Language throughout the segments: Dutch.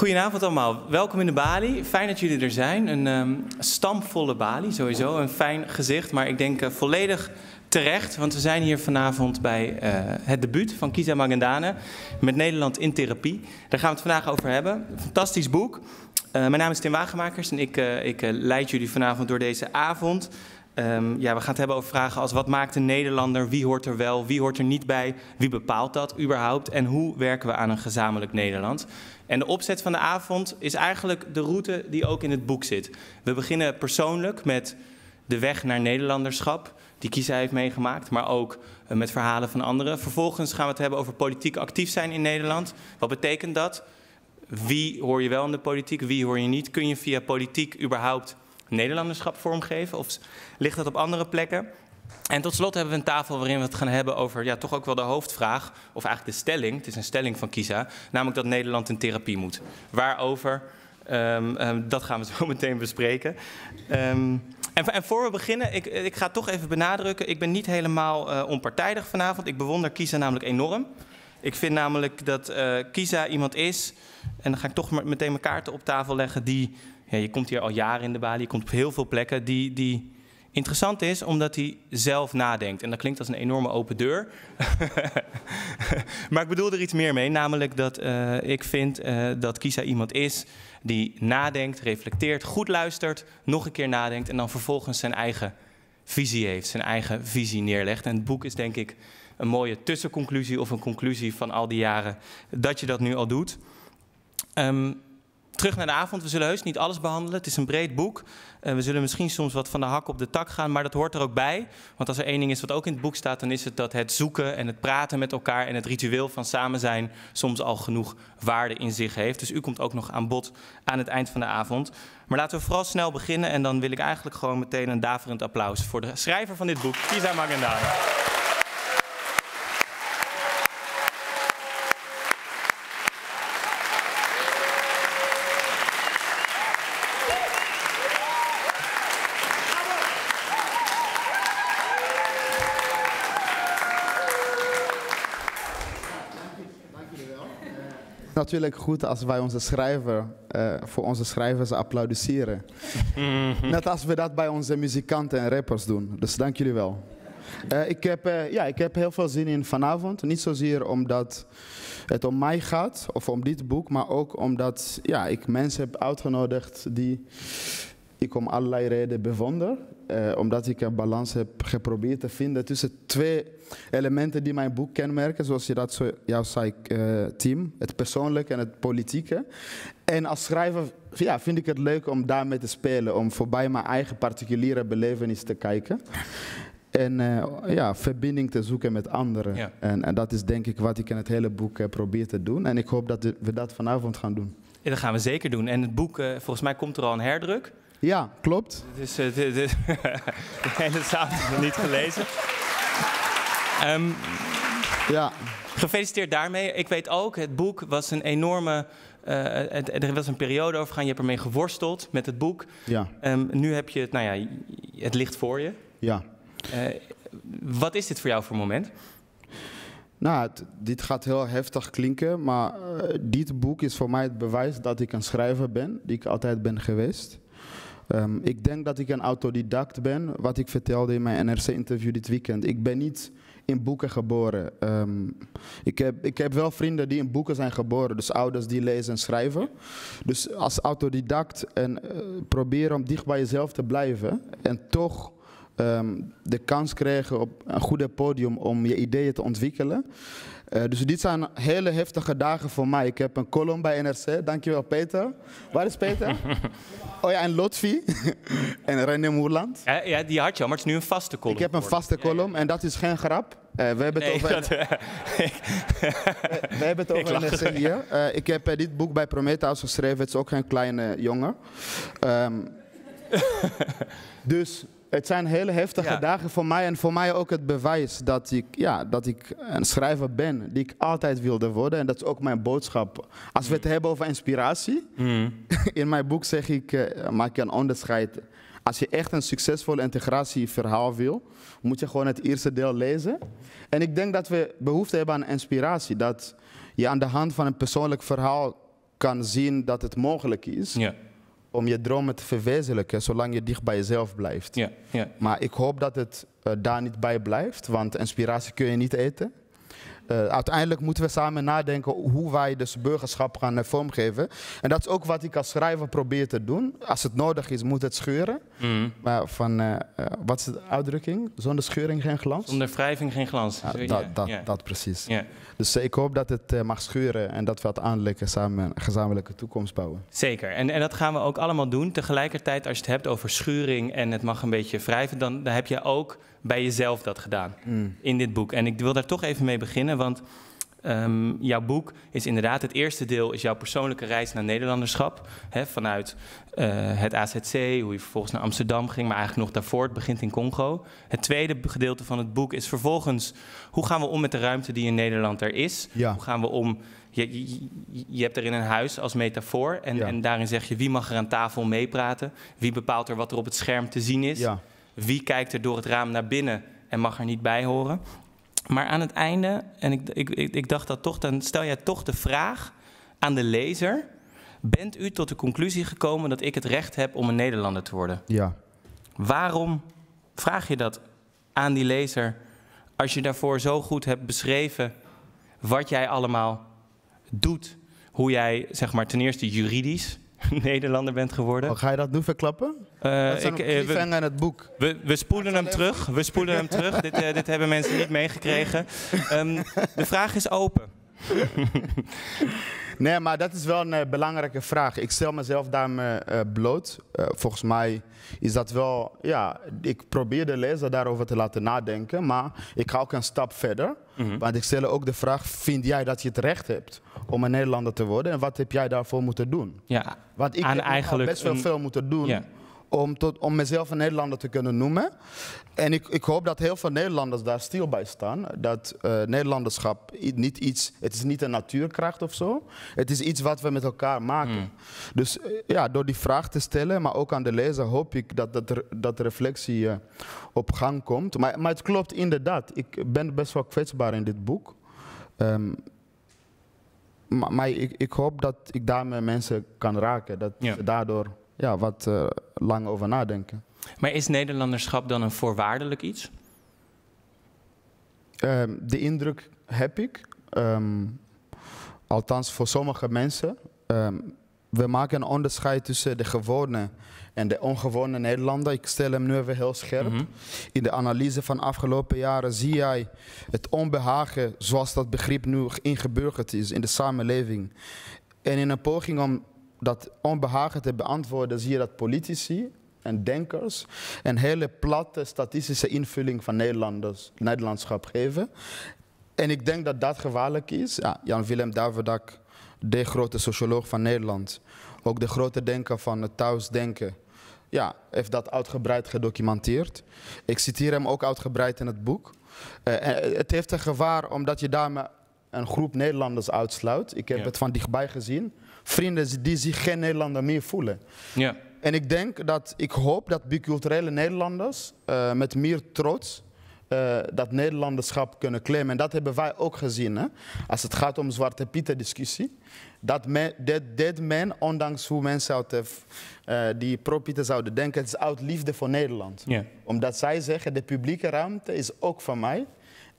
Goedenavond allemaal, welkom in de Bali. Fijn dat jullie er zijn. Een um, stampvolle Bali sowieso, een fijn gezicht, maar ik denk uh, volledig terecht. Want we zijn hier vanavond bij uh, het debuut van Kisa Magandane met Nederland in therapie. Daar gaan we het vandaag over hebben. Fantastisch boek. Uh, mijn naam is Tim Wagenmakers en ik, ik leid jullie vanavond door deze avond. Um, ja, we gaan het hebben over vragen als wat maakt een Nederlander, wie hoort er wel, wie hoort er niet bij, wie bepaalt dat überhaupt en hoe werken we aan een gezamenlijk Nederland. En de opzet van de avond is eigenlijk de route die ook in het boek zit. We beginnen persoonlijk met de weg naar Nederlanderschap, die Kisa heeft meegemaakt, maar ook uh, met verhalen van anderen. Vervolgens gaan we het hebben over politiek actief zijn in Nederland. Wat betekent dat? Wie hoor je wel in de politiek, wie hoor je niet? Kun je via politiek überhaupt Nederlanderschap vormgeven? Of ligt dat op andere plekken? En tot slot hebben we een tafel waarin we het gaan hebben over ja, toch ook wel de hoofdvraag, of eigenlijk de stelling, het is een stelling van Kisa, namelijk dat Nederland in therapie moet. Waarover? Um, um, dat gaan we zo meteen bespreken. Um, en, en, voor we beginnen, ik, ik ga toch even benadrukken, ik ben niet helemaal uh, onpartijdig vanavond. Ik bewonder Kisa namelijk enorm. Ik vind namelijk dat uh, Kisa iemand is, en dan ga ik toch meteen mijn kaarten op tafel leggen, die, ja, je komt hier al jaren in de Bali, je komt op heel veel plekken, die... die Interessant is omdat hij zelf nadenkt. En dat klinkt als een enorme open deur. maar ik bedoel er iets meer mee. Namelijk dat uh, ik vind uh, dat Kisa iemand is die nadenkt, reflecteert, goed luistert, nog een keer nadenkt en dan vervolgens zijn eigen visie heeft, zijn eigen visie neerlegt. En het boek is denk ik een mooie tussenconclusie of een conclusie van al die jaren dat je dat nu al doet. Um, terug naar de avond. We zullen heus niet alles behandelen. Het is een breed boek. Uh, we zullen misschien soms wat van de hak op de tak gaan, maar dat hoort er ook bij. Want als er één ding is wat ook in het boek staat, dan is het dat het zoeken en het praten met elkaar en het ritueel van samen zijn soms al genoeg waarde in zich heeft. Dus u komt ook nog aan bod aan het eind van de avond. Maar laten we vooral snel beginnen en dan wil ik eigenlijk gewoon meteen een daverend applaus voor de schrijver van dit boek, Kisa Magendana. Natuurlijk goed als wij onze schrijver, uh, voor onze schrijvers applaudisseren. Net als we dat bij onze muzikanten en rappers doen. Dus dank jullie wel. Uh, ik, heb, uh, ja, ik heb heel veel zin in vanavond. Niet zozeer omdat het om mij gaat of om dit boek, maar ook omdat ja, ik mensen heb uitgenodigd die ik om allerlei redenen bewonder. Uh, omdat ik een balans heb geprobeerd te vinden tussen twee elementen die mijn boek kenmerken, zoals je dat zo jou zei, uh, team, het persoonlijke en het politieke. En als schrijver ja, vind ik het leuk om daarmee te spelen, om voorbij mijn eigen particuliere belevenis te kijken. En uh, ja, verbinding te zoeken met anderen. Ja. En, en, dat is denk ik wat ik in het hele boek uh, probeer te doen. En ik hoop dat we dat vanavond gaan doen. Ja, dat gaan we zeker doen. En het boek, uh, volgens mij komt er al een herdruk. Ja, klopt. Dus uh, de, de, de hele zaal is nog niet gelezen. Um, ja. Gefeliciteerd daarmee. Ik weet ook, het boek was een enorme. Uh, het, er was een periode overgaan, je hebt ermee geworsteld met het boek. Ja. Um, nu heb je het, nou ja, het ligt voor je. Ja. Uh, wat is dit voor jou voor moment? Nou, het, dit gaat heel heftig klinken, maar uh, dit boek is voor mij het bewijs dat ik een schrijver ben, die ik altijd ben geweest. Um, ik denk dat ik een autodidact ben, wat ik vertelde in mijn NRC-interview dit weekend. Ik ben niet in boeken geboren. Um, ik, heb, ik heb wel vrienden die in boeken zijn geboren, dus ouders die lezen en schrijven. Dus als autodidact en uh, proberen om dicht bij jezelf te blijven en toch um, de kans krijgen op een goede podium om je ideeën te ontwikkelen. Uh, dus dit zijn hele heftige dagen voor mij. Ik heb een column bij NRC. Dankjewel Peter. Waar is Peter? Oh ja, en Lotfi en René Moerland. Ja, ja, die had je al, maar het is nu een vaste column. Ik heb een vaste column en dat is geen grap. Uh, we hebben het nee, over, dat, uh, we, we hebben het over NRC hier. Ik heb dit boek bij Prometheus geschreven. Het is ook geen kleine jongen. Um, dus het zijn hele heftige ja. dagen voor mij en voor mij ook het bewijs dat ik, ja, dat ik een schrijver ben die ik altijd wilde worden. En dat is ook mijn boodschap. Als we het Mm. hebben over inspiratie, in mijn boek zeg ik, uh, maak ik een onderscheid. Als je echt een succesvol integratieverhaal wil, moet je gewoon het eerste deel lezen. En ik denk dat we behoefte hebben aan inspiratie. Dat je aan de hand van een persoonlijk verhaal kan zien dat het mogelijk is Ja, om je dromen te verwezenlijken, zolang je dicht bij jezelf blijft. ja, ja. Maar ik hoop dat het eh, daar niet bij blijft, want inspiratie kun je niet eten. Eh, uiteindelijk moeten we samen nadenken hoe wij dus burgerschap gaan eh, vormgeven. En dat is ook wat ik als schrijver probeer te doen. Als het nodig is, moet het scheuren. Mhm. Maar van, eh, wat is de uitdrukking? Zonder scheuring geen glans? Zonder wrijving geen glans. Ja, dat, dat, ja. dat precies. Ja. Dus ik hoop dat het mag scheuren en dat we uiteindelijk samen een gezamenlijke toekomst bouwen. Zeker. En, en dat gaan we ook allemaal doen. Tegelijkertijd, als je het hebt over schuring en het mag een beetje wrijven, dan, dan heb je ook bij jezelf dat gedaan in dit boek. En ik wil daar toch even mee beginnen, want ehm, jouw boek is inderdaad het eerste deel is jouw persoonlijke reis naar Nederlanderschap. Hè, vanuit eh, het AZC, hoe je vervolgens naar Amsterdam ging, maar eigenlijk nog daarvoor, het begint in Congo. Het tweede gedeelte van het boek is vervolgens hoe gaan we om met de ruimte die in Nederland er is. Ja. Hoe gaan we om je, je, je hebt er in een huis als metafoor en, Ja. en daarin zeg je wie mag er aan tafel meepraten, wie bepaalt er wat er op het scherm te zien is, Ja, wie kijkt er door het raam naar binnen en mag er niet bij horen. Maar aan het einde, en ik, ik, ik, ik dacht dat toch, dan stel jij toch de vraag aan de lezer: bent u tot de conclusie gekomen dat ik het recht heb om een Nederlander te worden? ja. Waarom vraag je dat aan die lezer als je daarvoor zo goed hebt beschreven wat jij allemaal doet? Hoe jij, zeg maar, ten eerste juridisch Nederlander bent geworden. Oh, ga je dat nu verklappen? Eh, dat ik, eh, we, in het boek. we, we spoelen hem terug. We spoelen hem terug. Dit, eh, dit hebben mensen niet meegekregen. Ehm, de vraag is open. Nee, maar dat is wel een eh, belangrijke vraag. Ik stel mezelf daarmee eh, bloot. Eh, volgens mij is dat wel, ja, ik probeer de lezer daarover te laten nadenken, maar ik ga ook een stap verder. Mhm. Want ik stel ook de vraag, vind jij dat je het recht hebt om een Nederlander te worden en wat heb jij daarvoor moeten doen? Ja, Want ik Aan heb eigenlijk best wel een- veel moeten doen Ja. Om, tot, om mezelf een Nederlander te kunnen noemen. En ik, ik hoop dat heel veel Nederlanders daar stil bij staan. Dat eh, Nederlanderschap niet iets, het is niet een natuurkracht of zo. Het is iets wat we met elkaar maken. Hmm. Dus eh, ja, door die vraag te stellen, maar ook aan de lezer, hoop ik dat, dat, dat de reflectie eh, op gang komt. Maar, maar het klopt inderdaad. Ik ben best wel kwetsbaar in dit boek. Ehm, maar maar ik, ik hoop dat ik daarmee mensen kan raken. Dat Ja. daardoor ja, wat eh, lang over nadenken. maar is Nederlanderschap dan een voorwaardelijk iets? Ehm, de indruk heb ik. Ehm, althans voor sommige mensen. Ehm, we maken een onderscheid tussen de gewone en de ongewone Nederlander. Ik stel hem nu even heel scherp. Mhm. In de analyse van afgelopen jaren zie jij het onbehagen zoals dat begrip nu ingeburgerd is in de samenleving. En in een poging om dat onbehagen te beantwoorden zie je dat politici en denkers een hele platte statistische invulling van Nederlanders, Nederlandschap geven. En ik denk dat dat gevaarlijk is. Ja, Jan-Willem Davidak, de grote socioloog van Nederland, ook de grote denker van het thuisdenken, ja, heeft dat uitgebreid gedocumenteerd. Ik citeer hem ook uitgebreid in het boek. Eh, het heeft een gevaar omdat je daarmee een groep Nederlanders uitsluit. Ik heb Ja. het van dichtbij gezien. Vrienden die zich geen Nederlander meer voelen. Ja. En ik denk dat, ik hoop dat biculturele Nederlanders eh, met meer trots eh, dat Nederlanderschap kunnen claimen. En dat hebben wij ook gezien. Hè? Als het gaat om Zwarte Pieten discussie. Dat men, dat deed men, ondanks hoe mensen uit de, eh, die pro-Pieten zouden denken, het is uit liefde voor Nederland. Ja. Omdat zij zeggen, de publieke ruimte is ook van mij.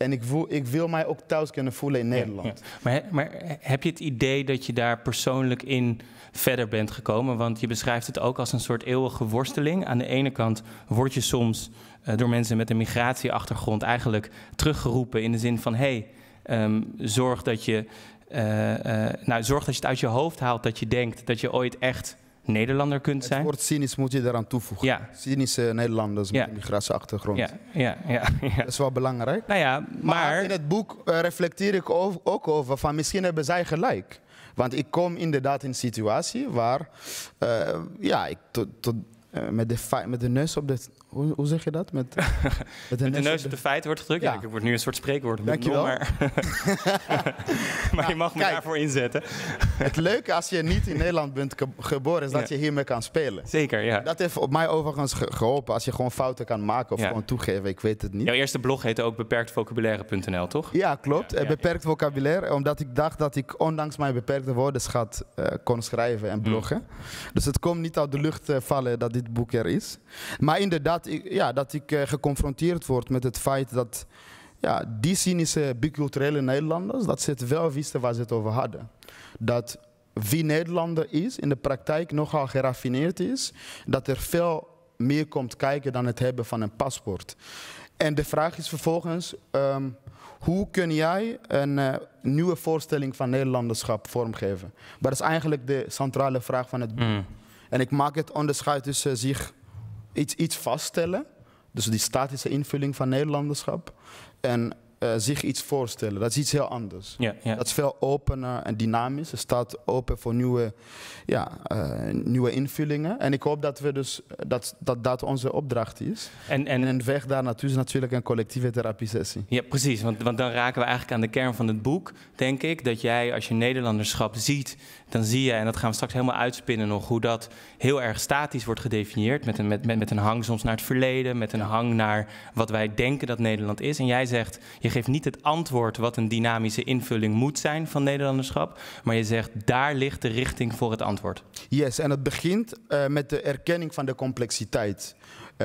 En ik, voel, ik wil mij ook thuis kunnen voelen in Nederland. Ja, ja. Maar, maar heb je het idee dat je daar persoonlijk in verder bent gekomen? Want je beschrijft het ook als een soort eeuwige worsteling. Aan de ene kant word je soms eh, door mensen met een migratieachtergrond eigenlijk teruggeroepen in de zin van: hé, hey, ehm, zorg dat je. eh, eh, nou, zorg dat je het uit je hoofd haalt dat je denkt dat je ooit echt Nederlander kunt Het zijn. woord cynisch moet je eraan toevoegen. Ja, Cynische Nederlanders met een migratieachtergrond. ja, ja, ja, ja. Dat is wel belangrijk. Nou ja, Maar, maar. in het boek eh, reflecteer ik ook over van misschien hebben zij gelijk. Want ik kom inderdaad in een situatie waar, eh, ja, ik tot, tot met, de, met de neus op de... Hoe, hoe zeg je dat? Met, met Met de neus op de feiten wordt gedrukt. Ja. Ja. ik word nu een soort spreekwoord. Dankjewel. Maar, maar je mag me kijk. daarvoor inzetten. Het leuke als je niet in Nederland bent ge- geboren, is dat Ja. je hiermee kan spelen. Zeker, ja. Dat heeft op mij overigens ge- geholpen als je gewoon fouten kan maken of Ja. gewoon toegeven, ik weet het niet. Jouw eerste blog heette ook beperktvocabulaire.nl, toch? Ja, klopt. Eh, beperkt vocabulaire, omdat ik dacht dat ik ondanks mijn beperkte woordenschat eh, kon schrijven en bloggen. Dus het komt niet uit de lucht eh, vallen dat dit boek er is. Maar inderdaad, ik, ja, dat ik eh, geconfronteerd word met het feit dat ja, die cynische biculturele Nederlanders, dat ze het wel wisten waar ze het over hadden. Dat wie Nederlander is, in de praktijk nogal geraffineerd is, dat er veel meer komt kijken dan het hebben van een paspoort. En de vraag is vervolgens, ehm, hoe kun jij een eh, nieuwe voorstelling van Nederlanderschap vormgeven? Dat is eigenlijk de centrale vraag van het boek. Mm. En ik maak het onderscheid tussen zich iets, iets vaststellen, dus die statische invulling van Nederlanderschap, en eh, zich iets voorstellen. Dat is iets heel anders. Ja, ja. Dat is veel opener en dynamisch. Het staat open voor nieuwe, ja, eh, nieuwe invullingen. En ik hoop dat we dus, dat, dat dat onze opdracht is. En, En en, een weg daar naartoe is natuurlijk een collectieve therapiesessie. ja, precies. Want, want dan raken we eigenlijk aan de kern van het boek, denk ik. Dat jij, als je Nederlanderschap ziet, dan zie je, en dat gaan we straks helemaal uitspinnen nog, hoe dat heel erg statisch wordt gedefinieerd. Met een, met, met, met een hang soms naar het verleden, met een hang naar wat wij denken dat Nederland is. En jij zegt, je geeft niet het antwoord wat een dynamische invulling moet zijn van Nederlanderschap. Maar je zegt, daar ligt de richting voor het antwoord. Yes, en het begint eh, met de erkenning van de complexiteit.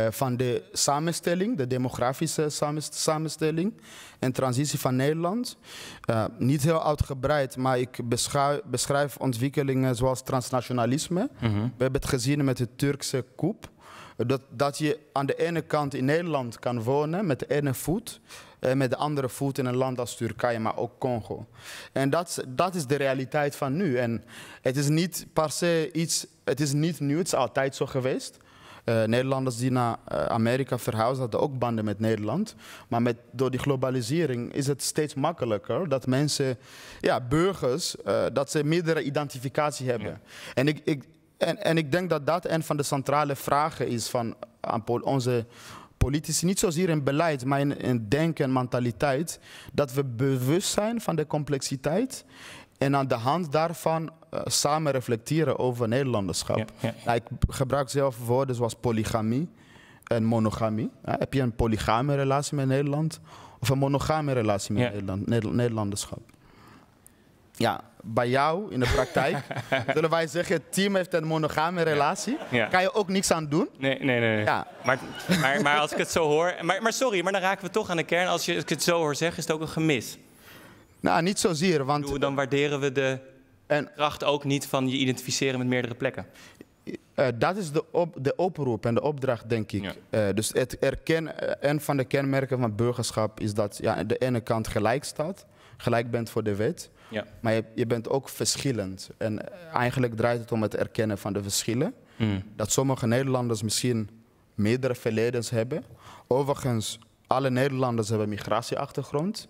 Eh, van de samenstelling, de demografische samen- samenstelling en transitie van Nederland. Eh, niet heel uitgebreid, maar ik beschrijf ontwikkelingen zoals transnationalisme. Mhm. We hebben het gezien met de Turkse koep. Dat, dat je aan de ene kant in Nederland kan wonen met de ene voet. En met de andere voet in een land als Turkije, maar ook Congo. En dat, is- dat is de realiteit van nu. En het is niet per se iets, het is niet nieuw, het is altijd zo geweest. Eh, Nederlanders die naar eh, Amerika verhuisden hadden ook banden met Nederland. Maar met, door die globalisering is het steeds makkelijker dat mensen, ja, burgers, eh, dat ze meerdere identificatie hebben. En, ik, ik, en, en ik denk dat dat een van de centrale vragen is van onze politici. Niet zozeer in beleid, maar in, in denken en mentaliteit. Dat we bewust zijn van de complexiteit. En aan de hand daarvan eh, samen reflecteren over Nederlanderschap. Ja, ja. Nou, ik gebruik zelf woorden zoals polygamie en monogamie. Heb je een polygame relatie met Nederland of een monogame relatie met. Nederland, Neder- Nederlanderschap? Ja, bij jou in de praktijk zullen wij zeggen: het team heeft een monogame relatie. Kan je ook niks aan doen? Nee, nee, nee. nee. Ja. Maar, maar, maar als ik het zo hoor. Maar, maar sorry, maar dan raken we toch aan de kern. Als, je, als ik het zo hoor zeggen, is het ook een gemis. Nou, niet zozeer, want Dan waarderen we de en, kracht ook niet van je identificeren met meerdere plekken. eh, dat is de, op, de oproep en de opdracht, denk ik. Ja. Eh, dus het erken, eh, een van de kenmerken van burgerschap is dat je aan de ene kant gelijk staat, gelijk bent voor de wet. Ja. Maar je, je bent ook verschillend. En eh, eigenlijk draait het om het erkennen van de verschillen. Mm. Dat sommige Nederlanders misschien meerdere verledens hebben. Overigens, alle Nederlanders hebben migratieachtergrond.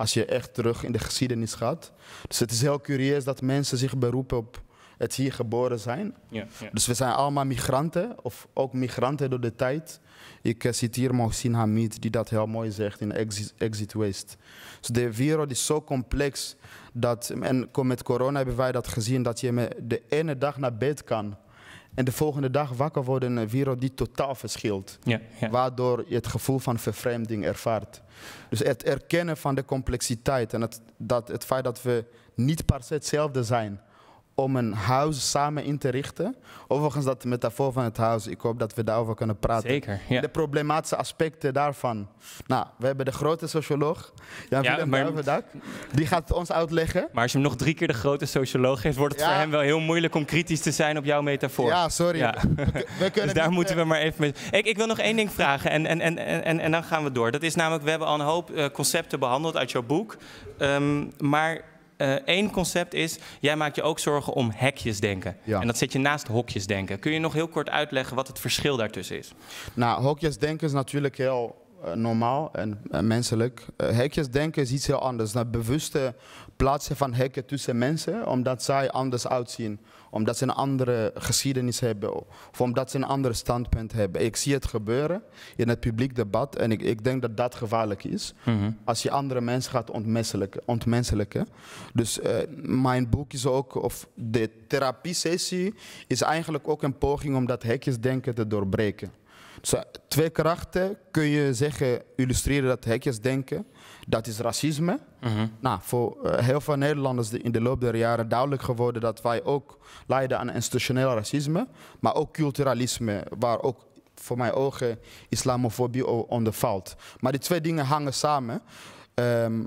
Als je echt terug in de geschiedenis gaat. Dus het is heel curieus dat mensen zich beroepen op het hier geboren zijn. Ja, ja. Dus we zijn allemaal migranten, of ook migranten door de tijd. Ik eh, citeer Mohsin Hamid, die dat heel mooi zegt in Exit, Exit Waste. Dus de wereld is zo complex dat, en met corona hebben wij dat gezien, dat je de ene dag naar bed kan en de volgende dag wakker wordt in een wereld die totaal verschilt. ja, ja. Waardoor je het gevoel van vervreemding ervaart. Dus het erkennen van de complexiteit en het, dat, het feit dat we niet per se hetzelfde zijn om een huis samen in te richten. Overigens, dat metafoor van het huis, ik hoop dat we daarover kunnen praten. Zeker. Ja. De problematische aspecten daarvan. Nou, we hebben de grote socioloog, Jan Ja, maar-. Die gaat het ons uitleggen. Maar als je hem nog drie keer de grote socioloog geeft, wordt het Ja. voor hem wel heel moeilijk om kritisch te zijn op jouw metafoor. Ja, sorry. Ja. We, we kunnen Dus daar niet, moeten eh, we maar even mee. Ik, ik wil nog één ding vragen en, en, en, en, en dan gaan we door. Dat is namelijk, we hebben al een hoop eh, concepten behandeld uit jouw boek. Ehm, maar eh, één concept is, jij maakt je ook zorgen om hekjesdenken. Ja. En dat zet je naast hokjesdenken. Kun je nog heel kort uitleggen wat het verschil daartussen is? Nou, hokjesdenken is natuurlijk heel eh, normaal en, en menselijk. Uh, hekjesdenken is iets heel anders. Dat bewuste plaatsen van hekken tussen mensen, omdat zij anders uitzien omdat ze een andere geschiedenis hebben of omdat ze een ander standpunt hebben. Ik zie het gebeuren in het publiek debat en ik, ik denk dat dat gevaarlijk is Mhm. als je andere mensen gaat ontmenselijken. ontmenselijken. Dus eh, mijn boek is ook, of de therapiesessie is eigenlijk ook een poging om dat hekjesdenken te doorbreken. Dus eh, twee krachten kun je zeggen, illustreren dat hekjesdenken. Dat is racisme. Nou, voor eh, heel veel Nederlanders is in de loop der jaren duidelijk geworden dat wij ook lijden aan institutioneel racisme, maar ook culturalisme, waar ook voor mijn ogen islamofobie onder valt. Maar die twee dingen hangen samen. Ehm,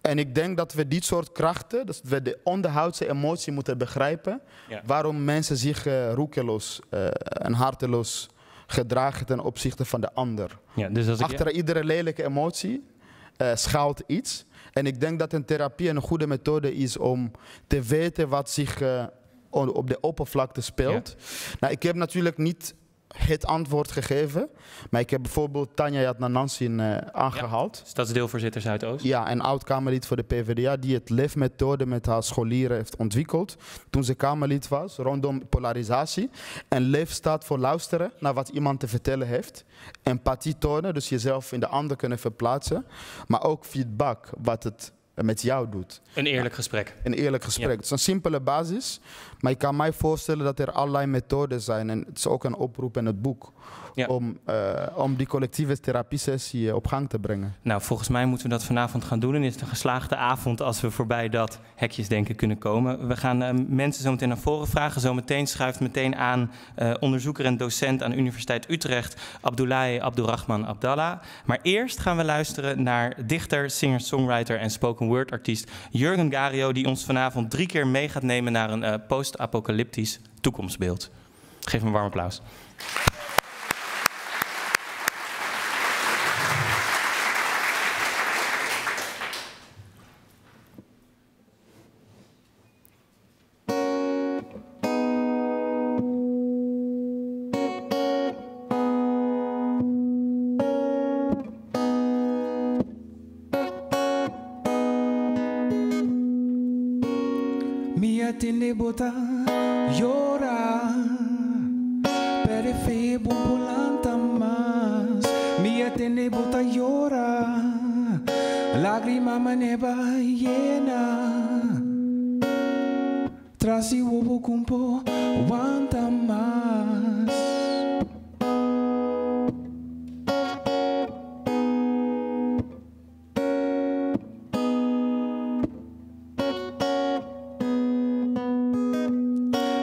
en ik denk dat we dit soort krachten, dat we de onderhoudse emotie moeten begrijpen, Ja. waarom mensen zich eh, roekeloos eh, en harteloos gedragen ten opzichte van de ander. Ja, dus als ik, Achter iedere lelijke emotie eh, schuilt iets. En ik denk dat een therapie een goede methode is om te weten wat zich eh, op de oppervlakte speelt. Nou, ik heb natuurlijk niet het antwoord gegeven, maar ik heb bijvoorbeeld Tanja Jatnanansin eh aangehaald. stadsdeelvoorzitter Zuidoost. Ja, een oud-Kamerlid voor de PvdA die het LEF-methode met haar scholieren heeft ontwikkeld toen ze Kamerlid was, rondom polarisatie. En LEF staat voor luisteren naar wat iemand te vertellen heeft. Empathie tonen, dus jezelf in de ander kunnen verplaatsen. Maar ook feedback, wat het met jou doet. Een eerlijk gesprek. Een eerlijk gesprek. Ja. Het is een simpele basis, maar ik kan mij voorstellen dat er allerlei methoden zijn. En het is ook een oproep in het boek Ja. om, eh, om die collectieve therapiesessie eh, op gang te brengen. Nou, volgens mij moeten we dat vanavond gaan doen. En is het een geslaagde avond als we voorbij dat hekjesdenken kunnen komen. We gaan eh, mensen zo meteen naar voren vragen. Zometeen schuift meteen aan onderzoeker en docent aan de Universiteit Utrecht, Abdoulaye Abdurrahman Abdallah. Maar eerst gaan we luisteren naar dichter, singer, songwriter en spoken word artiest Jurgen Gario, die ons vanavond drie keer mee gaat nemen naar een eh, post-apocalyptisch toekomstbeeld. Geef hem een warm applaus.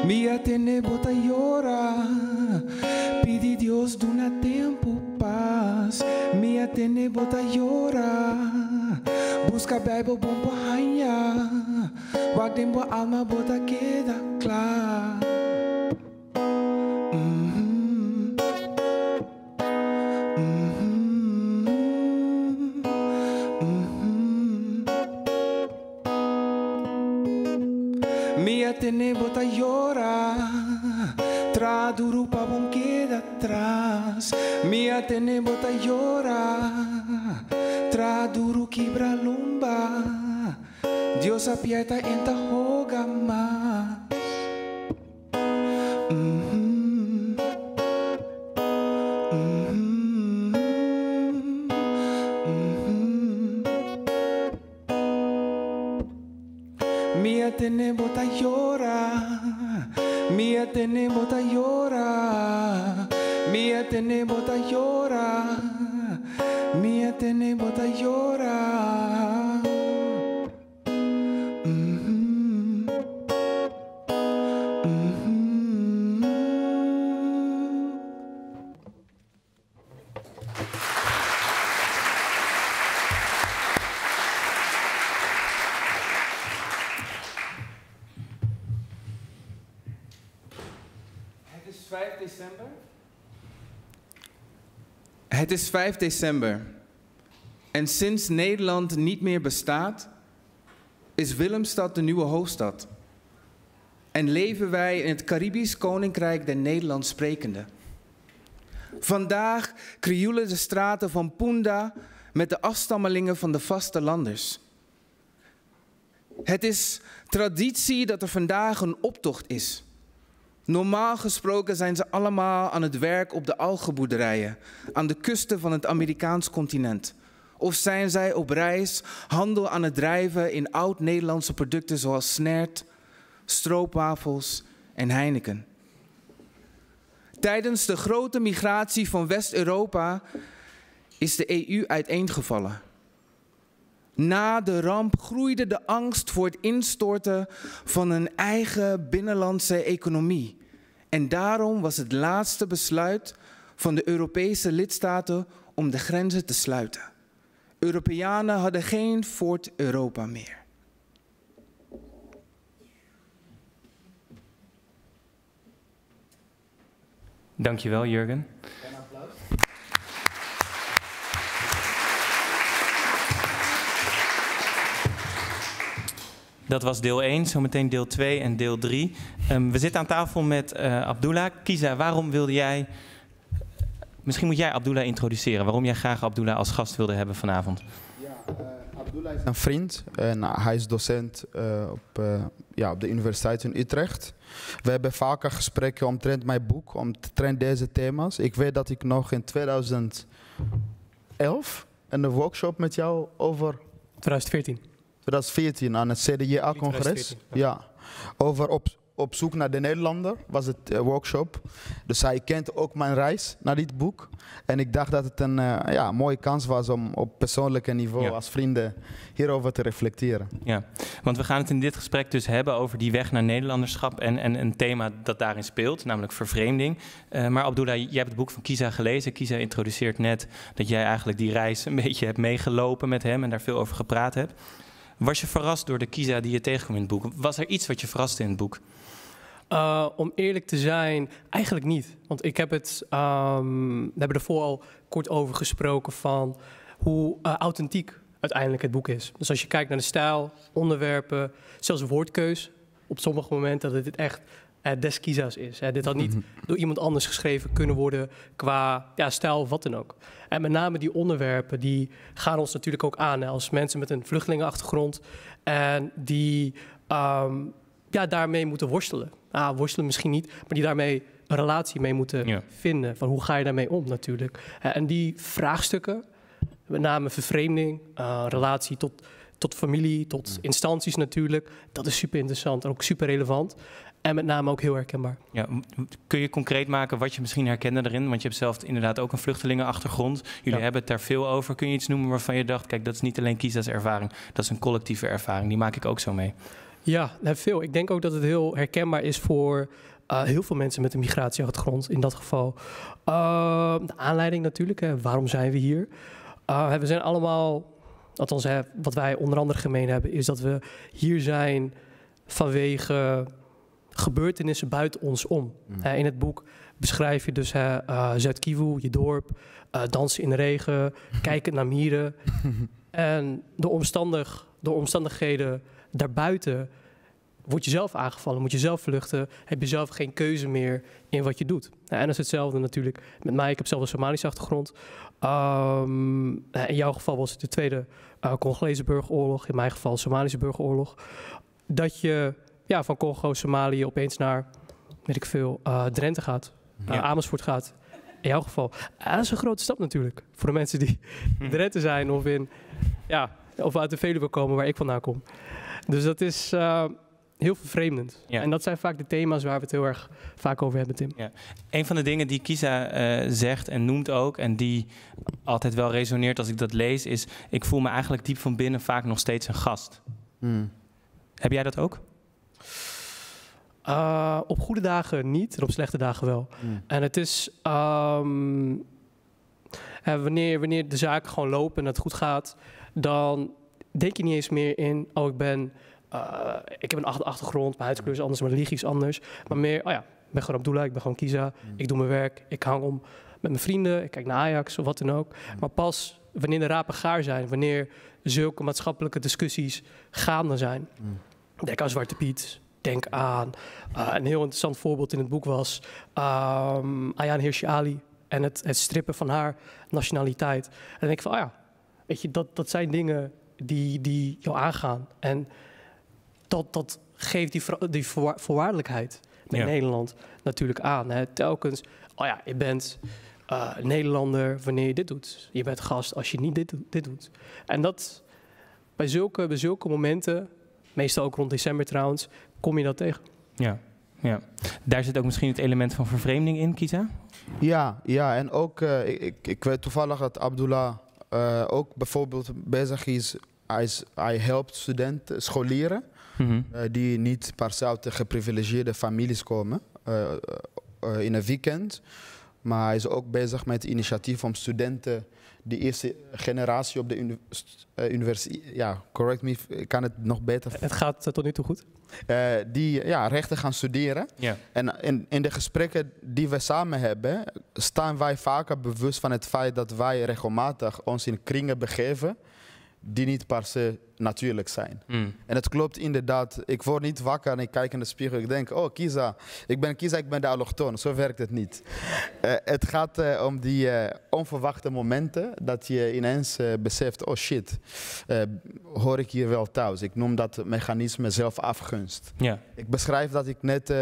Mia tene bota llora. Pidi Dios duna tempo paz. Mia tene bota llora. Busca Bible bom hanya Wag dem bo alma bota queda klar Dios aprieta en is 5 december. En sinds Nederland niet meer bestaat, is Willemstad de nieuwe hoofdstad. En leven wij in het Caribisch Koninkrijk der Nederlands sprekenden. Vandaag krioelen de straten van Punda met de afstammelingen van de vastelanders. Het is traditie dat er vandaag een optocht is. Normaal gesproken zijn ze allemaal aan het werk op de algenboerderijen aan de kusten van het Amerikaans continent. Of zijn zij op reis handel aan het drijven in oud-Nederlandse producten zoals snert, stroopwafels en Heineken. Tijdens de grote migratie van West-Europa is de EU uiteengevallen. Na de ramp groeide de angst voor het instorten van een eigen binnenlandse economie. En daarom was het laatste besluit van de Europese lidstaten om de grenzen te sluiten. Europeanen hadden geen Fort Europa meer. Dankjewel, Jurgen. Dat was deel 1, zometeen deel 2 en deel 3. Um, we zitten aan tafel met uh, Abdullah. Kiza, waarom wilde jij... Misschien moet jij Abdullah introduceren. Waarom jij graag Abdullah als gast wilde hebben vanavond. Ja, uh, Abdullah is een vriend en hij is docent uh, op, ja, op de Universiteit in Utrecht. We hebben vaker gesprekken omtrent mijn boek, omtrent deze thema's. Ik weet dat ik nog in 2011 een workshop met jou over... 2014. 2014 aan het CDJA-congres. Ja, over op, op zoek naar de Nederlander was het uh, workshop. Dus hij kent ook mijn reis naar dit boek. En ik dacht dat het een uh, ja, mooie kans was om op persoonlijke niveau als vrienden hierover te reflecteren. Ja, want we gaan het in dit gesprek dus hebben over die weg naar Nederlanderschap en, en een thema dat daarin speelt, namelijk vervreemding. Uh, maar Abdullah, jij hebt het boek van Kisa gelezen. Kisa introduceert net dat jij eigenlijk die reis een beetje hebt meegelopen met hem en daar veel over gepraat hebt. Was je verrast door de Kisa die je tegenkwam in het boek? Was er iets wat je verraste in het boek? Uh, om eerlijk te zijn, eigenlijk niet. Want ik heb het, um, we hebben er voor al kort over gesproken van hoe uh, authentiek uiteindelijk het boek is. Dus als je kijkt naar de stijl, onderwerpen, zelfs woordkeus, op sommige momenten dat het echt des kiza's is. Dit had niet door iemand anders geschreven kunnen worden qua ja, stijl of wat dan ook. En met name die onderwerpen, die gaan ons natuurlijk ook aan als mensen met een vluchtelingenachtergrond en die um, ja, daarmee moeten worstelen. Ah, worstelen misschien niet, maar die daarmee een relatie mee moeten ja. vinden. Van hoe ga je daarmee om natuurlijk. En die vraagstukken, met name vervreemding, uh, relatie tot, tot familie, tot instanties natuurlijk, dat is super interessant en ook super relevant. En met name ook heel herkenbaar. Ja, kun je concreet maken wat je misschien herkende erin? Want je hebt zelf inderdaad ook een vluchtelingenachtergrond. Jullie ja. hebben het daar veel over. Kun je iets noemen waarvan je dacht, kijk, dat is niet alleen Kisa's ervaring, dat is een collectieve ervaring. Die maak ik ook zo mee. Ja, veel. Ik denk ook dat het heel herkenbaar is voor uh, heel veel mensen met een migratieachtergrond. In dat geval uh, de aanleiding natuurlijk. Hè. Waarom zijn we hier? Uh, we zijn allemaal, althans hè, wat wij onder andere gemeen hebben, is dat we hier zijn vanwege gebeurtenissen buiten ons om. Mm. Uh, in het boek beschrijf je dus uh, Zuid-Kivu, je dorp, uh, dansen in de regen, kijken naar mieren. en door, omstandig, door omstandigheden daarbuiten word je zelf aangevallen, moet je zelf vluchten, heb je zelf geen keuze meer in wat je doet. en dat is hetzelfde natuurlijk met mij. Ik heb zelf een Somalische achtergrond. Um, in jouw geval was het de Tweede uh, Congolese burgeroorlog, in mijn geval de Somalische burgeroorlog. Dat je ja, van Congo, Somalië opeens naar, weet ik veel, uh, Drenthe gaat, uh, ja. Amersfoort gaat. In jouw geval. Uh, dat is een grote stap natuurlijk. Voor de mensen die in Drenthe zijn of, in, ja, of uit de Veluwe komen waar ik vandaan kom. Dus dat is heel vervreemdend. Ja. En dat zijn vaak de thema's waar we het heel erg vaak over hebben, Tim. Ja. Een van de dingen die Kisa uh, zegt en noemt ook, en die altijd wel resoneert als ik dat lees, is: ik voel me eigenlijk diep van binnen vaak nog steeds een gast. Mm. Heb jij dat ook? Uh, op goede dagen niet en op slechte dagen wel. Mm. En het is um, wanneer, wanneer de zaken gewoon lopen en het goed gaat, dan denk je niet eens meer in, oh ik ben, uh, ik heb een achtergrond, mijn huidskleur is anders, mijn religie is anders. Maar meer, oh ja, ik ben gewoon Abdullah, ik ben gewoon Kiza, mm. ik doe mijn werk, ik hang om met mijn vrienden, ik kijk naar Ajax of wat dan ook. Mm. Maar pas wanneer de rapen gaar zijn, wanneer zulke maatschappelijke discussies gaande zijn. Denk aan Zwarte Piet, denk aan. Uh, een heel interessant voorbeeld in het boek was um, Ayaan Hirsi Ali en het, het, strippen van haar nationaliteit. En dan denk ik van, oh ja, weet je, dat, dat zijn dingen die, die jou aangaan. En dat, dat geeft die, die voorwa- voorwaardelijkheid met Ja. Nederland natuurlijk aan. Hè. Telkens, oh ja, je bent eh, Nederlander wanneer je dit doet. Je bent gast als je niet dit, doet- dit doet. En dat bij zulke, bij zulke momenten, meestal ook rond december trouwens, kom je dat tegen. Ja, ja. Daar zit ook misschien het element van vervreemding in, Kisa? Ja, ja en ook, eh, ik, ik, ik weet toevallig dat Abdullah eh, ook bijvoorbeeld bezig is, hij, is, hij helpt studenten, scholieren, Mhm. eh, die niet per se uit de geprivilegeerde families komen eh, eh, eh, in een weekend. Maar hij is ook bezig met het initiatief om studenten, die eerste generatie op de uni universiteit, ja, correct me, ik kan het nog beter, Het gaat eh, tot nu toe goed. eh, die ja, rechten gaan studeren. Ja. En in, in de gesprekken die we samen hebben, staan wij vaker bewust van het feit dat wij regelmatig ons in kringen begeven die niet per se natuurlijk zijn. Mm. En het klopt inderdaad. Ik word niet wakker en ik kijk in de spiegel. Ik denk, oh Kisa, ik ben Kisa, ik ben de allochtoon. Zo werkt het niet. Eh, het gaat eh, om die eh, onverwachte momenten dat je ineens beseft, oh shit, hoor ik hier wel thuis. Ik noem dat mechanisme zelfafgunst. Ja. Ik beschrijf dat ik net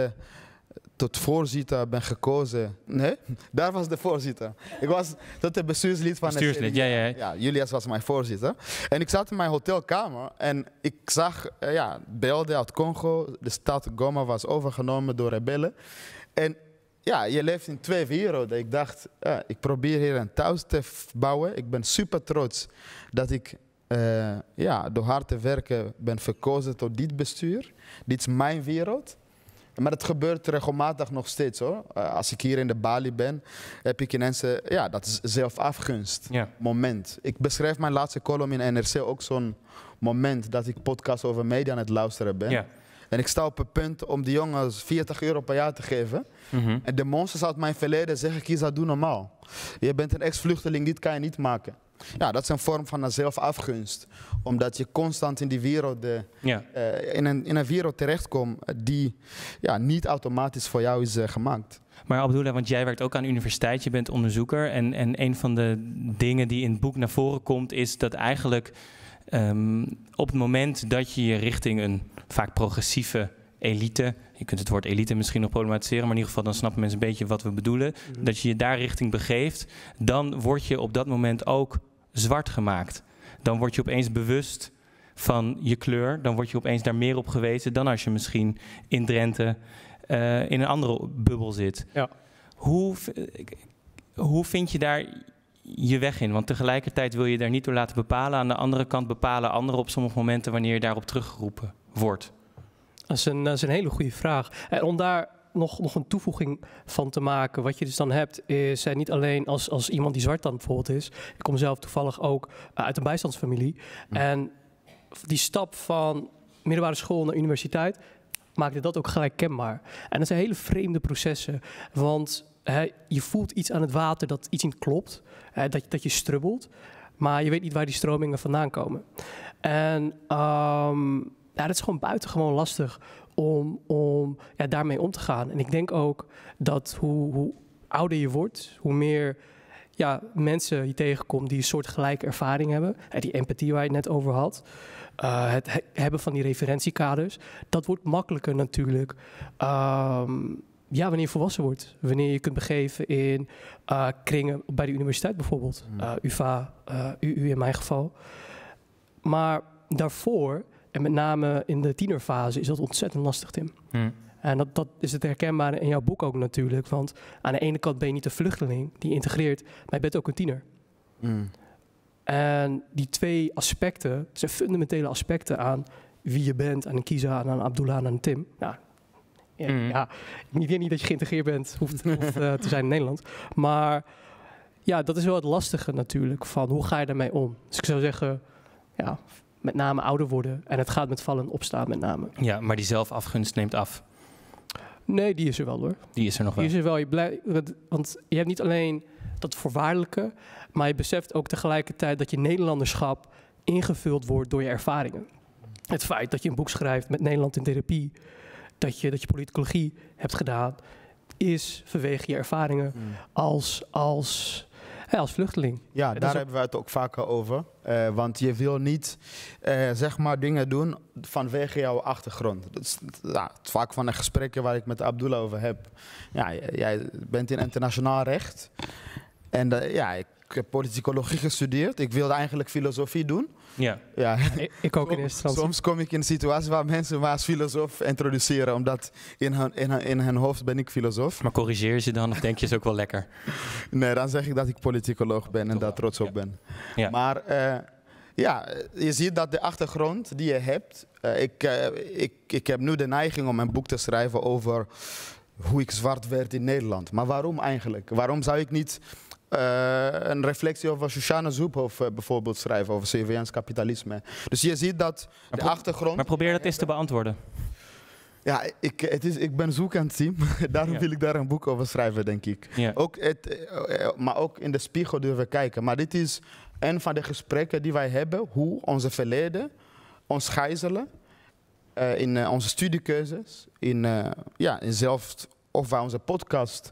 tot voorzitter ben gekozen. Nee, daar was de voorzitter. Ik was tot de bestuurslid van Bestuurslid, ja, ja, ja. Julius was mijn voorzitter. En ik zat in mijn hotelkamer en ik zag eh, ja, beelden uit Congo. De stad Goma was overgenomen door rebellen. En ja, je leeft in twee werelden. Ik dacht, ja, ik probeer hier een thuis te bouwen. Ik ben super trots dat ik eh, ja, door hard te werken ben verkozen tot dit bestuur. Dit is mijn wereld. Maar het gebeurt regelmatig nog steeds hoor. Eh, als ik hier in de Bali ben, heb ik ineens, eh, ja, dat is zelfafgunst Ja. moment. Ik beschrijf mijn laatste column in NRC ook zo'n moment dat ik podcast over media aan het luisteren ben. Ja. En ik sta op het punt om die jongens 40 euro per jaar te geven. Mhm. En de monsters uit mijn verleden zeggen, kies dat doe normaal. Je bent een ex-vluchteling, dit kan je niet maken. Ja, dat is een vorm van een zelfafgunst. Omdat je constant in die wereld, eh, ja. eh, in, een, in een wereld terechtkomt die ja, niet automatisch voor jou is eh, gemaakt. Maar Abdullah, want jij werkt ook aan de universiteit, je bent onderzoeker. En, en een van de dingen die in het boek naar voren komt, is dat eigenlijk ehm, op het moment dat je je richting een vaak progressieve elite, je kunt het woord elite misschien nog problematiseren, maar in ieder geval dan snappen mensen een beetje wat we bedoelen, dat je je daar richting begeeft, dan word je op dat moment ook zwart gemaakt. Dan word je opeens bewust van je kleur, dan word je opeens daar meer op gewezen dan als je misschien in Drenthe eh, in een andere bubbel zit. Ja. Hoe, v- hoe vind je daar je weg in? Want tegelijkertijd wil je daar niet door laten bepalen. Aan de andere kant bepalen anderen op sommige momenten wanneer je daarop teruggeroepen wordt. Dat is een, dat is een hele goede vraag. En om daar nog, nog een toevoeging van te maken, wat je dus dan hebt, is eh, niet alleen als, als iemand die zwart dan bijvoorbeeld is. Ik kom zelf toevallig ook eh, uit een bijstandsfamilie. En die stap van middelbare school naar universiteit maakte dat ook gelijk kenbaar. En dat zijn hele vreemde processen. Want hè, je voelt iets aan het water dat iets niet klopt. Hè, dat, dat je strubbelt. Maar je weet niet waar die stromingen vandaan komen. En ehm, dat is gewoon buitengewoon lastig om, om ja, daarmee om te gaan. En ik denk ook dat hoe, hoe ouder je wordt, hoe meer ja, mensen je tegenkomt die een soort gelijke ervaring hebben. Hè, die empathie waar je het net over had. Uh, het he- hebben van die referentiekaders. Dat wordt makkelijker natuurlijk. ehm, ja, wanneer je volwassen wordt. Wanneer je kunt begeven in uh, kringen bij de universiteit bijvoorbeeld. Uh, UvA, uh, UU in mijn geval. Maar daarvoor, en met name in de tienerfase, is dat ontzettend lastig, Tim. Hm. En dat, dat is het herkenbare in jouw boek ook natuurlijk. Want aan de ene kant ben je niet een vluchteling die integreert, maar je bent ook een tiener. Mm. En die twee aspecten zijn fundamentele aspecten aan wie je bent, aan een Kiza, aan een Abdullah, aan een Tim. Nou, ja, Mm. ja, ik weet niet dat je geïntegreerd bent, hoeft, hoeft uh, te zijn in Nederland. Maar ja, dat is wel het lastige natuurlijk, van hoe ga je daarmee om? Dus ik zou zeggen, ja, met name ouder worden. En het gaat met vallen en opstaan met name. Ja, maar die zelfafgunst neemt af. Nee, die is er wel hoor. Die is er nog wel. Die is er wel. Je want je hebt niet alleen dat voorwaardelijke, maar je beseft ook tegelijkertijd dat je Nederlanderschap ingevuld wordt door je ervaringen. Het feit dat je een boek schrijft met Nederland in therapie, dat je, dat je politicologie hebt gedaan, is vanwege je ervaringen Mm. als, als hè, als vluchteling. Ja, daar hebben we het ook vaker over. Eh, want je wil niet eh, zeg maar dingen doen vanwege jouw achtergrond. Dat is ja, het is vaak van de gesprekken waar ik met Abdullah over heb. Ja, jij bent in internationaal recht. En eh, ja, ik heb politicologie gestudeerd. Ik wilde eigenlijk filosofie doen. Ja. Ja, Ik, ik ook in eerste instantie. Soms kom ik in een situatie waar mensen me als filosoof introduceren, omdat in hun, in, hun, in hun hoofd ben ik filosoof. Maar corrigeer je ze dan of denk je is ook wel lekker? Nee, dan zeg ik dat ik politicoloog ben en daar trots op ja. ben. Ja. Maar eh, ja, je ziet dat de achtergrond die je hebt. eh, ik, eh, ik, ik heb nu de neiging om een boek te schrijven over hoe ik zwart werd in Nederland. Maar waarom eigenlijk? Waarom zou ik niet een reflectie over Shoshana Zuboff eh, bijvoorbeeld schrijven, over CVN's kapitalisme? Dus je ziet dat de pro- achtergrond. Maar probeer dat eens te beantwoorden. Ja, ik, het is, ik ben zoekend, team. Daarom Ja. wil ik daar een boek over schrijven, denk ik. Ja. Ook het, eh, eh, maar ook in de spiegel durven kijken. Maar dit is een van de gesprekken die wij hebben, hoe onze verleden ons gijzelen eh, in eh, onze studiekeuzes, in, eh, ja, in zelf of wij onze podcast,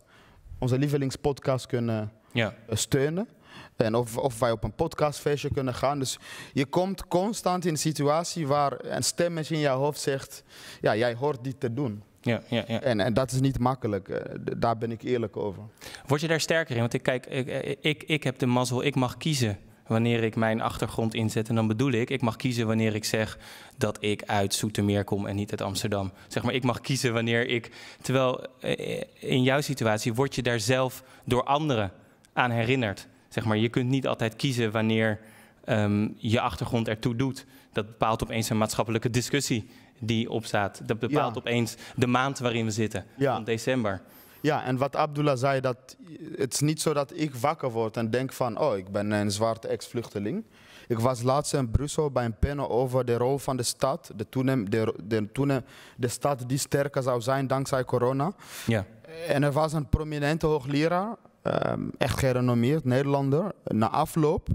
onze lievelingspodcast kunnen Ja. eh, steunen. En of, of wij op een podcastfeestje kunnen gaan. Dus je komt constant in een situatie waar een stemmetje in jouw hoofd zegt: Ja, jij hoort dit te doen. Ja, ja, ja. En, en dat is niet makkelijk. eh, daar ben ik eerlijk over. Word je daar sterker in? Want ik, kijk, ik, ik, ik heb de mazzel, ik mag kiezen wanneer ik mijn achtergrond inzet. En dan bedoel ik, ik mag kiezen wanneer ik zeg dat ik uit Zoetermeer kom en niet uit Amsterdam. Zeg maar, ik mag kiezen wanneer ik... Terwijl eh, in jouw situatie word je daar zelf door anderen aan herinnerd. Zeg maar, je kunt niet altijd kiezen wanneer ehm, je achtergrond ertoe doet. Dat bepaalt opeens een maatschappelijke discussie die opstaat. Dat bepaalt Ja. opeens de maand waarin we zitten, Ja. van december. Ja, en wat Abdullah zei, dat het is niet zo dat ik wakker word en denk van, oh, ik ben een zwarte ex-vluchteling. Ik was laatst in Brussel bij een panel over de rol van de stad, de, toenem, de, de, toenem, de stad die sterker zou zijn dankzij corona. Ja. En er was een prominente hoogleraar, ehm, echt gerenommeerd Nederlander, na afloop,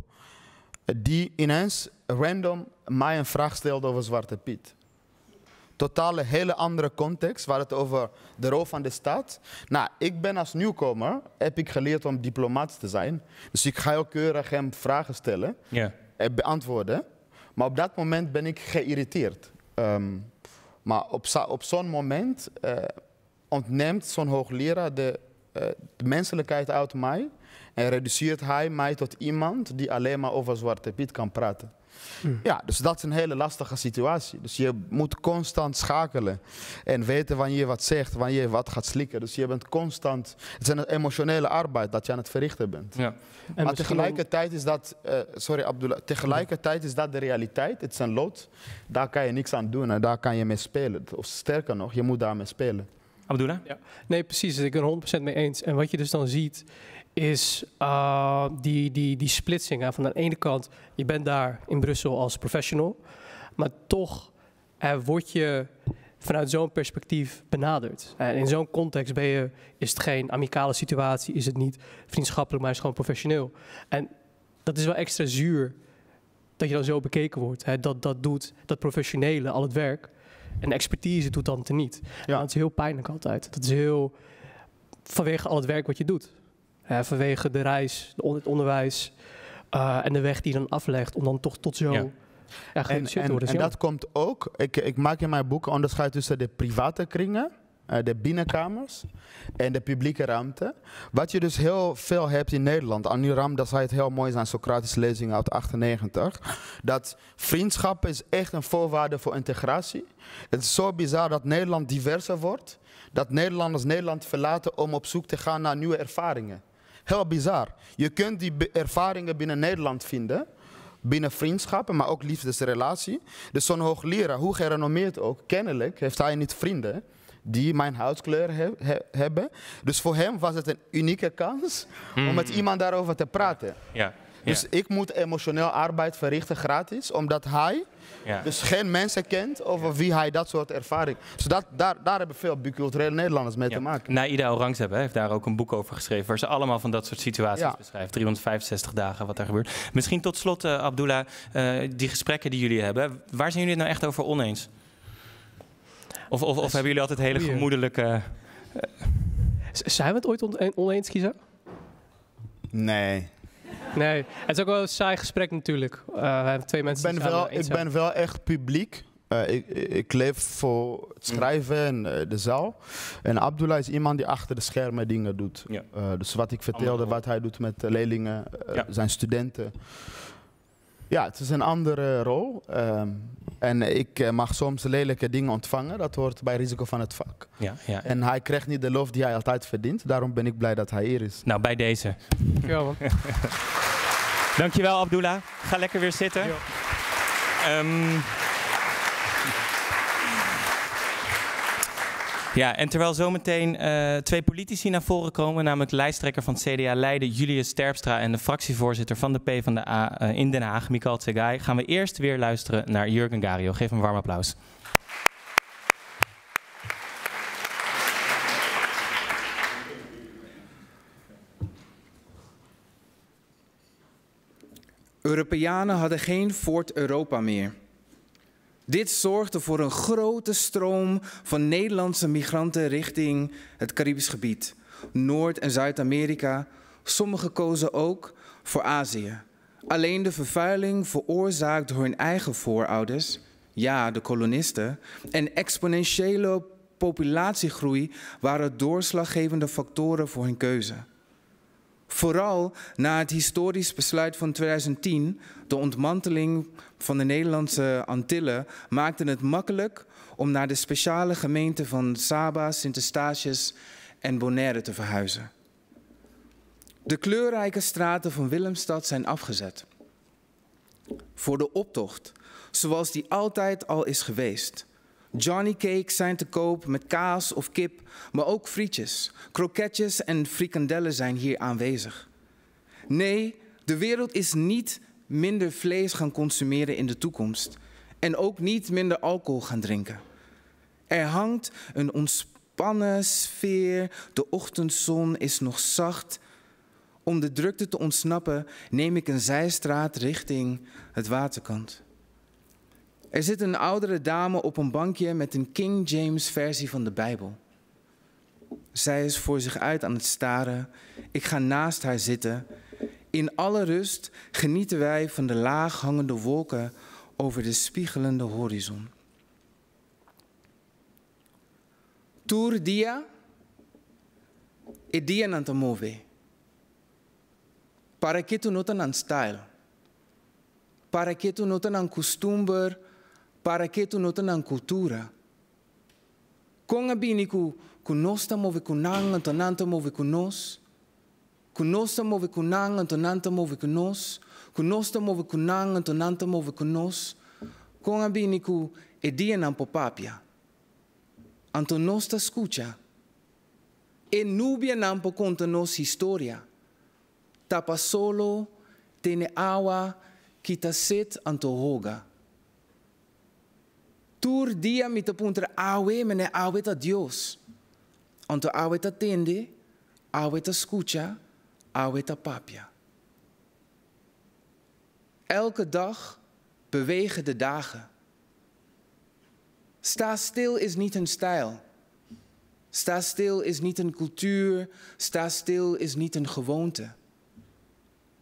die ineens random mij een vraag stelde over Zwarte Piet. Totale hele andere context, waar het over de rol van de staat. Nou, ik ben als nieuwkomer, heb ik geleerd om diplomaat te zijn. Dus ik ga heel keurig hem vragen stellen en beantwoorden. Maar op dat moment ben ik geïrriteerd. Ehm, maar op, op zo'n moment eh, ontneemt zo'n hoogleraar de, de menselijkheid uit mij. En reduceert hij mij tot iemand die alleen maar over Zwarte Piet kan praten. Ja, dus dat is een hele lastige situatie. Dus je moet constant schakelen en weten wanneer je wat zegt, wanneer je wat gaat slikken. Dus je bent constant. Het is een emotionele arbeid dat je aan het verrichten bent. Ja. En maar misschien tegelijkertijd is dat, eh, sorry Abdullah, tegelijkertijd is dat de realiteit. Het is een lot. Daar kan je niks aan doen en daar kan je mee spelen. Of sterker nog, je moet daarmee spelen. Abdullah? ook- Nee, precies. Ik ben er 100% mee eens. En wat je dus dan ziet, is eh, die, die, die splitsing. Hè, van aan de ene kant, je bent daar in Brussel als professional. Maar toch word je vanuit zo'n perspectief benaderd. En in zo'n context ben je, is het geen amicale situatie, is het niet vriendschappelijk, maar is gewoon professioneel. En dat is wel extra zuur dat je dan zo bekeken wordt. Hè. Dat, dat doet dat professionele, al het werk. En de expertise doet dan teniet. Ja. Dat is heel pijnlijk altijd. Dat is heel vanwege al het werk wat je doet. Vanwege de reis, de on- het onderwijs eh, en de weg die je dan aflegt om dan toch tot zo Ja. ja. En, en, worden. en dat komt ook, ik, ik maak in mijn boek onderscheid tussen de private kringen, de binnenkamers en de publieke ruimte. Wat je dus heel veel hebt in Nederland, Annie Ram, dat zei het heel mooi zijn Socratische lezing uit 98, dat vriendschap is echt een voorwaarde voor integratie. Het is zo bizar dat Nederland diverser wordt, dat Nederlanders Nederland verlaten om op zoek te gaan naar nieuwe ervaringen. Heel bizar. Je kunt die ervaringen binnen Nederland vinden, binnen vriendschappen, maar ook liefdesrelatie. Dus zo'n hoogleraar, hoe gerenommeerd ook, kennelijk heeft hij niet vrienden die mijn huidskleur he- he- hebben. Dus voor hem was het een unieke kans om met iemand daarover te praten. Ja. Dus ik moet emotioneel arbeid verrichten gratis, omdat hij ja. dus geen mensen kent over wie hij dat soort ervaring. Dus dat, daar, daar hebben veel biculturele Nederlanders mee Ja. te maken. Naida hè, heeft daar ook een boek over geschreven... waar ze allemaal van dat soort situaties beschrijft. 365 dagen, wat daar gebeurt. Misschien tot slot, eh, Abdullah, eh, die gesprekken die jullie hebben... waar zijn jullie het nou echt over oneens? Of, of, of hebben jullie altijd hele Goeie. gemoedelijke... Z- Zijn we het ooit on- oneens, Kiezer? Nee. Nee, het is ook wel een saai gesprek natuurlijk. Uh, we hebben twee Ik mensen ben, die samen wel, ik ben wel echt publiek. Eh, ik, ik leef voor het schrijven en eh, de zaal. En Abdullah is iemand die achter de schermen dingen doet. Ja. Eh, dus wat ik vertelde, wat hij doet met leerlingen, eh, Ja. zijn studenten. Ja, het is een andere rol. Ehm, en ik eh, mag soms lelijke dingen ontvangen. Dat hoort bij risico van het vak. Ja, ja. En hij krijgt niet de lof die hij altijd verdient. Daarom ben ik blij dat hij hier is. Nou, bij deze. Dankjewel, man. Dankjewel, Abdullah. Ga lekker weer zitten. Ja. Ja, en terwijl zometeen eh, twee politici naar voren komen, namelijk lijsttrekker van CDA Leiden, Julius Sterpstra, en de fractievoorzitter van de PvdA eh, in Den Haag, Mikal Tsegai, gaan we eerst weer luisteren naar Jurgen Gario. Geef hem een warm applaus. Europeanen hadden geen Fort Europa meer. Dit zorgde voor een grote stroom van Nederlandse migranten richting het Caribisch gebied, Noord- en Zuid-Amerika. Sommigen kozen ook voor Azië. Alleen de vervuiling veroorzaakt door hun eigen voorouders, ja, de kolonisten, en exponentiële populatiegroei waren doorslaggevende factoren voor hun keuze. Vooral na het historisch besluit van 2010, de ontmanteling van de Nederlandse Antillen, maakte het makkelijk om naar de speciale gemeenten van Saba, Sint-Eustatius en Bonaire te verhuizen. De kleurrijke straten van Willemstad zijn afgezet. Voor de optocht, zoals die altijd al is geweest. Johnny cakes zijn te koop met kaas of kip, maar ook frietjes, kroketjes en frikandellen zijn hier aanwezig. Nee, de wereld is niet minder vlees gaan consumeren in de toekomst en ook niet minder alcohol gaan drinken. Er hangt een ontspannen sfeer, de ochtendzon is nog zacht. Om de drukte te ontsnappen neem ik een zijstraat richting het waterkant. Er zit een oudere dame op een bankje met een King James versie van de Bijbel. Zij is voor zich uit aan het staren. Ik ga naast haar zitten. In alle rust genieten wij van de laag hangende wolken over de spiegelende horizon. Tour dia e dia te move. Para que tu não style. Para que tu não costume, para que tu nota na cultura. Com a bini ku ku nós ta move ku nang anto nanta move ku nós. Ku nós ta move ku anto nanta move ku. Ku nós ta move ku anto nanta move ku nós. A bini ku e dia nan popapia. Anto nós ta escucha. E nubia nan po conta nos historia. Tapa solo tene awa kita set anto hoga. Tur dia mi te punter awe mene awe ta Dios. Anto awe ta tende, awe ta escucha, awe ta papia. Elke dag bewegen de dagen. Sta stil is niet een stijl. Sta stil is niet een cultuur. Sta stil is niet een gewoonte.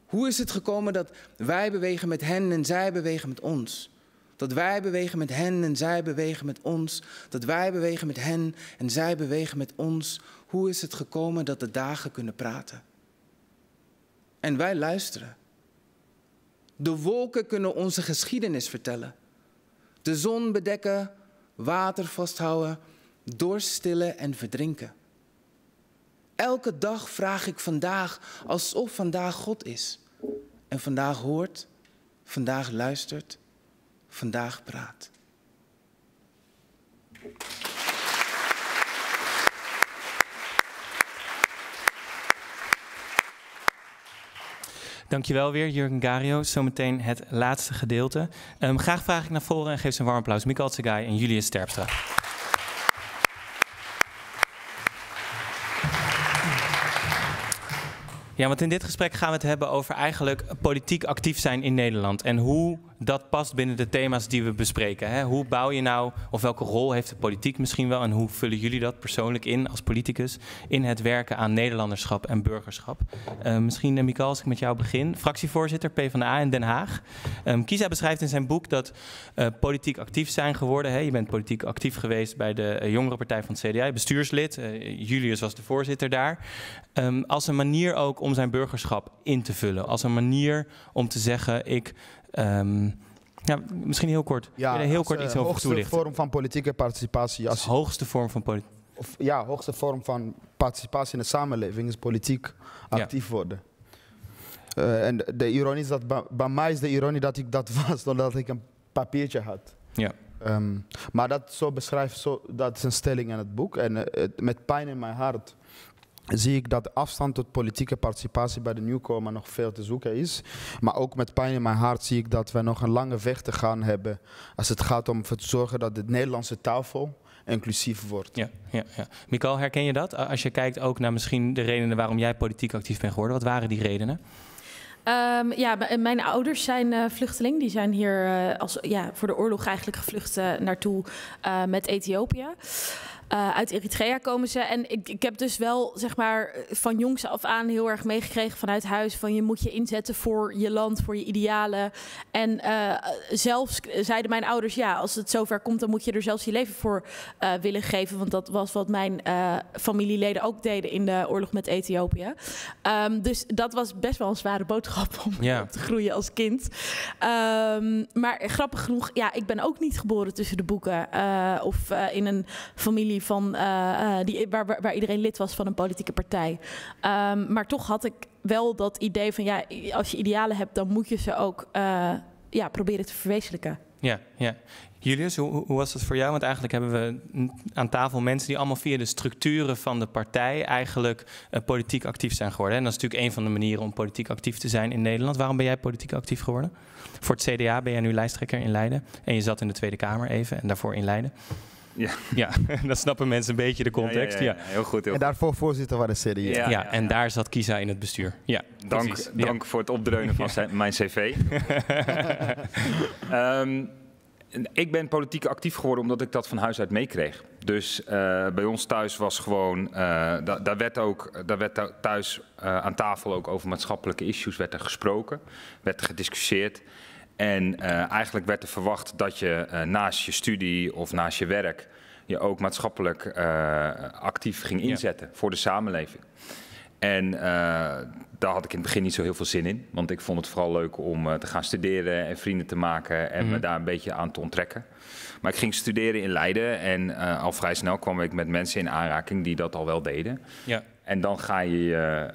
Hoe is het gekomen dat wij bewegen met hen en zij bewegen met ons? Dat wij bewegen met hen en zij bewegen met ons. Dat wij bewegen met hen en zij bewegen met ons. Hoe is het gekomen dat de dagen kunnen praten? En wij luisteren. De wolken kunnen onze geschiedenis vertellen. De zon bedekken, water vasthouden, doorstillen en verdrinken. Elke dag vraag ik vandaag alsof vandaag God is. En vandaag hoort, vandaag luistert, vandaag praat. Dankjewel weer, Jurgen Gario. Zometeen het laatste gedeelte. Ehm, graag vraag ik naar voren en geef ze een warm applaus. Mikal Tsegai en Julius Sterpstra. Ja, want in dit gesprek gaan we het hebben over eigenlijk politiek actief zijn in Nederland. En hoe dat past binnen de thema's die we bespreken. Hè? Hoe bouw je nou, of welke rol heeft de politiek misschien wel... en hoe vullen jullie dat persoonlijk in als politicus... in het werken aan Nederlanderschap en burgerschap? Uh, misschien, uh, Mikael, als ik met jou begin. Fractievoorzitter PvdA in Den Haag. Um, Kisa beschrijft in zijn boek dat politiek actief zijn geworden. Hè? Je bent politiek actief geweest bij de jongere partij van het CDA, bestuurslid. Julius was de voorzitter daar. Um, als een manier ook om zijn burgerschap in te vullen. Als een manier om te zeggen, ik... Um, ja, misschien heel kort. Ja, heel als, kort iets over hoogste toelichten. vorm van politieke participatie. Als, hoogste vorm van politiek. Of, ja, hoogste vorm van participatie in de samenleving is politiek actief ja. worden. Uh, en de, ironie is dat bij, mij is de ironie dat ik dat was, doordat ik een papiertje had. Ja. Um, maar dat zo beschrijft, zo, dat is een stelling in het boek. En uh, het, met pijn in mijn hart zie ik dat de afstand tot politieke participatie bij de nieuwkomer nog veel te zoeken is. Maar ook met pijn in mijn hart zie ik dat we nog een lange weg te gaan hebben als het gaat om ervoor te zorgen dat de Nederlandse tafel inclusief wordt. Ja, ja, ja. Mikael, herken je dat? Als je kijkt ook naar misschien de redenen waarom jij politiek actief bent geworden, wat waren die redenen? Um, ja, mijn ouders zijn uh, vluchteling. Die zijn hier uh, als, ja, voor de oorlog eigenlijk gevlucht uh, naartoe met Ethiopië. Uh, uit Eritrea komen ze. En ik, ik heb dus wel, zeg maar, van jongs af aan heel erg meegekregen vanuit huis. Van je moet je inzetten voor je land, voor je idealen. En uh, zelfs zeiden mijn ouders, ja, als het zover komt, dan moet je er zelfs je leven voor uh, willen geven. Want dat was wat mijn familieleden ook deden in de oorlog met Ethiopië. Um, dus dat was best wel een zware boodschap om ja. te groeien als kind. Um, maar grappig genoeg, ja, ik ben ook niet geboren tussen de boeken. of in een familie van, uh, uh, die, waar, waar, iedereen lid was van een politieke partij. Um, maar toch had ik wel dat idee van ja, als je idealen hebt, dan moet je ze ook uh, ja, proberen te verwezenlijken. Ja, ja. Julius, hoe, hoe, was dat voor jou? Want eigenlijk hebben we aan tafel mensen die allemaal via de structuren van de partij eigenlijk politiek actief zijn geworden. En dat is natuurlijk een van de manieren om politiek actief te zijn in Nederland. Waarom ben jij politiek actief geworden? Voor het CDA ben jij nu lijsttrekker in Leiden. En je zat in de Tweede Kamer even en daarvoor in Leiden. Ja. ja, dan snappen mensen een beetje de context. Ja, ja, ja. heel goed. Heel en daarvoor voorzitter van de CDA. Ja, ja, en daar zat Kisa in het bestuur. Ja, dank, dank voor het opdreunen van mijn cv. um, ik ben politiek actief geworden omdat ik dat van huis uit meekreeg. Dus uh, bij ons thuis was gewoon, uh, da daar werd ook, daar werd thuis uh, aan tafel ook over maatschappelijke issues werd er gesproken, werd er gediscussieerd. En uh, eigenlijk werd er verwacht dat je uh, naast je studie of naast je werk je ook maatschappelijk uh, actief ging inzetten ja. voor de samenleving. En daar had ik in het begin niet zo heel veel zin in, want ik vond het vooral leuk om te gaan studeren en vrienden te maken en mm me daar een beetje aan te onttrekken. Maar ik ging studeren in Leiden en al vrij snel kwam ik met mensen in aanraking die dat al wel deden. Ja. En dan ga je,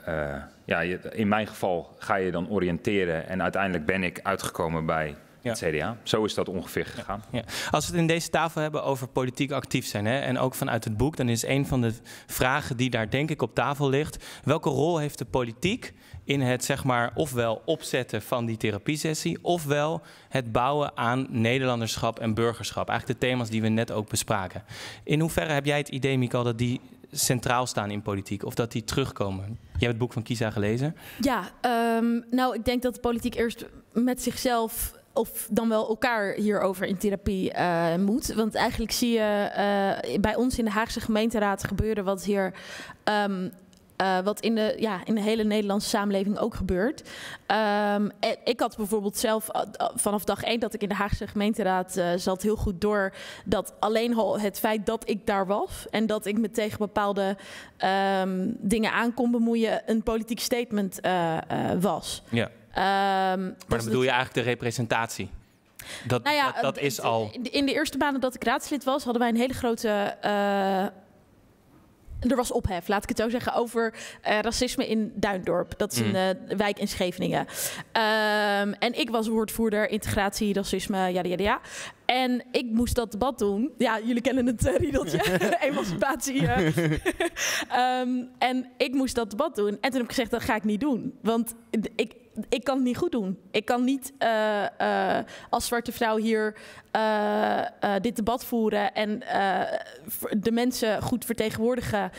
ja, je, in mijn geval ga je dan oriënteren. En uiteindelijk ben ik uitgekomen bij ja. het CDA. Zo is dat ongeveer gegaan. Ja, ja. Als we het in deze tafel hebben over politiek actief zijn, hè, en ook vanuit het boek, dan is een van de vragen die daar denk ik op tafel ligt: welke rol heeft de politiek in het zeg maar ofwel opzetten van die therapiesessie, ofwel het bouwen aan Nederlanderschap en burgerschap? Eigenlijk de thema's die we net ook bespraken. In hoeverre heb jij het idee, Mikael, dat die centraal staan in politiek of dat die terugkomen? Je hebt het boek van Kisa gelezen. Ja, um, nou, ik denk dat de politiek eerst met zichzelf of dan wel elkaar hierover in therapie uh, moet. Want eigenlijk zie je uh, bij ons in de Haagse gemeenteraad gebeuren wat hier. Um, uh, wat in de, ja, in de hele Nederlandse samenleving ook gebeurt. Um, ik had bijvoorbeeld zelf uh, vanaf dag één dat ik in de Haagse gemeenteraad uh, zat heel goed door dat alleen al het feit dat ik daar was en dat ik me tegen bepaalde um, dingen aan kon bemoeien een politiek statement uh, was. Ja. Um, maar dan bedoel je eigenlijk de representatie? Dat, nou ja, dat, dat is al. In de eerste maanden dat ik raadslid was, hadden wij een hele grote er was ophef, laat ik het zo zeggen, over uh, racisme in Duindorp. Dat is mm. een uh, wijk in Scheveningen. Um, en ik was woordvoerder integratie, racisme, ja, ja, ja. En ik moest dat debat doen. Ja, jullie kennen het uh, riedeltje, emancipatie. um, en ik moest dat debat doen. En toen heb ik gezegd, dat ga ik niet doen. Want ik, ik kan het niet goed doen. Ik kan niet uh, uh, als zwarte vrouw hier uh, dit debat voeren en de mensen goed vertegenwoordigen.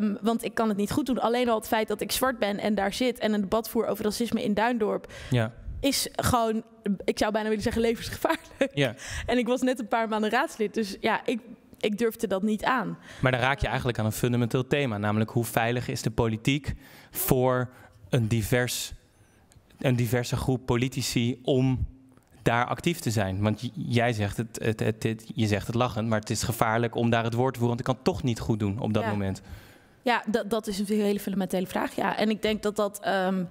Um, want ik kan het niet goed doen. Alleen al het feit dat ik zwart ben en daar zit en een debat voer over racisme in Duindorp. Ja. is gewoon, ik zou bijna willen zeggen, levensgevaarlijk. Ja. En ik was net een paar maanden raadslid, dus ja, ik, ik durfde dat niet aan. Maar dan raak je eigenlijk aan een fundamenteel thema, namelijk hoe veilig is de politiek voor een, divers, een diverse groep politici om daar actief te zijn. Want jij zegt het, het, het, het- je zegt het lachend, maar het is gevaarlijk om daar het woord te voeren, want ik kan het toch niet goed doen op dat Ja. moment. Ja, dat, dat is een hele fundamentele vraag. Ja. En ik denk dat dat, ehm,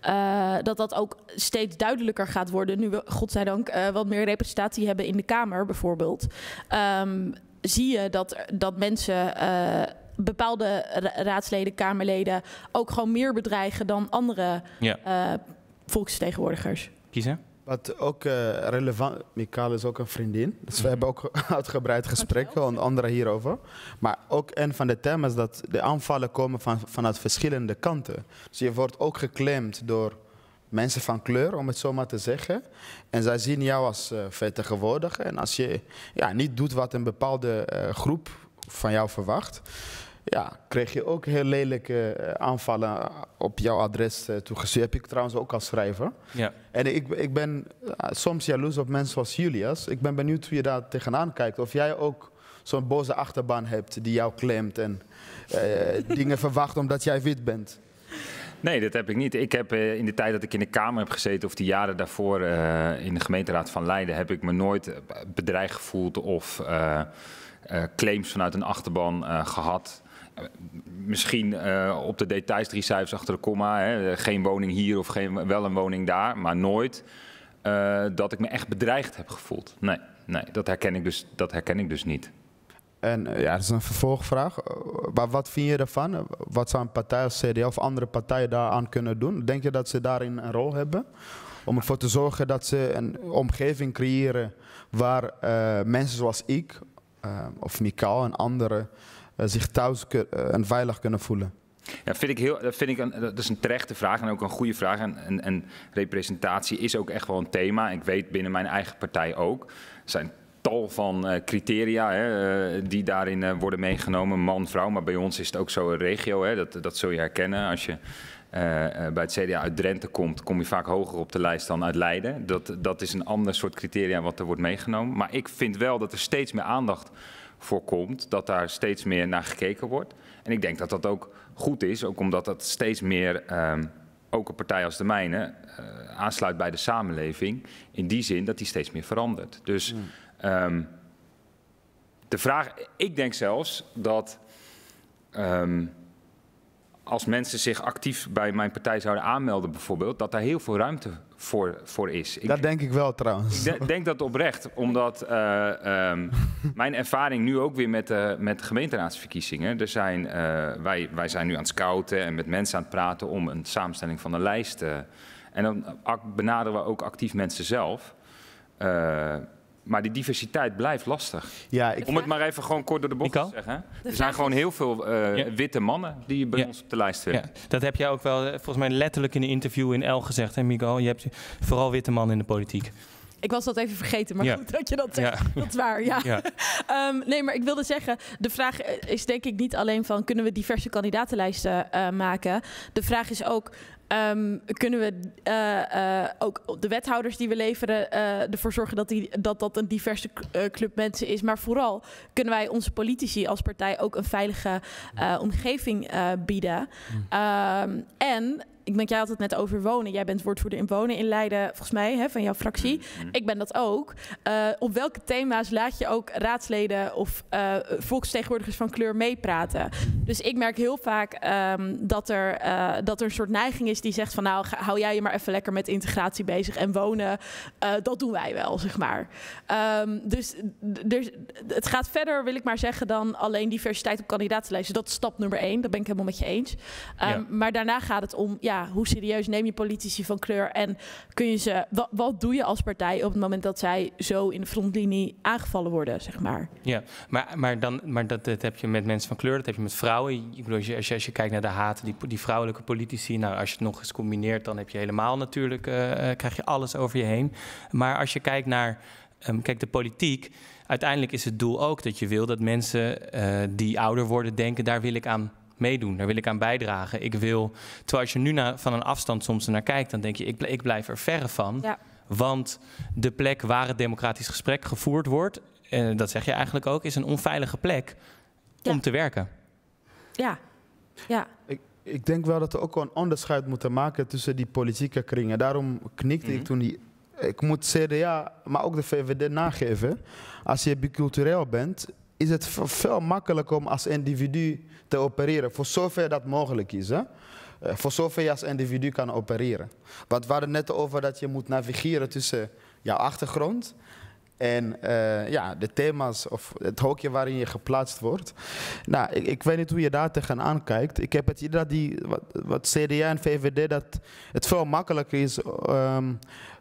eh, dat dat ook steeds duidelijker gaat worden. Nu we, godzijdank, eh wat meer representatie hebben in de Kamer, bijvoorbeeld. Ehm, zie je dat, dat mensen. eh, bepaalde ra- raadsleden, Kamerleden ook gewoon meer bedreigen dan andere Ja. Volksvertegenwoordigers. Kiezen? Wat ook eh, relevant, Mikael is ook een vriendin, dus we hebben ook uitgebreid gesprekken, onder andere hierover. Maar ook een van de thema's dat de aanvallen komen van, vanuit verschillende kanten. Dus je wordt ook geclaimd door mensen van kleur, om het zo maar te zeggen. En zij zien jou als eh, vertegenwoordiger. En als je ja, niet doet wat een bepaalde eh, groep van jou verwacht, ja, kreeg je ook heel lelijke eh, aanvallen op jouw adres eh, toegestuurd. Heb ik trouwens ook als schrijver. Ja. En ik, ik ben eh, soms jaloers op mensen zoals Julius. Ik ben benieuwd hoe je daar tegenaan kijkt. Of jij ook zo'n boze achterban hebt die jou claimt en eh, dingen verwacht omdat jij wit bent. Nee, dat heb ik niet. Ik heb eh, in de tijd dat ik in de Kamer heb gezeten, of die jaren daarvoor eh, in de gemeenteraad van Leiden, heb ik me nooit eh, bedreigd gevoeld of eh, eh, claims vanuit een achterban eh, gehad. Misschien eh, op de details drie cijfers achter de komma. Geen woning hier of geen, wel een woning daar. Maar nooit eh, dat ik me echt bedreigd heb gevoeld. Nee, nee dat, herken ik dus, dat herken ik dus niet. En eh, ja, dat is een vervolgvraag. Maar wat vind je ervan? Wat zou een partij als CDA of andere partijen daaraan kunnen doen? Denk je dat ze daarin een rol hebben? Om ervoor te zorgen dat ze een omgeving creëren waar mensen zoals ik of Mikael en anderen zich thuis eh, en veilig kunnen voelen. Ja, vind ik heel, dat, vind ik een, dat is een terechte vraag en ook een goede vraag. En, en, en representatie is ook echt wel een thema. Ik weet binnen mijn eigen partij ook. Er zijn tal van eh, criteria hè, eh, die daarin eh, worden meegenomen. Man, vrouw, maar bij ons is het ook zo een regio. Hè, dat, dat zul je herkennen. Als je eh, eh, bij het CDA uit Drenthe komt, kom je vaak hoger op de lijst dan uit Leiden. Dat, dat is een ander soort criteria wat er wordt meegenomen. Maar ik vind wel dat er steeds meer aandacht voor komt. Dat daar steeds meer naar gekeken wordt. En ik denk dat dat ook goed is, ook omdat dat steeds meer, ehm, ook een partij als de mijne, eh, aansluit bij de samenleving. In die zin dat die steeds meer verandert. Dus ehm, de vraag, ik denk zelfs dat ehm, als mensen zich actief bij mijn partij zouden aanmelden bijvoorbeeld, dat daar heel veel ruimte voor, voor is. Ik, Dat denk ik wel trouwens. ik de- denk dat oprecht, omdat eh, ehm, mijn ervaring nu ook weer met de, met de gemeenteraadsverkiezingen. Er zijn, eh, wij, wij zijn nu aan het scouten en met mensen aan het praten om een samenstelling van een lijst. eh, en dan benaderen we ook actief mensen zelf. Eh, maar die diversiteit blijft lastig. Ja, ik, Om het maar even gewoon kort door de bocht te zeggen. hè. Er zijn gewoon heel veel eh, Ja. witte mannen die bij Ja. ons op de lijst. Ja, dat heb jij ook wel eh, volgens mij letterlijk in een interview in L gezegd, hè Miguel? Je hebt vooral witte mannen in de politiek. Ik was dat even vergeten, maar Ja. goed dat je dat zegt. Ja. Dat is waar, ja. Ja. Ehm, nee, maar ik wilde zeggen, de vraag is denk ik niet alleen van kunnen we diverse kandidatenlijsten eh, maken. De vraag is ook. Ehm, kunnen we eh, eh, ook de wethouders die we leveren eh, ervoor zorgen dat, die, dat dat een diverse club mensen is? Maar vooral kunnen wij onze politici als partij ook een veilige omgeving bieden? Ehm, en ik denk, jij had het net over wonen. Jij bent woordvoerder in wonen in Leiden, volgens mij, hè, van jouw fractie. Ik ben dat ook. Eh, op welke thema's laat je ook raadsleden of eh, volksvertegenwoordigers van kleur meepraten? Dus ik merk heel vaak ehm, dat, er, eh, dat er een soort neiging is die zegt van nou, hou jij je maar even lekker met integratie bezig en wonen, dat doen wij wel, zeg maar. Ehm, dus het gaat verder, wil ik maar zeggen, dan alleen diversiteit op kandidatenlijsten. Dat is stap nummer één, dat ben ik helemaal met je eens. Ehm, Ja. Maar daarna gaat het om, ja, hoe serieus neem je politici van kleur en kun je ze, wat, wat doe je als partij op het moment dat zij zo in de frontlinie aangevallen worden, zeg maar? Ja, maar, maar, dan, maar dat, dat heb je met mensen van kleur, dat heb je met vrouwen. Ik bedoel, als je, als je, kijkt naar de haat, die, die vrouwelijke politici, nou, als je het nog eens combineert, dan heb je helemaal natuurlijk, eh, eh, krijg je alles over je heen. Maar als je kijkt naar, ehm, kijk, de politiek, uiteindelijk is het doel ook dat je wil dat mensen eh, die ouder worden denken, daar wil ik aan meedoen, daar wil ik aan bijdragen. Ik wil, terwijl als je nu naar, van een afstand soms naar kijkt, dan denk je, ik, ik blijf er verre van. Ja. Want de plek waar het democratisch gesprek gevoerd wordt, eh, dat zeg je eigenlijk ook, is een onveilige plek Ja. om te werken. Ja. Ja. Ik, ik denk wel dat we ook een onderscheid moeten maken tussen die politieke kringen. Daarom knikte Mhm. ik toen die. Ik moet CDA, maar ook de VVD nageven. Als je bicultureel bent, is het ve- veel makkelijker om als individu te opereren. Voor zover dat mogelijk is. Hè? Eh, voor zover je als individu kan opereren. Want we hadden net over dat je moet navigeren tussen jouw achtergrond en eh, ja, de thema's of het hokje waarin je geplaatst wordt. Nou, ik, ik weet niet hoe je daar tegenaan kijkt. Ik heb het idee dat die, wat, wat CDA en VVD, dat het veel makkelijker is ehm,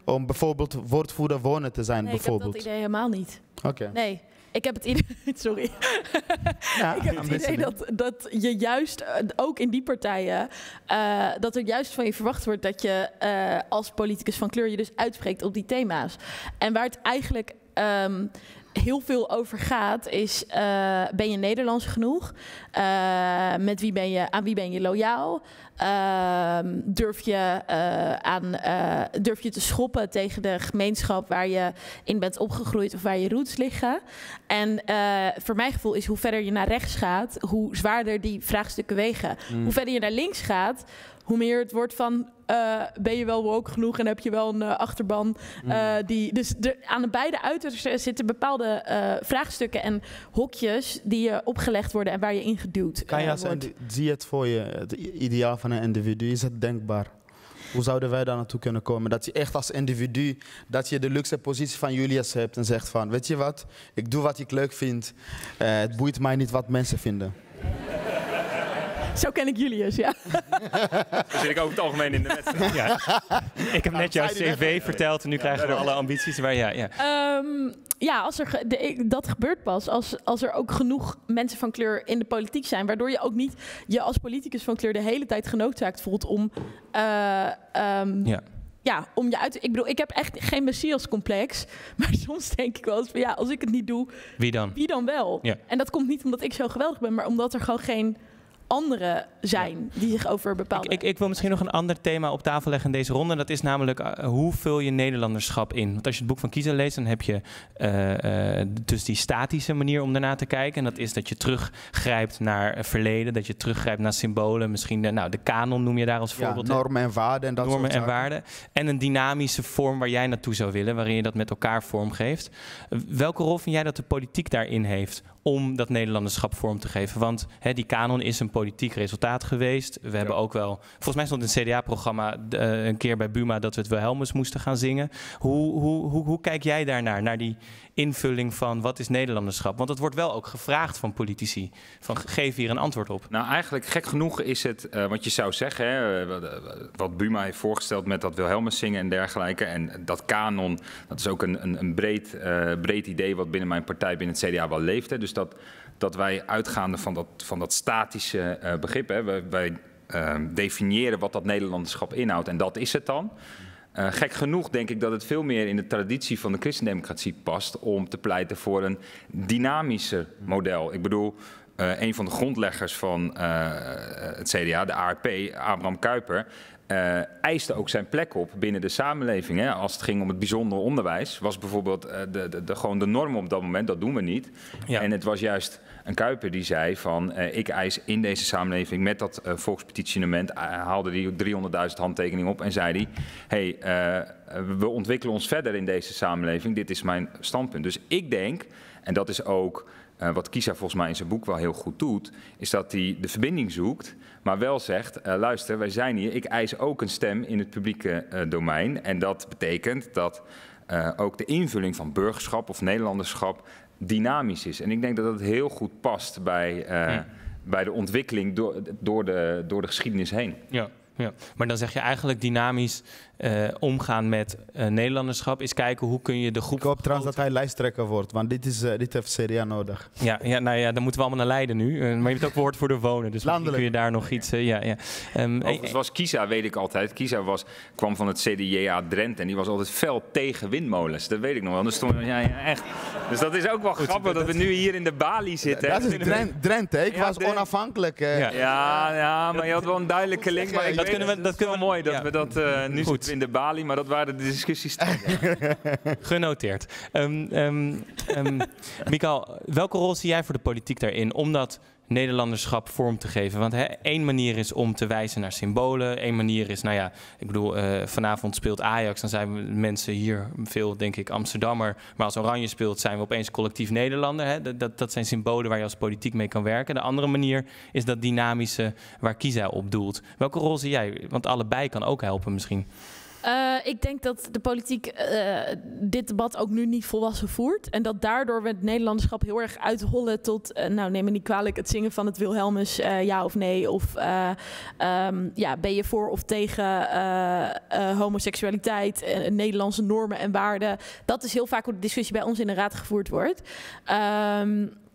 om bijvoorbeeld woordvoerder wonen te zijn. Nee, ik heb bijvoorbeeld. dat idee helemaal niet. Oké. Nee. Ik heb het idee, sorry. Ja, ik heb het idee dat, dat je juist, eh, ook in die partijen, eh, dat er juist van je verwacht wordt dat je eh, als politicus van kleur je dus uitspreekt op die thema's. En waar het eigenlijk ehm, heel veel over gaat, is ben je Nederlands genoeg? Met wie ben je, aan wie ben je loyaal? Ehm, durf, je, eh, aan, eh, durf je te schoppen tegen de gemeenschap waar je in bent opgegroeid of waar je roots liggen? En eh, voor mijn gevoel is hoe verder je naar rechts gaat, hoe zwaarder die vraagstukken wegen. Hoe verder je naar links gaat, hoe meer het wordt van eh, ben je wel woke genoeg en heb je wel een eh, achterban. eh, die, dus aan de beide uitersten zitten bepaalde vraagstukken en hokjes die je opgelegd worden en waar je ingeduwd Kan je als wordt. zie het voor je, het ideaal van een individu? Is het denkbaar? Hoe zouden wij daar naartoe kunnen komen? Dat je echt als individu, dat je de luxe positie van Julius hebt en zegt van, weet je wat, ik doe wat ik leuk vind. Het boeit mij niet wat mensen vinden. Zo ken ik Julius, ja. Zo zit ik over het algemeen in de wedstrijd. Ja. Ik heb net jouw cv verteld en nu krijgen we alle ambities. Waar, ja, ja. Ehm, ja, als er ge- de, ik- dat gebeurt pas als, als er ook genoeg mensen van kleur in de politiek zijn. Waardoor je ook niet je als politicus van kleur de hele tijd genoodzaakt voelt om, eh, ehm, Ja. ja, om je uit te... Ik bedoel, ik heb echt geen messias-complex. Maar soms denk ik wel eens van ja, als ik het niet doe, Wie dan? wie dan wel? Ja. En dat komt niet omdat ik zo geweldig ben, maar omdat er gewoon geen anderen zijn die zich over bepaalde... Ik, ik wil misschien nog een ander thema op tafel leggen in deze ronde. Dat is namelijk eh, hoe vul je Nederlanderschap in? Want als je het boek van Kiezer leest, dan heb je eh, eh, dus die statische manier om daarna te kijken. En dat is dat je teruggrijpt naar het verleden, dat je teruggrijpt naar symbolen. Misschien de, nou, de kanon noem je daar als Ja, voorbeeld. hè? normen en waarden en dat normen soort en waarden. En een dynamische vorm waar jij naartoe zou willen, waarin je dat met elkaar vormgeeft. Welke rol vind jij dat de politiek daarin heeft om dat Nederlanderschap vorm te geven? Want hè, die kanon is een politiek resultaat geweest. We hebben ook wel, volgens mij stond in het CDA-programma eh, een keer bij Buma dat we het Wilhelmus moesten gaan zingen. Hoe, hoe, hoe, hoe kijk jij daarnaar, naar die invulling van wat is Nederlanderschap? Want het wordt wel ook gevraagd van politici, van geef hier een antwoord op. Nou, eigenlijk gek genoeg is het, eh wat je zou zeggen, hè, eh, wat- eh, wat Buma heeft voorgesteld met dat Wilhelmus zingen en dergelijke. En dat kanon, dat is ook een, een, een breed, breed idee wat binnen mijn partij, binnen het CDA wel leeft. Hè. Dus dat, dat wij uitgaande van dat, van dat statische begrip, hè, wij, wij definiëren wat dat Nederlanderschap inhoudt en dat is het dan. Eh, gek genoeg denk ik dat het veel meer in de traditie van de christendemocratie past om te pleiten voor een dynamischer model. Ik bedoel, eh, een van de grondleggers van eh, het CDA, de ARP, Abraham Kuyper, eh, eiste ook zijn plek op binnen de samenleving. Hè. Als het ging om het bijzonder onderwijs, was bijvoorbeeld eh, de, de, de, gewoon de norm op dat moment, dat doen we niet. Ja. En het was juist een Kuiper die zei van, eh, ik eis in deze samenleving met dat volkspetitionement, haalde hij 300.000 handtekeningen op en zei hij, hey, we ontwikkelen ons verder in deze samenleving, dit is mijn standpunt. Dus ik denk, en dat is ook wat Kisa volgens mij in zijn boek wel heel goed doet, is dat hij de verbinding zoekt, maar wel zegt, eh, luister, wij zijn hier, ik eis ook een stem in het publieke eh, domein. En dat betekent dat eh, ook de invulling van burgerschap of Nederlanderschap dynamisch is. En ik denk dat dat heel goed past bij, eh, bij de ontwikkeling door, door, de, door de geschiedenis heen. Ja. Ja, maar dan zeg je eigenlijk dynamisch eh, omgaan met uh, Nederlanderschap is kijken hoe kun je de groep. Ik hoop trouwens dat hij lijsttrekker wordt, want dit, is, uh, dit heeft CDA nodig. Ja, ja, nou ja, dan moeten we allemaal naar Leiden nu. maar je hebt ook woord voor de wonen, dus kun je daar nog iets. ja, ja. Um, Overigens was Kisa, weet ik altijd. Kisa was, kwam van het CDA Drenthe en die was altijd fel tegen windmolens. Dat weet ik nog wel. Dus, stond, ja, ja, echt. dus dat is ook wel Goed, grappig dat, dat, we nu hier in de Bali zitten. Dat is Drenthe, ik was onafhankelijk. Ja. ja. Ja, maar je had wel een duidelijke link. Maar dat, kunnen we, dat kunnen we mooi dat we dat nu Goed. Zitten in de Bali, maar dat waren de discussies. Genoteerd. Um, um, um, Mikael, welke rol zie jij voor de politiek daarin om dat Nederlanderschap vorm te geven? Want hè, één manier is om te wijzen naar symbolen. Eén manier is, nou ja, ik bedoel, uh, vanavond speelt Ajax. Dan zijn mensen hier veel, denk ik, Amsterdammer. Maar als Oranje speelt, zijn we opeens collectief Nederlander. Hè? Dat, dat, dat zijn symbolen waar je als politiek mee kan werken. De andere manier is dat dynamische waar Kiza op doelt. Welke rol zie jij? Want allebei kan ook helpen misschien. Uh, ik denk dat de politiek uh, dit debat ook nu niet volwassen voert. En dat daardoor we het Nederlanderschap heel erg uithollen tot, uh, nou neem me niet kwalijk, het zingen van het Wilhelmus, ja of nee. Of um, ja, ben je voor of tegen homoseksualiteit, Nederlandse normen en waarden. Dat is heel vaak hoe de discussie bij ons in de raad gevoerd wordt. Um,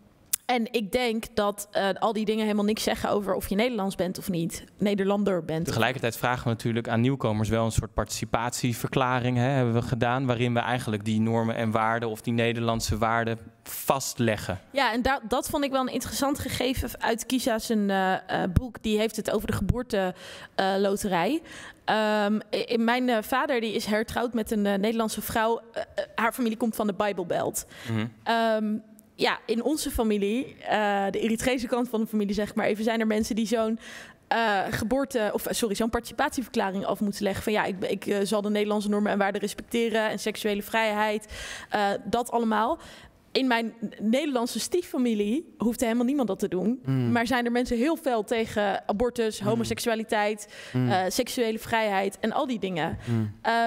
en ik denk dat uh, al die dingen helemaal niks zeggen over of je Nederlands bent of niet, Nederlander bent. Tegelijkertijd vragen we natuurlijk aan nieuwkomers wel een soort participatieverklaring, hè, hebben we gedaan, waarin we eigenlijk die normen en waarden of die Nederlandse waarden vastleggen. Ja, en da dat vond ik wel een interessant gegeven uit Kisa zijn uh, uh, boek. Die heeft het over de geboorteloterij. Um, in mijn vader die is hertrouwd met een Nederlandse vrouw. haar familie komt van de Bijbelbelt. Mm -hmm. um, ja, in onze familie, uh, de Eritrese kant van de familie, zeg maar even, zijn er mensen die zo'n uh, geboorte, of sorry, zo'n participatieverklaring af moeten leggen. Van ja, ik, ik zal de Nederlandse normen en waarden respecteren en seksuele vrijheid, dat allemaal. In mijn Nederlandse stieffamilie hoeft helemaal niemand dat te doen. Mm. Maar zijn er mensen heel veel tegen abortus, mm. homoseksualiteit, mm. seksuele vrijheid en al die dingen.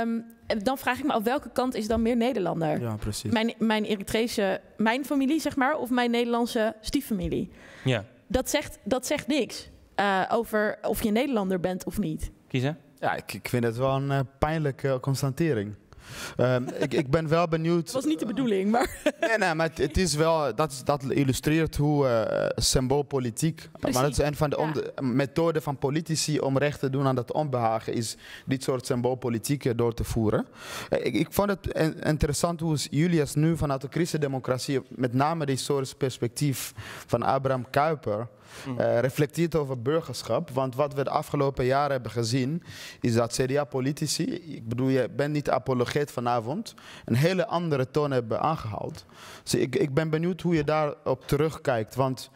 Um, dan vraag ik me af welke kant is dan meer Nederlander? Ja, precies. Mijn, mijn Eritrese, mijn familie zeg maar, of mijn Nederlandse stieffamilie? Ja. Dat zegt, dat zegt niks uh, over of je Nederlander bent of niet. Kiezen? Ja, ik, ik vind het wel een uh, pijnlijke constatering. Um, ik, ik, ben wel benieuwd. Dat was niet de bedoeling, maar. nee, nee, maar het, het is wel. Dat, dat illustreert hoe uh, symboolpolitiek. Maar dat is een van de, ja. methoden van politici om recht te doen aan dat onbehagen. Is dit soort symboolpolitiek door te voeren. Uh, ik, ik, vond het interessant hoe Julius nu vanuit de christendemocratie. met name de historische perspectief van Abraham Kuyper. Uh, reflecteert over burgerschap. Want wat we de afgelopen jaren hebben gezien, is dat CDA-politici, ik bedoel, je bent niet apologeet vanavond, een hele andere toon hebben aangehaald. Dus ik, ik ben benieuwd hoe je daarop terugkijkt. Want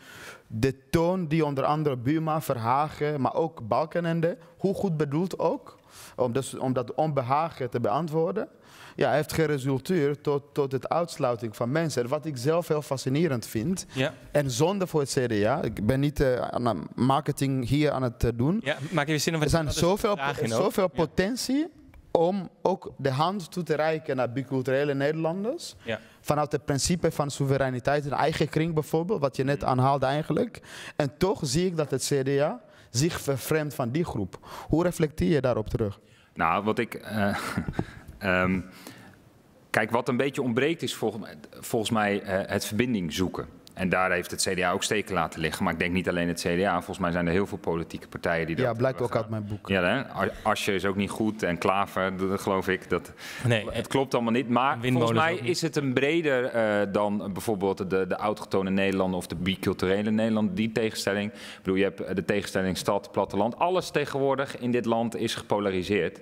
de toon die onder andere Buma, Verhagen, maar ook Balkenende, hoe goed bedoeld ook, om, dus, om dat onbehagen te beantwoorden, ja, heeft geresulteerd tot, tot het uitsluiting van mensen. Wat ik zelf heel fascinerend vind. Ja. En zonde voor het CDA. Ik ben niet uh, aan marketing hier aan het uh, doen. Ja, maak even zin om er zijn zoveel, zoveel potentie om ook de hand toe te reiken naar biculturele Nederlanders. Ja. Vanuit het principe van soevereiniteit in eigen kring bijvoorbeeld, wat je net aanhaalde eigenlijk. En toch zie ik dat het CDA zich vervreemdt van die groep. Hoe reflecteer je daarop terug? Nou, wat ik. Uh, um, Kijk, wat een beetje ontbreekt is volgens, volgens mij uh, het verbinding zoeken. En daar heeft het CDA ook steken laten liggen. Maar ik denk niet alleen het CDA. Volgens mij zijn er heel veel politieke partijen die dat... Ja, blijkt ook uit mijn boek. Ja, hè? Asje is ook niet goed en Klaver, dat geloof ik. Dat, nee, het klopt allemaal niet. Maar volgens mij is het een breder uh, dan bijvoorbeeld de, de autochtone Nederlander... of de biculturele Nederlander, die tegenstelling. Ik bedoel, je hebt de tegenstelling stad, platteland. Alles tegenwoordig in dit land is gepolariseerd.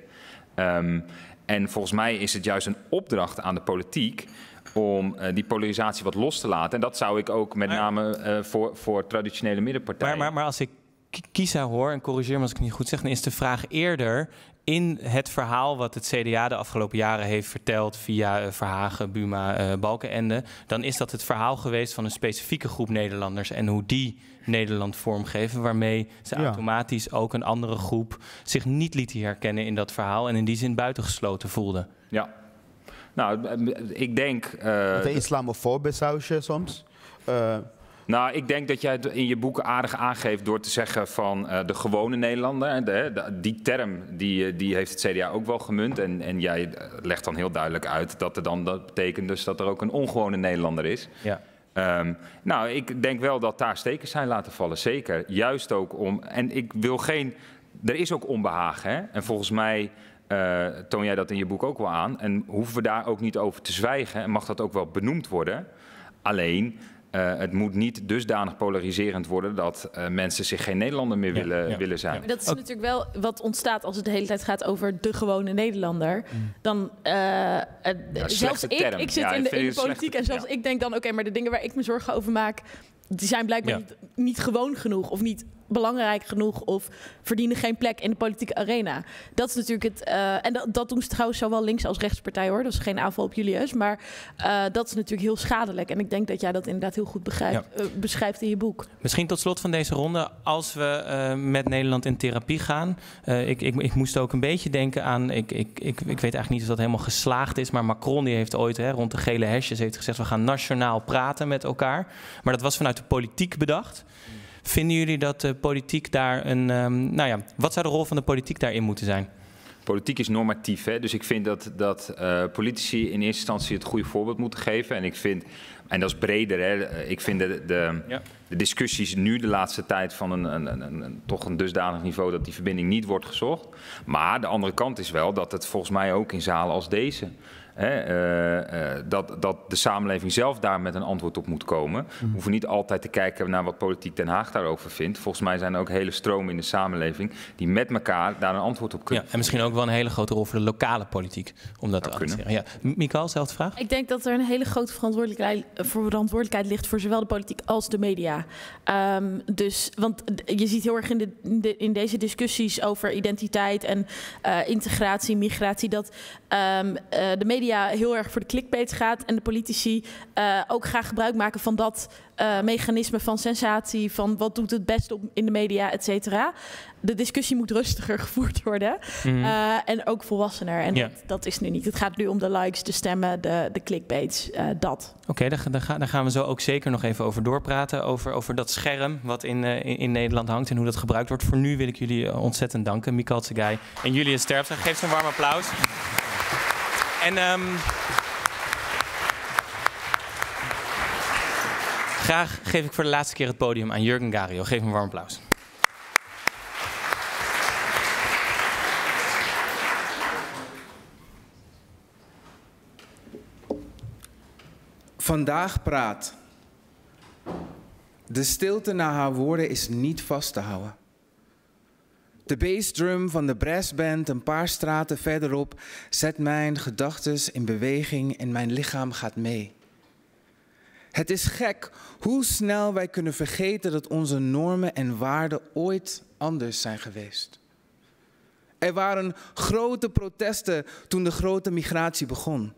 Um, en volgens mij is het juist een opdracht aan de politiek om uh, die polarisatie wat los te laten. En dat zou ik ook met name uh, voor, voor traditionele middenpartijen. Maar, maar, maar als ik Kisa hoor, en corrigeer me als ik het niet goed zeg, dan is de vraag eerder in het verhaal wat het CDA de afgelopen jaren heeft verteld via uh, Verhagen, Buma, uh, Balkenende, dan is dat het verhaal geweest van een specifieke groep Nederlanders en hoe die Nederland vormgeven, waarmee ze ja. automatisch ook een andere groep zich niet lieten herkennen in dat verhaal en in die zin buitengesloten voelden. Ja, nou, ik denk. Uh, de islamofobe sausje soms. Uh, Nou, ik denk dat jij het in je boeken aardig aangeeft door te zeggen van eh, de gewone Nederlander. De, de, die term die, eh, die heeft het CDA ook wel gemunt. En, en jij eh, legt dan heel duidelijk uit dat er dan dat betekent dus dat er ook een ongewone Nederlander is. Ja. Ehm, nou, ik denk wel dat daar stekens zijn laten vallen, zeker. Juist ook om. En ik wil geen. Er is ook onbehagen. Hè? En volgens mij uh, toon jij dat in je boek ook wel aan. En hoeven we daar ook niet over te zwijgen. En mag dat ook wel benoemd worden. Alleen. Uh, het moet niet dusdanig polariserend worden dat uh, mensen zich geen Nederlander meer Ja, willen, ja. willen zijn. Maar dat is natuurlijk wel wat ontstaat als het de hele tijd gaat over de gewone Nederlander. Dan, eh, eh, zelfs ik, term. ik zit Ja, in de, in politiek slechte- en zelfs ja. ik denk dan, oké, maar de dingen waar ik me zorgen over maak, die zijn blijkbaar Ja. niet, niet gewoon genoeg of niet belangrijk genoeg of verdienen geen plek in de politieke arena. Dat is natuurlijk het, eh, en dat, dat doen ze trouwens zowel links als rechtspartij hoor, dat is geen aanval op Julius, maar eh, dat is natuurlijk heel schadelijk. En ik denk dat jij dat inderdaad heel goed begrijpt, eh, beschrijft in je boek. Misschien tot slot van deze ronde, als we met Nederland in therapie gaan. ik, ik, ik moest ook een beetje denken aan, ik, ik, ik, ik weet eigenlijk niet of dat helemaal geslaagd is, maar Macron die heeft ooit hè, rond de gele hesjes heeft gezegd, we gaan nationaal praten met elkaar. Maar dat was vanuit de politiek bedacht. Vinden jullie dat de politiek daar een, ehm, nou ja, wat zou de rol van de politiek daarin moeten zijn? Politiek is normatief, hè? dus ik vind dat, dat eh, politici in eerste instantie het goede voorbeeld moeten geven. En ik vind, en dat is breder, hè? eh, ik vind de, de, Ja. de discussies nu de laatste tijd van een, een- een- toch een dusdanig niveau dat die verbinding niet wordt gezocht. Maar de andere kant is wel dat het volgens mij ook in zalen als deze. Hè, eh, eh, dat, dat de samenleving zelf daar met een antwoord op moet komen. We hoeven niet altijd te kijken naar wat politiek Den Haag daarover vindt. Volgens mij zijn er ook hele stromen in de samenleving die met elkaar daar een antwoord op kunnen. Ja, en misschien ook wel een hele grote rol voor de lokale politiek om dat te kunnen. Ja. Mikael, zelfde vraag? Ik denk dat er een hele grote verantwoordelijkheid, eh, verantwoordelijkheid ligt voor zowel de politiek als de media. Ehm, dus, want je ziet heel erg in, de, in de- in deze discussies over identiteit en eh, integratie, migratie, dat ehm, eh, de media heel erg voor de clickbait gaat en de politici eh, ook graag gebruik maken van dat eh, mechanisme van sensatie, van wat doet het best op in de media, et cetera. De discussie moet rustiger gevoerd worden. Mhm. Eh, en ook volwassener. En dat, dat is nu niet. Het gaat nu om de likes, de stemmen, de, de clickbaits, dat. Oké, daar, daar, ga- daar gaan we zo ook zeker nog even over doorpraten. Over, over dat scherm wat in, in, in Nederland hangt en hoe dat gebruikt wordt. Voor nu wil ik jullie ontzettend danken. Mikael Tsegay en Julius Sterpstra. Geef ze een warm applaus. En ehm, graag geef ik voor de laatste keer het podium aan Jurgen Gario. Geef hem een warm applaus. Vandaag praat. De stilte na haar woorden is niet vast te houden. De bassdrum van de brassband een paar straten verderop zet mijn gedachten in beweging en mijn lichaam gaat mee. Het is gek hoe snel wij kunnen vergeten dat onze normen en waarden ooit anders zijn geweest. Er waren grote protesten toen de grote migratie begon.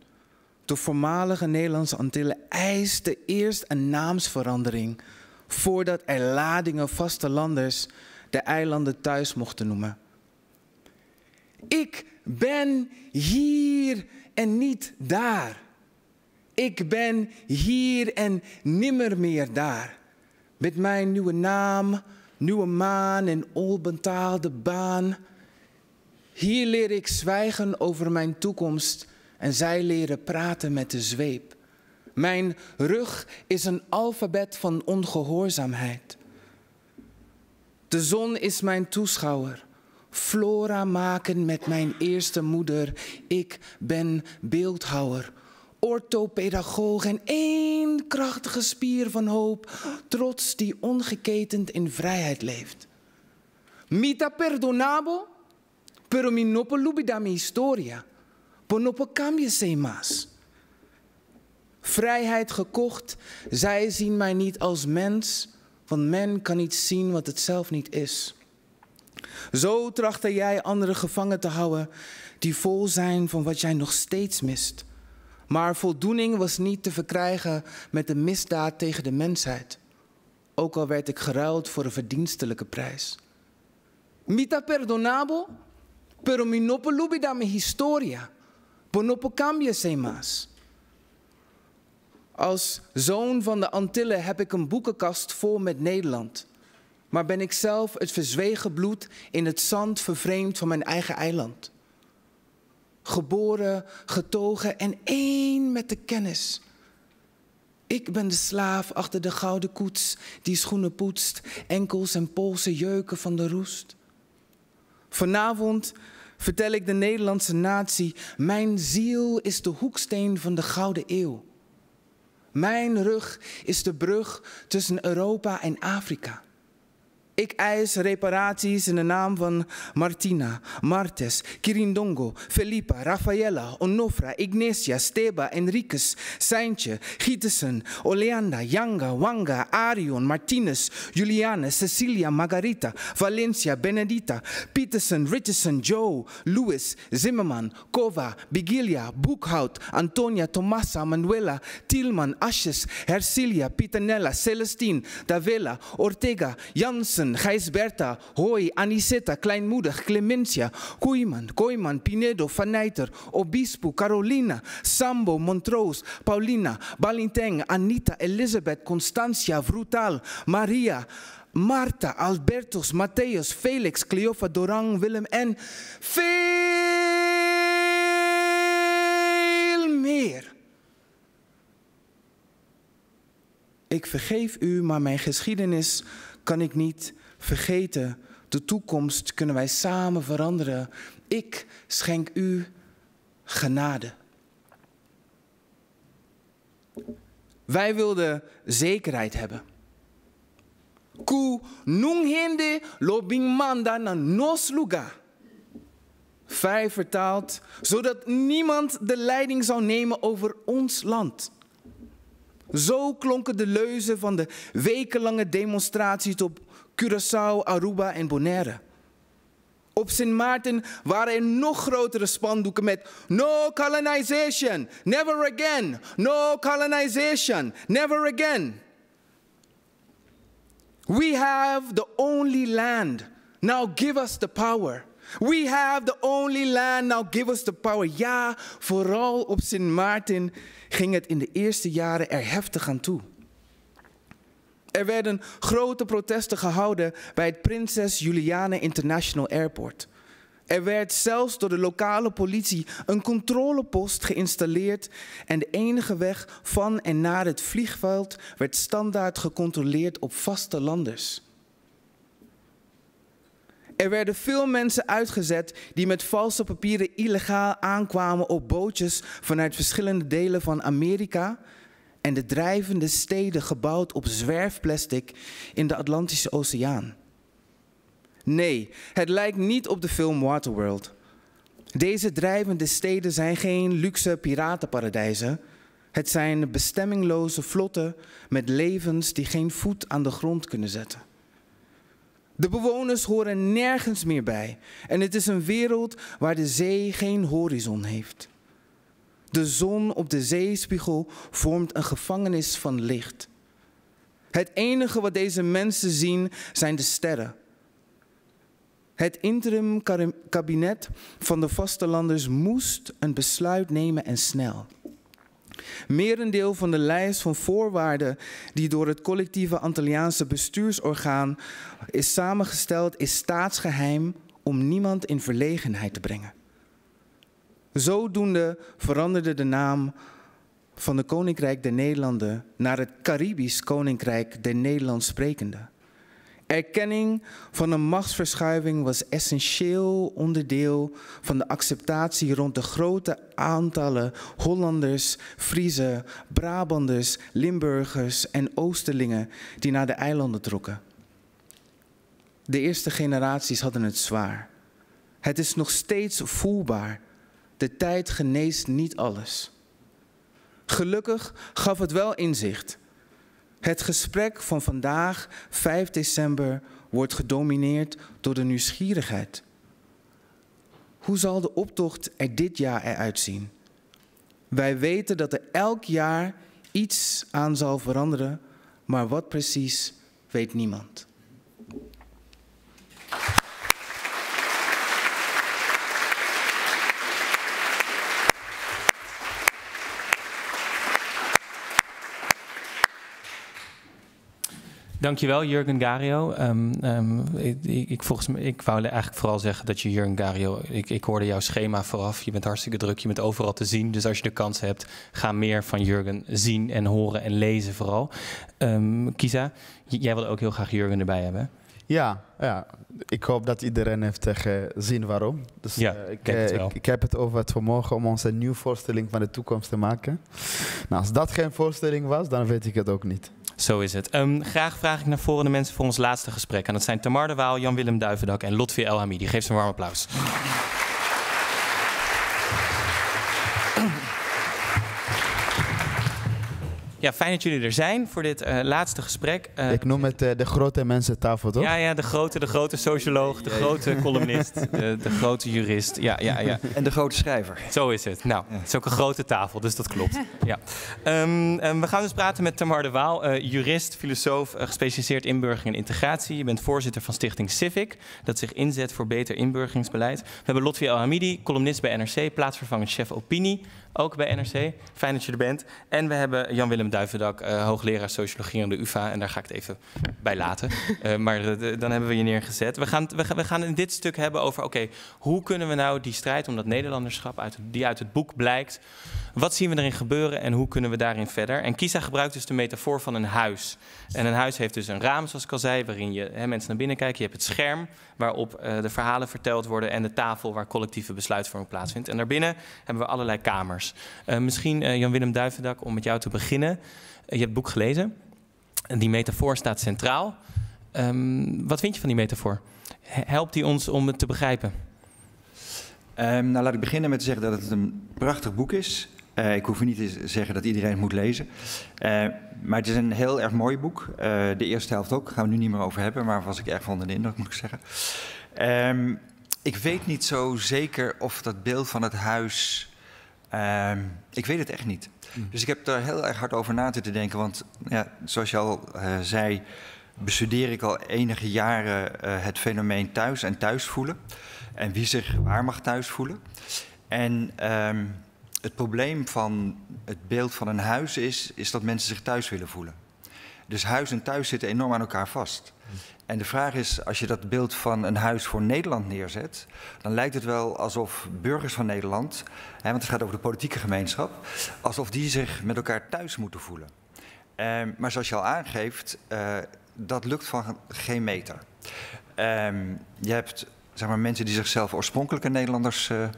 De voormalige Nederlandse Antillen eisten eerst een naamsverandering voordat er ladingen vastelanders de eilanden thuis mochten noemen. Ik ben hier en niet daar. Ik ben hier en nimmer meer daar. Met mijn nieuwe naam, nieuwe maan en onbetaalde baan. Hier leer ik zwijgen over mijn toekomst en zij leren praten met de zweep. Mijn rug is een alfabet van ongehoorzaamheid. De zon is mijn toeschouwer. Flora maken met mijn eerste moeder. Ik ben beeldhouwer. Orthopedagoog en één krachtige spier van hoop. Trots die ongeketend in vrijheid leeft. Mita perdonabo, pero mi no polubida mi historia. Ponopo cambie se mas. Vrijheid gekocht, zij zien mij niet als mens, want men kan niet zien wat het zelf niet is. Zo trachtte jij anderen gevangen te houden die vol zijn van wat jij nog steeds mist. Maar voldoening was niet te verkrijgen met de misdaad tegen de mensheid. Ook al werd ik geruild voor een verdienstelijke prijs. Mita perdonabo, pero mi no mi historia. Ponopo cambie se mas. Als zoon van de Antillen heb ik een boekenkast vol met Nederland. Maar ben ik zelf het verzwegen bloed in het zand vervreemd van mijn eigen eiland. Geboren, getogen en één met de kennis. Ik ben de slaaf achter de gouden koets die schoenen poetst, enkels en polsen jeuken van de roest. Vanavond vertel ik de Nederlandse natie, mijn ziel is de hoeksteen van de gouden eeuw. Mijn rug is de brug tussen Europa en Afrika. Ik eis reparaties in de naam van Martina, Martes, Kirindongo, Felipa, Rafaela, Onofra, Ignacia, Steba, Enriquez, Seintje, Gietesen, Oleanda, Yanga, Wanga, Arion, Martinez, Juliane, Cecilia, Margarita, Valencia, Benedita, Peterson, Richardson, Joe, Louis, Zimmerman, Kova, Bigilia, Boekhout, Antonia, Tomasa, Manuela, Tielman, Ashes, Hercilia, Pitanella, Celestine, Davela, Ortega, Jansen, Gijsberta, Hooi, Aniseta, Kleinmoedig, Clemencia, Koeiman, Koiman, Pinedo, Van Nijter, Obispo, Carolina, Sambo, Montroos, Paulina, Balinteng, Anita, Elisabeth, Constantia, Vrutal, Maria, Marta, Albertus, Matthäus, Felix, Cleofa, Dorang, Willem en veel meer. Ik vergeef u, maar mijn geschiedenis kan ik niet vergeten. De toekomst kunnen wij samen veranderen. Ik schenk u genade. Wij wilden zekerheid hebben. Ku nunghende lobing manda na nos lugar. Vrij vertaald, zodat niemand de leiding zou nemen over ons land. Zo klonken de leuzen van de wekenlange demonstraties op Curaçao, Aruba en Bonaire. Op Sint Maarten waren er nog grotere spandoeken met No colonization, never again. No colonization, never again. We have the only land. Now give us the power. We have the only land. Now give us the power. Ja, vooral op Sint Maarten ging het in de eerste jaren er heftig aan toe. Er werden grote protesten gehouden bij het Prinses Juliana International Airport. Er werd zelfs door de lokale politie een controlepost geïnstalleerd en de enige weg van en naar het vliegveld werd standaard gecontroleerd op vaste landers. Er werden veel mensen uitgezet die met valse papieren illegaal aankwamen op bootjes vanuit verschillende delen van Amerika en de drijvende steden gebouwd op zwerfplastic in de Atlantische Oceaan. Nee, het lijkt niet op de film Waterworld. Deze drijvende steden zijn geen luxe piratenparadijzen. Het zijn bestemmingloze vlotten met levens die geen voet aan de grond kunnen zetten. De bewoners horen nergens meer bij en het is een wereld waar de zee geen horizon heeft. De zon op de zeespiegel vormt een gevangenis van licht. Het enige wat deze mensen zien zijn de sterren. Het interim kabinet van de vastelanders moest een besluit nemen en snel. Merendeel van de lijst van voorwaarden die door het collectieve Antilliaanse bestuursorgaan is samengesteld, is staatsgeheim om niemand in verlegenheid te brengen. Zodoende veranderde de naam van de Koninkrijk der Nederlanden naar het Caribisch Koninkrijk der Nederlands sprekenden. Erkenning van een machtsverschuiving was essentieel onderdeel van de acceptatie rond de grote aantallen Hollanders, Friezen, Brabanders, Limburgers en Oosterlingen die naar de eilanden trokken. De eerste generaties hadden het zwaar. Het is nog steeds voelbaar. De tijd geneest niet alles. Gelukkig gaf het wel inzicht. Het gesprek van vandaag, 5 december, wordt gedomineerd door de nieuwsgierigheid. Hoe zal de optocht er dit jaar eruit zien? Wij weten dat er elk jaar iets aan zal veranderen, maar wat precies weet niemand. Dankjewel, Jurgen Gario. Um, um, ik, ik, volgens mij, ik wou eigenlijk vooral zeggen dat je Jurgen Gario... Ik, ik hoorde jouw schema vooraf. Je bent hartstikke druk, je bent overal te zien. Dus als je de kans hebt, ga meer van Jurgen zien en horen en lezen vooral. Um, Kisa, jij wilde ook heel graag Jurgen erbij hebben. Ja, ja, ik hoop dat iedereen heeft gezien waarom. Dus ja, uh, ik, uh, ik, ik, heb het over het vermogen om onze nieuwe voorstelling van de toekomst te maken. Nou, als dat geen voorstelling was, dan weet ik het ook niet. Zo is het. Um, graag vraag ik naar voren de mensen voor ons laatste gesprek. En dat zijn Tamar de Waal, Jan-Willem Duivendak en Lotfi El Hamidi. Geef ze een warm applaus. Ja, fijn dat jullie er zijn voor dit uh, laatste gesprek. Uh, ik noem het uh, de grote mensentafel, toch? Ja, ja, de grote, de grote socioloog, de grote columnist, de, de, grote jurist. Ja, ja, ja. En de grote schrijver. Zo is het. Nou, het is ook een grote tafel, dus dat klopt. Ja. Um, um, we gaan dus praten met Tamar de Waal, jurist, filosoof, gespecialiseerd inburgering en integratie. Je bent voorzitter van Stichting Civic, dat zich inzet voor beter inburgeringsbeleid. We hebben Lotfi El Hamidi, columnist bij NRC, plaatsvervangend chef opinie, ook bij NRC. Fijn dat je er bent. En we hebben Jan-Willem Duivendak, uh, hoogleraar sociologie aan de UvA. En daar ga ik het even bij laten. Uh, maar uh, dan hebben we je neergezet. We gaan, we, we gaan in dit stuk hebben over, oké, okay, hoe kunnen we nou die strijd om dat Nederlanderschap, uit, die uit het boek blijkt, wat zien we erin gebeuren en hoe kunnen we daarin verder? En Kisa gebruikt dus de metafoor van een huis. En een huis heeft dus een raam, zoals ik al zei, waarin je hè, mensen naar binnen kijken. Je hebt het scherm waarop de verhalen verteld worden en de tafel waar collectieve besluitvorming plaatsvindt. En daarbinnen hebben we allerlei kamers. Uh, misschien uh, Jan-Willem Duivendak, om met jou te beginnen. Je hebt het boek gelezen. En die metafoor staat centraal. Um, wat vind je van die metafoor? Helpt die ons om het te begrijpen? Um, nou, laat ik beginnen met te zeggen dat het een prachtig boek is. Uh, ik hoef niet te zeggen dat iedereen het moet lezen. Uh, maar het is een heel erg mooi boek. Uh, de eerste helft ook, daar gaan we nu niet meer over hebben. Maar was ik erg van de indruk, moet ik zeggen. Um, ik weet niet zo zeker of dat beeld van het huis Uh, ik weet het echt niet. Mm. Dus ik heb daar heel erg hard over na te denken. Want ja, zoals je al zei, bestudeer ik al enige jaren het fenomeen thuis en thuis voelen. En wie zich waar mag thuis voelen. En um, het probleem van het beeld van een huis is, is dat mensen zich thuis willen voelen. Dus huis en thuis zitten enorm aan elkaar vast. En de vraag is, als je dat beeld van een huis voor Nederland neerzet, dan lijkt het wel alsof burgers van Nederland, hè, want het gaat over de politieke gemeenschap, alsof die zich met elkaar thuis moeten voelen. Eh, maar zoals je al aangeeft, uh, dat lukt van geen meter. Uh, je hebt zeg maar, mensen die zichzelf oorspronkelijke Nederlanders uh,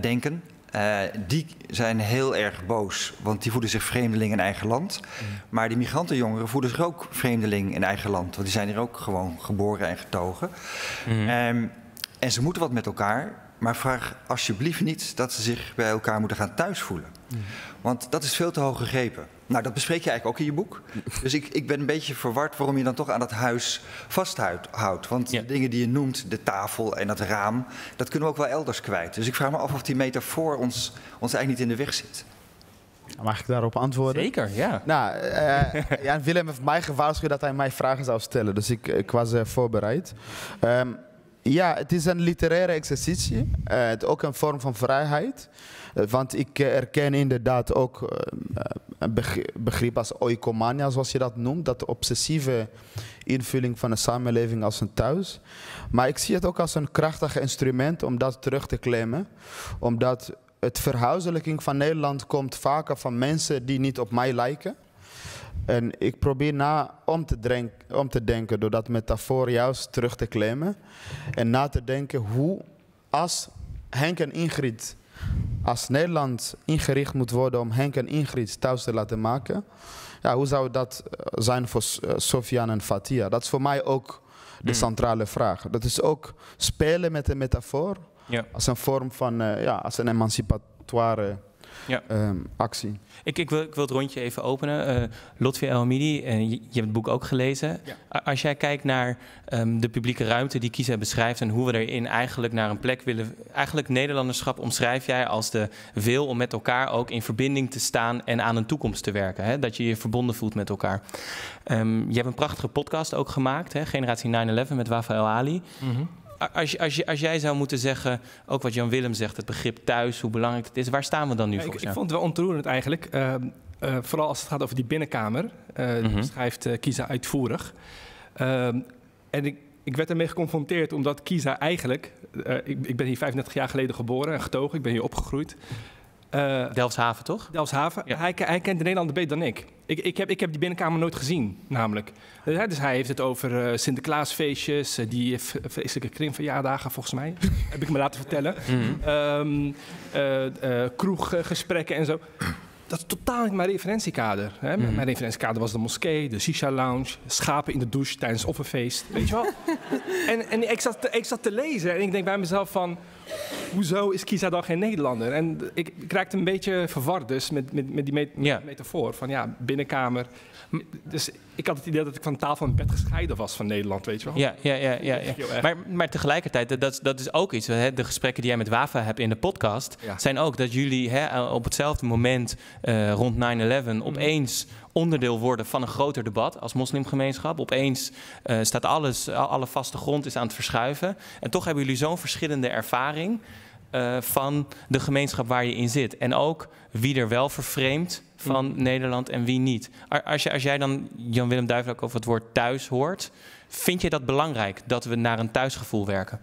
denken. Uh, die zijn heel erg boos, want die voelen zich vreemdeling in eigen land. Mm. Maar die migrantenjongeren voelen zich ook vreemdeling in eigen land, want die zijn hier ook gewoon geboren en getogen. Mm. Um, en ze moeten wat met elkaar, maar vraag alsjeblieft niet dat ze zich bij elkaar moeten gaan thuis voelen. Mm. Want dat is veel te hoog gegrepen. Nou, dat bespreek je eigenlijk ook in je boek. Dus ik, ik ben een beetje verward waarom je dan toch aan dat huis vasthoudt. Want ja. de dingen die je noemt, de tafel en het raam, dat kunnen we ook wel elders kwijt. Dus ik vraag me af of die metafoor ons, ons eigenlijk niet in de weg zit. Mag ik daarop antwoorden? Zeker, ja. Nou, uh, ja, Willem heeft mij gewaarschuwd dat hij mij vragen zou stellen. Dus ik, ik was uh, voorbereid. Um, ja, het is een literaire exercitie. Uh, het is ook een vorm van vrijheid. Uh, want ik uh, erken inderdaad ook een begrip als oikomania, zoals je dat noemt. Dat obsessieve invulling van een samenleving als een thuis. Maar ik zie het ook als een krachtig instrument om dat terug te claimen. Omdat het verhuizelijking van Nederland komt vaker van mensen die niet op mij lijken. En ik probeer na om te, denk, om te denken door dat metafoor juist terug te claimen. En na te denken hoe als Henk en Ingrid, als Nederland ingericht moet worden om Henk en Ingrid thuis te laten maken. Ja, hoe zou dat zijn voor Sofian en Fatia? Dat is voor mij ook de centrale vraag. Dat is ook spelen met een metafoor. Ja. Als een vorm van, uh, ja, als een emancipatoire ja. um, actie. Ik, ik, wil, ik wil het rondje even openen. Uh, Lotfi El uh, je, je, hebt het boek ook gelezen. Ja. Als jij kijkt naar um, de publieke ruimte die Kisa beschrijft... en hoe we erin eigenlijk naar een plek willen... Eigenlijk Nederlanderschap omschrijf jij als de wil om met elkaar ook in verbinding te staan... en aan een toekomst te werken. Hè? Dat je je verbonden voelt met elkaar. Um, je hebt een prachtige podcast ook gemaakt, hè? Generatie 9-11 met Wafael Ali... Mm -hmm als, als, als, jij zou moeten zeggen, ook wat Jan Willem zegt, het begrip thuis, hoe belangrijk het is, waar staan we dan nu ja, voor? Ik, ik vond het wel ontroerend eigenlijk. Uh, eh, vooral als het gaat over die binnenkamer, eh Mhm. beschrijft eh, Kisa uitvoerig. Ehm, en ik, ik werd ermee geconfronteerd omdat Kisa eigenlijk... ik, ik ben hier 35 jaar geleden geboren en getogen, ik ben hier opgegroeid. Eh, Delfshaven, toch? Delfshaven. Ja. Hij, hij kent de Nederlander beter dan ik. Ik, ik, heb, ik heb die binnenkamer nooit gezien, namelijk. Dus hij- dus hij heeft het over eh, Sinterklaasfeestjes, eh, die vreselijke kringverjaardagen volgens mij. heb ik me laten vertellen. Mhm. Ehm, eh, eh, kroeggesprekken en zo. Dat is totaal niet mijn referentiekader. Hè? Mhm. Mijn referentiekader was de moskee, de shisha-lounge, schapen in de douche tijdens offerfeest. Weet je wel? en en ik, zat te, ik zat te lezen en ik denk bij mezelf van... Hoezo is Kisa dan geen Nederlander? En ik, ik raakte een beetje verward dus met, met, met die met- metafoor van ja, binnenkamer. Dus ik had het idee dat ik van tafel en bed gescheiden was van Nederland, weet je wel? Ja, ja, ja. ja, ja. Maar, maar tegelijkertijd, dat- dat, is- ook iets. Hè, de gesprekken die jij met Wafa hebt in de podcast, Ja. zijn ook dat jullie hè, op hetzelfde moment eh, rond 9-11 opeens onderdeel worden van een groter debat als moslimgemeenschap. Opeens eh, staat alles, al- alle vaste grond is aan het verschuiven. En toch hebben jullie zo'n verschillende ervaring eh, van de gemeenschap waar je in zit. En ook wie er wel vervreemd van Nederland en wie niet. Als, je, als jij dan Jan-Willem Duivel ook over het woord thuis hoort, vind je dat belangrijk dat we naar een thuisgevoel werken?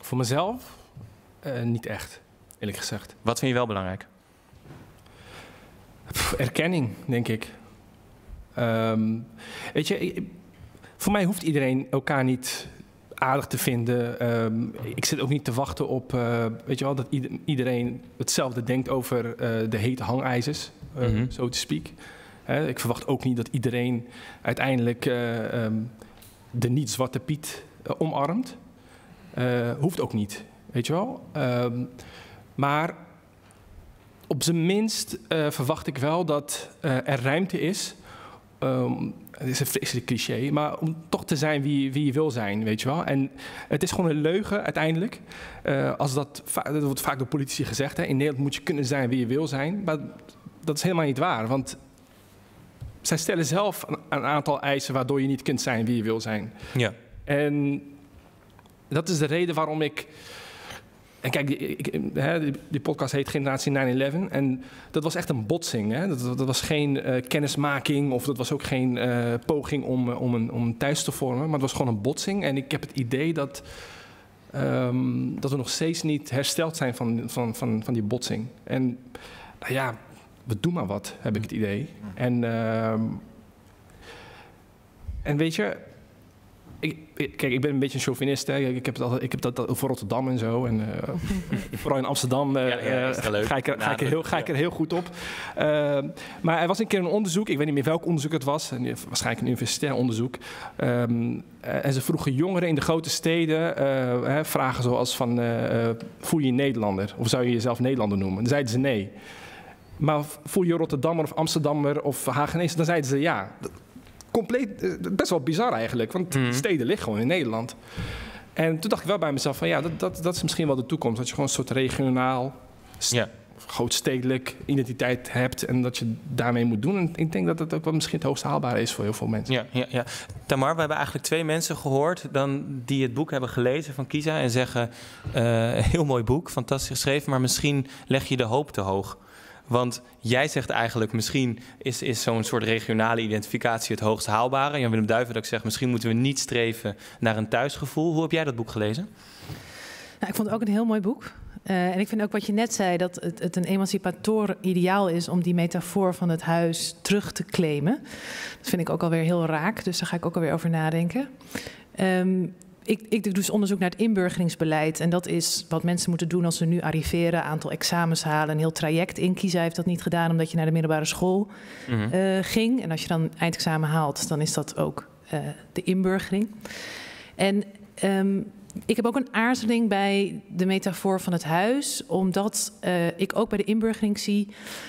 Voor mezelf eh, niet echt, eerlijk gezegd. Wat vind je wel belangrijk? Pff, erkenning, denk ik. Ehm, weet je, voor mij hoeft iedereen elkaar niet aardig te vinden. Ehm, ik zit ook niet te wachten op, eh, weet je wel, dat ieder- iedereen hetzelfde denkt over eh, de hete hangijzers, eh, Mhm. zo te speak. Hè, ik verwacht ook niet dat iedereen uiteindelijk eh, ehm, de niet-zwarte Piet omarmt. Hoeft ook niet, weet je wel. Ehm, maar op zijn minst verwacht ik wel dat er ruimte is. ehm, het is een vreselijk cliché, maar om toch te zijn wie, wie je wil zijn, weet je wel. En het is gewoon een leugen uiteindelijk. Eh, als dat wordt vaak door politici gezegd. Hè. In Nederland moet je kunnen zijn wie je wil zijn. Maar dat is helemaal niet waar. Want zij stellen zelf een, een aantal eisen waardoor je niet kunt zijn wie je wil zijn. Ja. En dat is de reden waarom ik. En kijk, die, ik, hè, die, die podcast heet Generatie 9-11. En dat was echt een botsing. Hè? Dat, dat was geen eh, kennismaking of dat was ook geen eh, poging om, eh, om, een, om een thuis te vormen. Maar het was gewoon een botsing. En ik heb het idee dat, ehm, dat we nog steeds niet hersteld zijn van, van, van, van die botsing. En nou ja, we doen maar wat, heb ik het idee. En, ehm, en weet je, ik, ik- kijk, ik ben een beetje een chauvinist. Hè. Ik heb, het altijd, ik heb dat, dat voor Rotterdam en zo. En, eh, vooral in Amsterdam eh, Ja, ja, extra eh, ga, ik er, ga, ik er heel, ga ik er heel goed op. Eh, maar er was een keer een onderzoek, ik weet niet meer welk onderzoek het was. en Waarschijnlijk een universitair onderzoek. Ehm, eh, en ze vroegen jongeren in de grote steden hè, vragen zoals van... voel je je Nederlander? Of zou je jezelf Nederlander noemen? Dan zeiden ze nee. Maar voel je je Rotterdammer of Amsterdammer of Hagenees? Dan zeiden ze ja compleet, eh, best wel bizar eigenlijk. Want Mhm. steden liggen gewoon in Nederland. En toen dacht ik wel bij mezelf van ja, dat, dat, dat is misschien wel de toekomst. Dat je gewoon een soort regionaal, st- grootstedelijk identiteit hebt. En dat je daarmee moet doen. En ik denk dat dat ook wel misschien het hoogst haalbare is voor heel veel mensen. Ja, ja, ja. Tamar, we hebben eigenlijk twee mensen gehoord dan, die het boek hebben gelezen van Kisa en zeggen: eh, heel mooi boek, fantastisch geschreven, maar misschien leg je de hoop te hoog. Want jij zegt eigenlijk, misschien is, is zo'n soort regionale identificatie het hoogst haalbare. Jan-Willem Duiven ook zegt, misschien moeten we niet streven naar een thuisgevoel. Hoe heb jij dat boek gelezen? Nou, ik vond het ook een heel mooi boek. Eh, en ik vind ook wat je net zei, dat het, het een emancipator ideaal is om die metafoor van het huis terug te claimen. Dat vind ik ook alweer heel raak, dus daar ga ik ook alweer over nadenken. Ehm, ik, ik doe dus onderzoek naar het inburgeringsbeleid. En dat is wat mensen moeten doen als ze nu arriveren, aantal examens halen, een heel traject in. Kiezen heeft dat niet gedaan omdat je naar de middelbare school Mhm. eh, ging. En als je dan eindexamen haalt, dan is dat ook eh, de inburgering. En ehm, ik heb ook een aarzeling bij de metafoor van het huis, omdat eh, ik ook bij de inburgering zie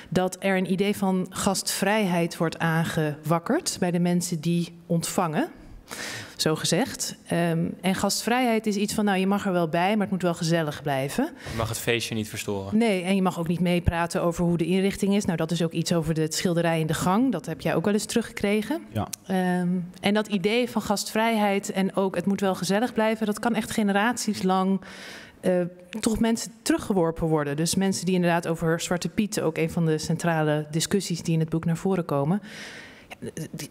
dat er een idee van gastvrijheid wordt aangewakkerd bij de mensen die ontvangen. Zo gezegd. Ehm, en gastvrijheid is iets van, nou, je mag er wel bij, maar het moet wel gezellig blijven. Je mag het feestje niet verstoren. Nee, en je mag ook niet meepraten over hoe de inrichting is. Nou, dat is ook iets over de schilderij in de gang. Dat heb jij ook wel eens teruggekregen. Ja. Ehm, en dat idee van gastvrijheid en ook het moet wel gezellig blijven, dat kan echt generaties lang eh, toch mensen teruggeworpen worden. Dus mensen die inderdaad over Zwarte Piet, ook een van de centrale discussies die in het boek naar voren komen.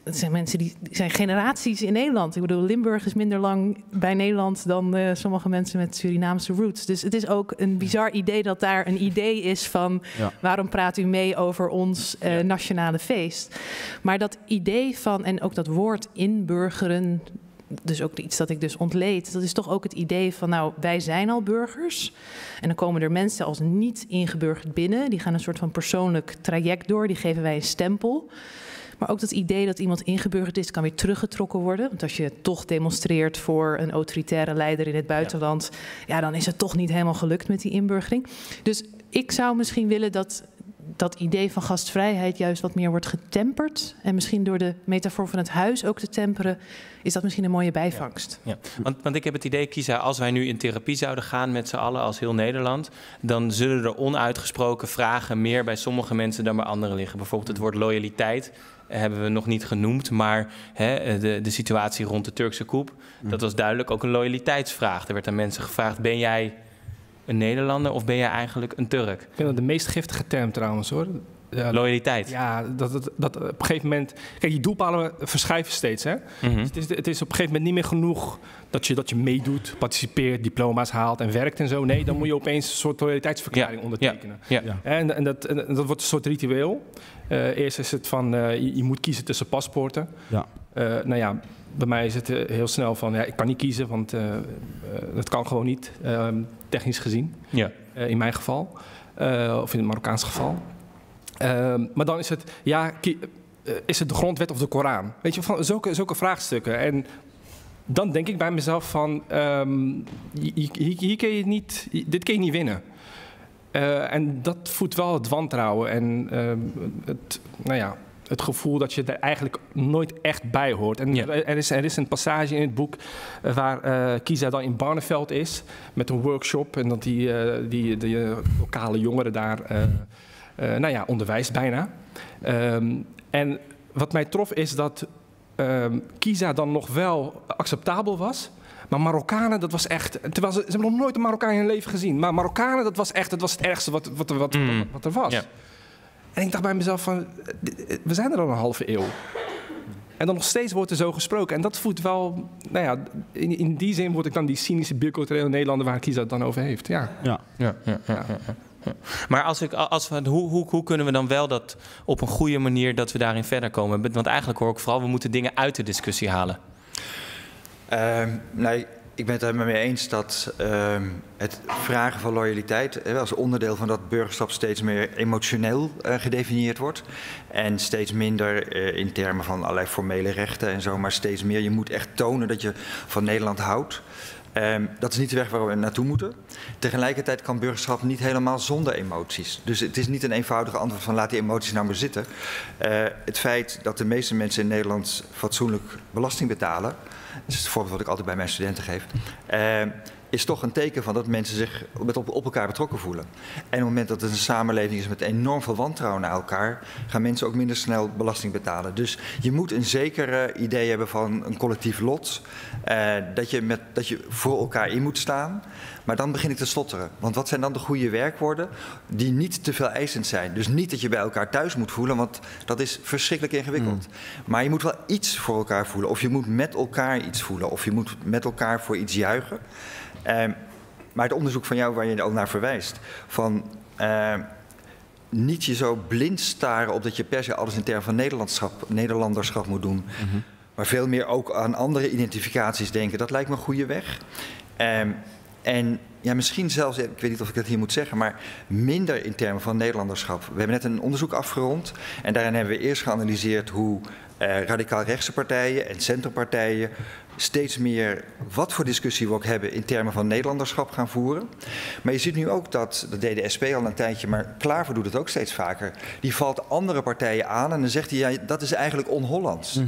Het zijn mensen die, die, zijn generaties in Nederland. Ik bedoel, Limburg is minder lang bij Nederland dan uh, sommige mensen met Surinaamse roots. Dus het is ook een bizar idee dat daar een idee is van ja. waarom praat u mee over ons uh, ja. nationale feest. Maar dat idee van, en ook dat woord inburgeren, dus ook iets dat ik dus ontleed. Dat is toch ook het idee van, nou, wij zijn al burgers. En dan komen er mensen als niet ingeburgerd binnen. Die gaan een soort van persoonlijk traject door. Die geven wij een stempel. Maar ook dat idee dat iemand ingeburgerd is, kan weer teruggetrokken worden. Want als je toch demonstreert voor een autoritaire leider in het buitenland, ja, ja dan is het toch niet helemaal gelukt met die inburgering. Dus ik zou misschien willen dat dat idee van gastvrijheid juist wat meer wordt getemperd. En misschien door de metafoor van het huis ook te temperen, is dat misschien een mooie bijvangst. Ja, ja. Want, want ik heb het idee, Kisa, als wij nu in therapie zouden gaan met z'n allen als heel Nederland, dan zullen er onuitgesproken vragen meer bij sommige mensen dan bij anderen liggen. Bijvoorbeeld het woord loyaliteit hebben we nog niet genoemd, maar hè, de, de situatie rond de Turkse koep, dat was duidelijk ook een loyaliteitsvraag. Er werd aan mensen gevraagd, ben jij een Nederlander of ben jij eigenlijk een Turk? Ik vind dat de meest giftige term trouwens hoor. Ja, Loyaliteit. Ja, dat, dat, dat op een gegeven moment. Kijk, die doelpalen verschuiven steeds. Hè? Mhm. Dus het, is, het is op een gegeven moment niet meer genoeg dat je, dat je meedoet, participeert, diploma's haalt en werkt en zo. Nee, dan moet je opeens een soort loyaliteitsverklaring Ja, ondertekenen. ja, ja. En, en, dat, en dat wordt een soort ritueel. Eh, eerst is het van eh, je, je moet kiezen tussen paspoorten. Ja. Eh, nou ja, bij mij is het heel snel van ja, ik kan niet kiezen, want dat kan gewoon niet, ehm, technisch gezien. Ja. In mijn geval, of in het Marokkaans geval. Ehm, maar dan is het, ja, is het de grondwet of de Koran? Weet je, van zulke, zulke vraagstukken. En dan denk ik bij mezelf van, ehm, hier kun je niet, dit kun je niet winnen. Eh, en dat voedt wel het wantrouwen en ehm, het, nou ja, het gevoel dat je er eigenlijk nooit echt bij hoort. En Ja. er, is, er is een passage in het boek eh, waar eh Kisa dan in Barneveld is met een workshop en dat die, die, die lokale jongeren daar nou ja, onderwijst bijna. Ehm, en wat mij trof is dat ehm Kisa dan nog wel acceptabel was. Maar Marokkanen, dat was echt. Terwijl ze, ze hebben nog nooit een Marokkaan in hun leven gezien. Maar Marokkanen, dat was echt dat was het ergste wat, wat, wat, Mm. wat, wat er was. En ik dacht bij mezelf van, we zijn er al een halve eeuw. En dan nog steeds wordt er zo gesproken. En dat voelt wel, nou ja, in, in die zin word ik dan die cynische biculturele Nederlander waar Kies het dan over heeft. Ja. Ja. Ja, ja, ja, ja, ja. Maar als ik, als we, hoe, hoe, hoe kunnen we dan wel dat op een goede manier dat we daarin verder komen? Want eigenlijk hoor ik vooral, we moeten dingen uit de discussie halen. Ehm, nee, ik ben het er mee eens dat ehm, het vragen van loyaliteit hè, als onderdeel van dat burgerschap steeds meer emotioneel eh, gedefinieerd wordt. En steeds minder eh, in termen van allerlei formele rechten en zo, maar steeds meer. Je moet echt tonen dat je van Nederland houdt. Ehm, dat is niet de weg waar we naartoe moeten. Tegelijkertijd kan burgerschap niet helemaal zonder emoties. Dus het is niet een eenvoudig antwoord van laat die emoties nou maar zitten. Eh, het feit dat de meeste mensen in Nederland fatsoenlijk belasting betalen, dat is het voorbeeld wat ik altijd bij mijn studenten geef, eh, is toch een teken van dat mensen zich met op, op elkaar betrokken voelen. En op het moment dat het een samenleving is met enorm veel wantrouwen naar elkaar, gaan mensen ook minder snel belasting betalen. Dus je moet een zeker eh, idee hebben van een collectief lot, eh, dat, je met, dat je voor elkaar in moet staan. Maar dan begin ik te stotteren. Want wat zijn dan de goede werkwoorden die niet te veel eisend zijn? Dus niet dat je bij elkaar thuis moet voelen, want dat is verschrikkelijk ingewikkeld. Maar je moet wel iets voor elkaar voelen. Of je moet met elkaar iets voelen. Of je moet met elkaar voor iets juichen. Ehm, maar het onderzoek van jou waar je al naar verwijst, van ehm, niet je zo blind staren op dat je per se alles in termen van Nederlandschap, Nederlanderschap moet doen. Maar veel meer ook aan andere identificaties denken. Dat lijkt me een goede weg. Ehm, en ja, misschien zelfs, ik weet niet of ik dat hier moet zeggen, maar minder in termen van Nederlanderschap. We hebben net een onderzoek afgerond en daarin hebben we eerst geanalyseerd hoe eh, radicaal rechtse partijen en centrumpartijen steeds meer wat voor discussie we ook hebben in termen van Nederlanderschap gaan voeren. Maar je ziet nu ook dat, dat deed de SP al een tijdje, maar Klaver doet het ook steeds vaker. Die valt andere partijen aan en dan zegt hij, ja, dat is eigenlijk on-Hollands.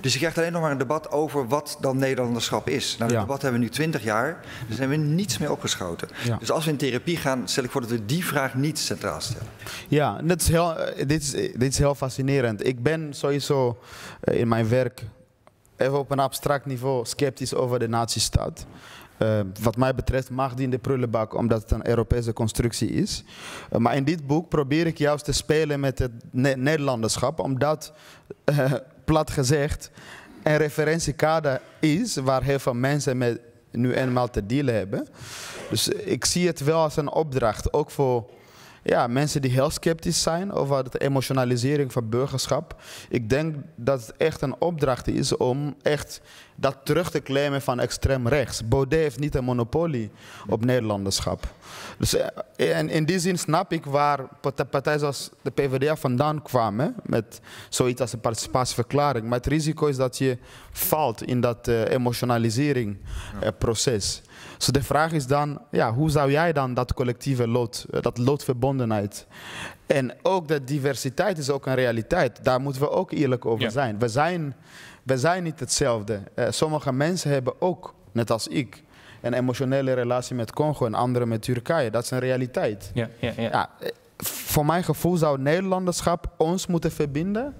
Dus je krijgt alleen nog maar een debat over wat dan Nederlanderschap is. Nou, dat Ja. debat hebben we nu twintig jaar, daar zijn we niets meer opgeschoten. Ja. Dus als we in therapie gaan, stel ik voor dat we die vraag niet centraal stellen. Ja, dit is, heel, eh, dit, is, dit is heel fascinerend. Ik ben sowieso eh, in mijn werk even op een abstract niveau sceptisch over de nazistaat. Eh, wat mij betreft mag die in de prullenbak omdat het een Europese constructie is. Eh, maar in dit boek probeer ik juist te spelen met het ne Nederlanderschap, omdat, eh, plat gezegd, een referentiekader is waar heel veel mensen met nu eenmaal te dealen hebben. Dus ik zie het wel als een opdracht, ook voor ja, mensen die heel sceptisch zijn over de emotionalisering van burgerschap. Ik denk dat het echt een opdracht is om echt dat terug te claimen van extreem rechts. Baudet heeft niet een monopolie op Nederlanderschap. Dus eh, en in die zin snap ik waar partijen zoals de PvdA vandaan kwamen met zoiets als een participatieverklaring. Maar het risico is dat je valt in dat uh, emotionalisering uh, proces. Dus de vraag is dan, ja, hoe zou jij dan dat collectieve lot, dat lotverbondenheid en ook de diversiteit is ook een realiteit. Daar moeten we ook eerlijk over ja. zijn. We zijn we zijn niet hetzelfde. Uh, sommige mensen hebben ook, net als ik, een emotionele relatie met Congo en anderen met Turkije. Dat is een realiteit. Ja, ja, ja. ja eh, voor mijn gevoel zou Nederlanderschap ons moeten verbinden,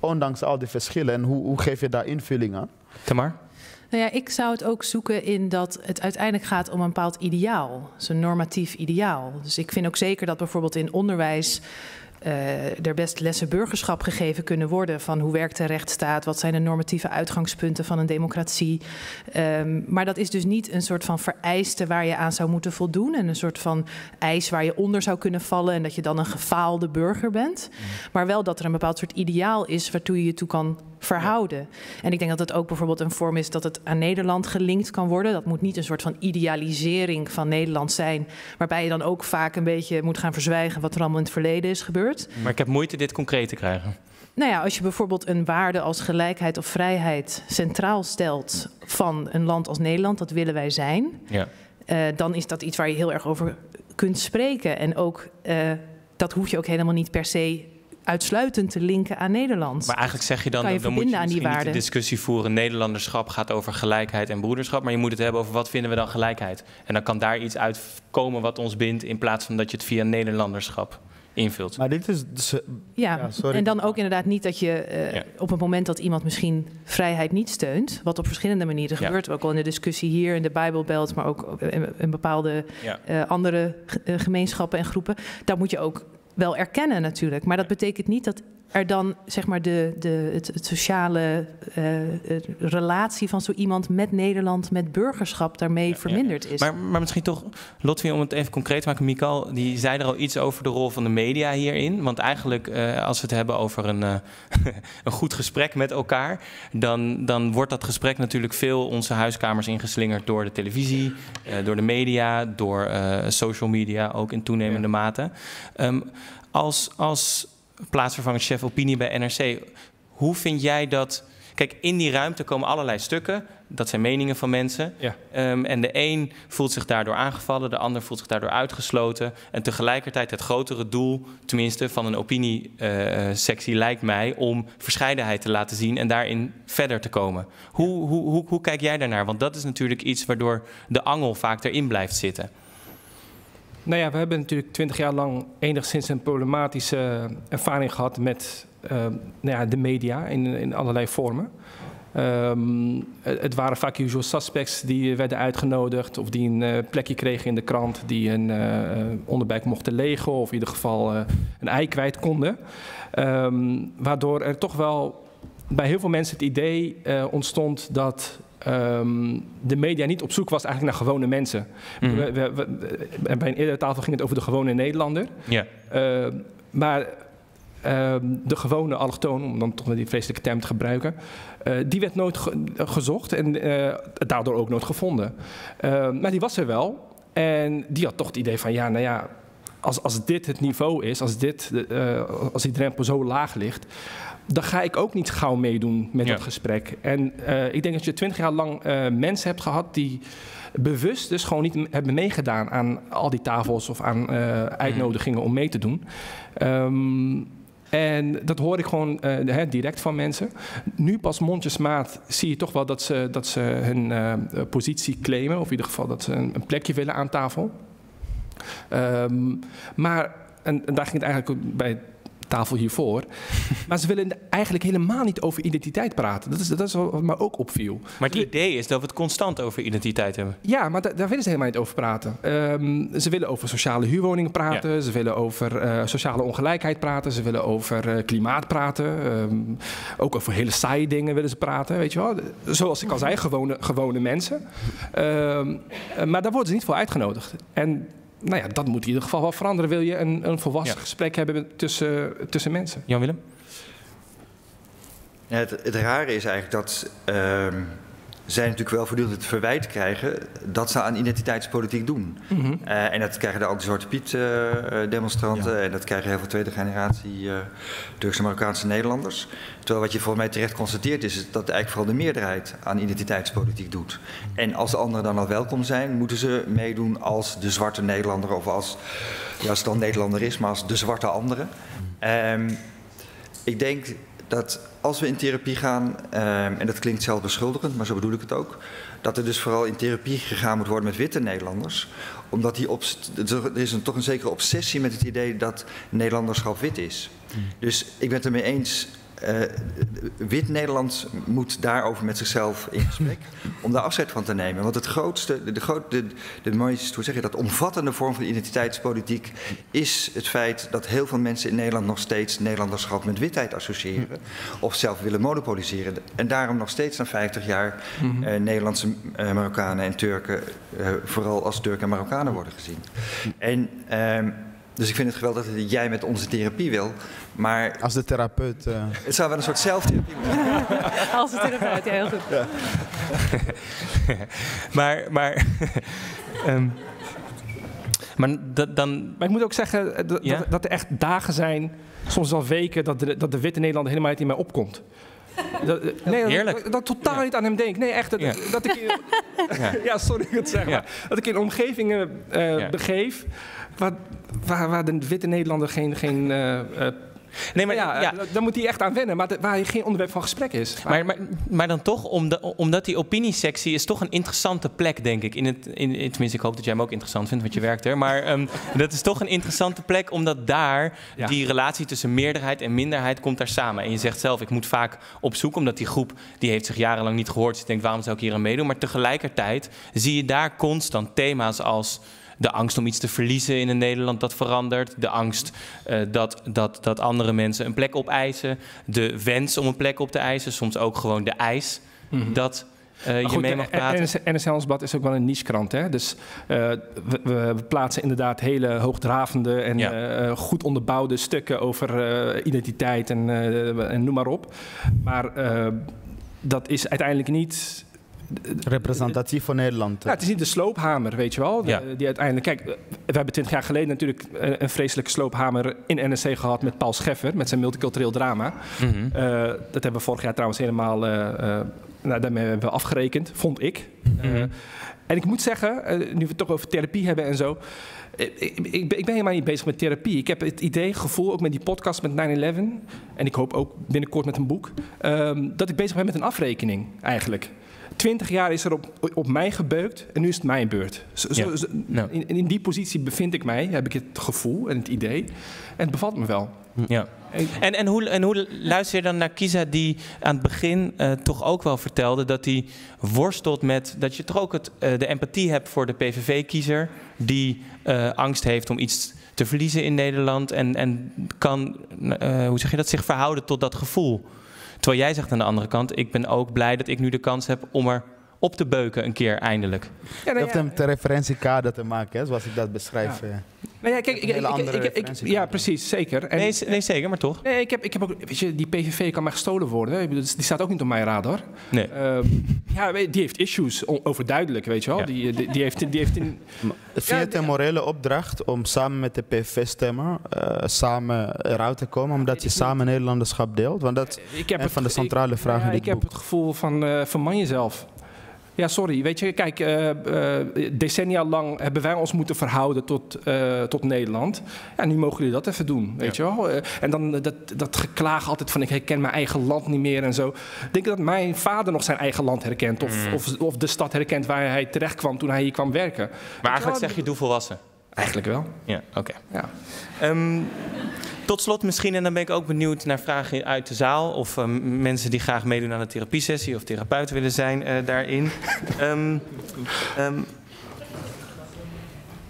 ondanks al die verschillen. En hoe, hoe geef je daar invulling aan? Tamar? Nou ja, ik zou het ook zoeken in dat het uiteindelijk gaat om een bepaald ideaal. Een normatief ideaal. Dus ik vind ook zeker dat bijvoorbeeld in onderwijs uh, er best lessen burgerschap gegeven kunnen worden van hoe werkt de rechtsstaat, wat zijn de normatieve uitgangspunten van een democratie. Um, maar dat is dus niet een soort van vereiste waar je aan zou moeten voldoen en een soort van eis waar je onder zou kunnen vallen en dat je dan een gefaalde burger bent. Mm. Maar wel dat er een bepaald soort ideaal is waartoe je je toe kan verhouden. En ik denk dat het ook bijvoorbeeld een vorm is dat het aan Nederland gelinkt kan worden. Dat moet niet een soort van idealisering van Nederland zijn, waarbij je dan ook vaak een beetje moet gaan verzwijgen wat er allemaal in het verleden is gebeurd. Maar ik heb moeite dit concreet te krijgen. Nou ja, als je bijvoorbeeld een waarde als gelijkheid of vrijheid centraal stelt van een land als Nederland, dat willen wij zijn, ja. Uh, dan is dat iets waar je heel erg over kunt spreken. En ook uh, dat hoef je ook helemaal niet per se uitsluitend te linken aan Nederland. Maar eigenlijk zeg je dan, je dan moet je misschien niet de discussie voeren... Nederlanderschap gaat over gelijkheid en broederschap... maar je moet het hebben over wat vinden we dan gelijkheid. En dan kan daar iets uitkomen wat ons bindt... in plaats van dat je het via Nederlanderschap invult. Maar dit is... Dus, ja, ja en dan ook inderdaad niet dat je uh, ja. op het moment dat iemand misschien vrijheid niet steunt... wat op verschillende manieren ja. gebeurt, ook al in de discussie hier in de Bijbelbelt... maar ook in, in bepaalde uh, andere gemeenschappen en groepen... daar moet je ook wel erkennen natuurlijk. Maar dat betekent niet dat er dan zeg maar de, de, het, het sociale uh, relatie van zo iemand met Nederland, met burgerschap daarmee ja, verminderd is. Maar, maar misschien toch, Lotwie, om het even concreet te maken, Mikal, die zei er al iets over de rol van de media hierin. Want eigenlijk, uh, als we het hebben over een, een goed gesprek met elkaar, dan, dan wordt dat gesprek natuurlijk veel onze huiskamers ingeslingerd door de televisie, door de media, door social media ook in toenemende mate. Um, als, als plaatsvervangend chef opinie bij NRC. Hoe vind jij dat? Kijk, in die ruimte komen allerlei stukken. Dat zijn meningen van mensen. Ja. Um, en de een voelt zich daardoor aangevallen, de ander voelt zich daardoor uitgesloten. En tegelijkertijd het grotere doel, tenminste van een opiniesectie, uh, lijkt mij om verscheidenheid te laten zien en daarin verder te komen. Hoe, hoe, hoe, hoe kijk jij daarnaar? Want dat is natuurlijk iets waardoor de angel vaak erin blijft zitten. Nou ja, we hebben natuurlijk twintig jaar lang enigszins een problematische ervaring gehad met uh, nou ja, de media in, in allerlei vormen. Um, het waren vaak usual suspects die werden uitgenodigd of die een uh, plekje kregen in de krant, die een uh, mochten legen of in ieder geval een ei kwijt konden. Um, waardoor er toch wel bij heel veel mensen het idee ontstond dat um, de media niet op zoek was eigenlijk naar gewone mensen. Mm. We, we, we, bij een eerdere tafel ging het over de gewone Nederlander. Ja. Uh, maar uh, de gewone allochtoon, om dan toch die vreselijke term te gebruiken, uh, die werd nooit ge gezocht en uh, daardoor ook nooit gevonden. Ehm, maar die was er wel en die had toch het idee van ja, nou ja, als, als dit het niveau is, als, dit, uh, als die drempel zo laag ligt, dan ga ik ook niet gauw meedoen met ja. dat gesprek. En uh, ik denk dat je twintig jaar lang uh, mensen hebt gehad die bewust dus gewoon niet hebben meegedaan aan al die tafels of aan uh, uitnodigingen mm. om mee te doen. Um, en dat hoor ik gewoon uh, direct van mensen. Nu pas mondjesmaat zie je toch wel dat ze, dat ze hun uh, positie claimen. Of in ieder geval dat ze een, een plekje willen aan tafel. Um, maar, en, en, daar ging het eigenlijk bij tafel hiervoor. maar ze willen eigenlijk helemaal niet over identiteit praten. Dat is, dat is wat me ook opviel. Maar het idee is dat we het constant over identiteit hebben. Ja, maar da- daar willen ze helemaal niet over praten. Ehm, ze willen over sociale huurwoningen praten. Ze willen over eh, sociale ongelijkheid praten. Ze willen over eh, klimaat praten. Ehm, ook over hele saaie dingen willen ze praten. Weet je wel? Zoals ik al zei, gewone, gewone mensen. Ehm, eh, maar daar worden ze niet voor uitgenodigd. En nou ja, dat moet in ieder geval wel veranderen. Wil je een, een volwassen Ja. gesprek hebben tussen, tussen mensen? Jan-Willem? Ja, het, het rare is eigenlijk dat ehm, zij natuurlijk wel voortdurend het verwijt krijgen dat ze aan identiteitspolitiek doen. Mhm. Eh, en dat krijgen de, ook de Zwarte Piet eh, eh, demonstranten en dat krijgen heel veel tweede generatie eh, Turkse Marokkaanse Nederlanders. Terwijl wat je volgens mij terecht constateert is dat eigenlijk vooral de meerderheid aan identiteitspolitiek doet. En als de anderen dan al welkom zijn, moeten ze meedoen als de zwarte Nederlander of als, ja, als het dan Nederlander is, maar als de zwarte andere. Ehm, ik denk dat als we in therapie gaan, ehm, en dat klinkt zelfbeschuldigend, maar zo bedoel ik het ook, dat er dus vooral in therapie gegaan moet worden met witte Nederlanders. Omdat die obs- er is een, toch een zekere obsessie met het idee dat Nederlanderschap wit is. Dus ik ben het ermee eens. Eh, wit Nederland moet daarover met zichzelf in gesprek om daar afscheid van te nemen. Want het grootste, de, de, groot- de, de mooiste, hoe zeg je dat, omvattende vorm van identiteitspolitiek is het feit dat heel veel mensen in Nederland nog steeds Nederlanderschap met witheid associëren of zelf willen monopoliseren. En daarom nog steeds na 50 jaar eh, Nederlandse eh, Marokkanen en Turken eh, vooral als Turken en Marokkanen worden gezien. En ehm, dus ik vind het geweldig dat jij met onze therapie wil, maar Als de therapeut. eh, het zou wel een soort zelftherapie moeten zijn. Als het therapeut, ja, heel goed. Maar, maar, ehm, maar dat, dan... Maar ik moet ook zeggen eh, dat, Ja? dat, er echt dagen zijn, soms wel weken, dat de, dat de witte Nederlander helemaal niet in mij opkomt. Dat, eh, nee, Heerlijk. Dat, dat ik totaal niet aan hem denk. Nee, echt. Dat, Ja. dat ik in, Ja. ja. sorry ik het zeg, Ja. maar. Dat ik in omgevingen eh, Ja. begeef waar, waar, waar de witte Nederlander geen... geen Nee, maar ja, ja, daar moet hij echt aan wennen, maar waar geen onderwerp van gesprek is. Maar, maar, maar dan toch, omdat, omdat die opiniesectie is toch een interessante plek, denk ik. In het, in, in- tenminste, ik hoop dat jij hem ook interessant vindt, want je werkt er. Maar ehm, dat is toch een interessante plek, omdat daar Ja. die relatie tussen meerderheid en minderheid komt daar samen. En je zegt zelf, ik moet vaak op zoek, omdat die groep, die heeft zich jarenlang niet gehoord. Dus je denkt, waarom zou ik hier aan meedoen? Maar tegelijkertijd zie je daar constant thema's als de angst om iets te verliezen in een Nederland dat verandert. De angst eh, dat, dat, dat andere mensen een plek opeisen. De wens om een plek op te eisen. Soms ook gewoon de eis dat eh, je goed, mee mag de praten. NS, Handelsblad is ook wel een nichekrant. Hè? Dus eh, we, we plaatsen inderdaad hele hoogdravende en Ja. eh, goed onderbouwde stukken over eh, identiteit en, eh, en noem maar op. Maar eh, dat is uiteindelijk niet representatief voor Nederland. ja, het is niet de sloophamer, weet je wel. De- Ja. Die uiteindelijk, kijk, we hebben twintig jaar geleden natuurlijk een, een vreselijke sloophamer in NSC gehad met Paul Scheffer, met zijn multicultureel drama. Mhm. Eh, dat hebben we vorig jaar trouwens helemaal, eh, eh, nou, daarmee hebben we afgerekend, vond ik. Eh, Mhm. en ik moet zeggen, nu we het toch over therapie hebben en zo. Ik, ik, ben- ik ben helemaal niet bezig met therapie. Ik heb het idee, gevoel, ook met die podcast met 9-11... en ik hoop ook binnenkort met een boek... ehm, dat ik bezig ben met een afrekening, eigenlijk. Twintig jaar is er op, op mij gebeukt en nu is het mijn beurt. Zo- zo- Ja. zo- Nou. in, in die positie bevind ik mij, heb ik het gevoel en het idee. En het bevalt me wel. Ja. En, en, hoe, en hoe luister je dan naar Kisa die aan het begin eh, toch ook wel vertelde dat hij worstelt met dat je toch ook het, eh, de empathie hebt voor de PVV-kiezer die eh, angst heeft om iets te verliezen in Nederland en, en kan, eh, hoe zeg je dat, zich verhouden tot dat gevoel. Terwijl jij zegt aan de andere kant, ik ben ook blij dat ik nu de kans heb om er op te beuken een keer eindelijk. Ja, Je nou hebt ja. hem ter referentiekader te maken, hè, zoals ik dat beschrijf. Ja. eh. Nou ja, kijk, ik, Een ik- ja, precies, zeker. En, Nee, nee zeker, maar toch? nee, ik heb, ik heb ook, weet je, die PVV kan maar gestolen worden. hè. Ik bedoel, Die staat ook niet op mijn radar. Nee. Ehm, ja, die heeft issues, overduidelijk, weet je wel. Ja. Die, die, die heeft, die heeft in, Vind je Ja, het een morele opdracht om samen met de PVV-stemmer eh, samen eruit te komen, omdat je samen Nederlanderschap deelt? Want dat ik heb een het- van de ik- centrale vragen dit Ik heb het gevoel van eh verman jezelf. Ja, sorry. Weet je, kijk, eh, eh, decennia lang hebben wij ons moeten verhouden tot, eh, tot Nederland. Ja, nu mogen jullie dat even doen, weet je wel. En dan dat, dat geklaag altijd van ik herken mijn eigen land niet meer en zo. Ik denk dat mijn vader nog zijn eigen land herkent. Of, Mm. of, of de stad herkent waar hij terecht kwam toen hij hier kwam werken. Maar eigenlijk zeg je doe volwassen. Eigenlijk wel, Ja, oké. ja. Ehm, Tot slot misschien, en dan ben ik ook benieuwd naar vragen uit de zaal... of eh, mensen die graag meedoen aan de therapiesessie of therapeut willen zijn eh, daarin. Ehm, ehm,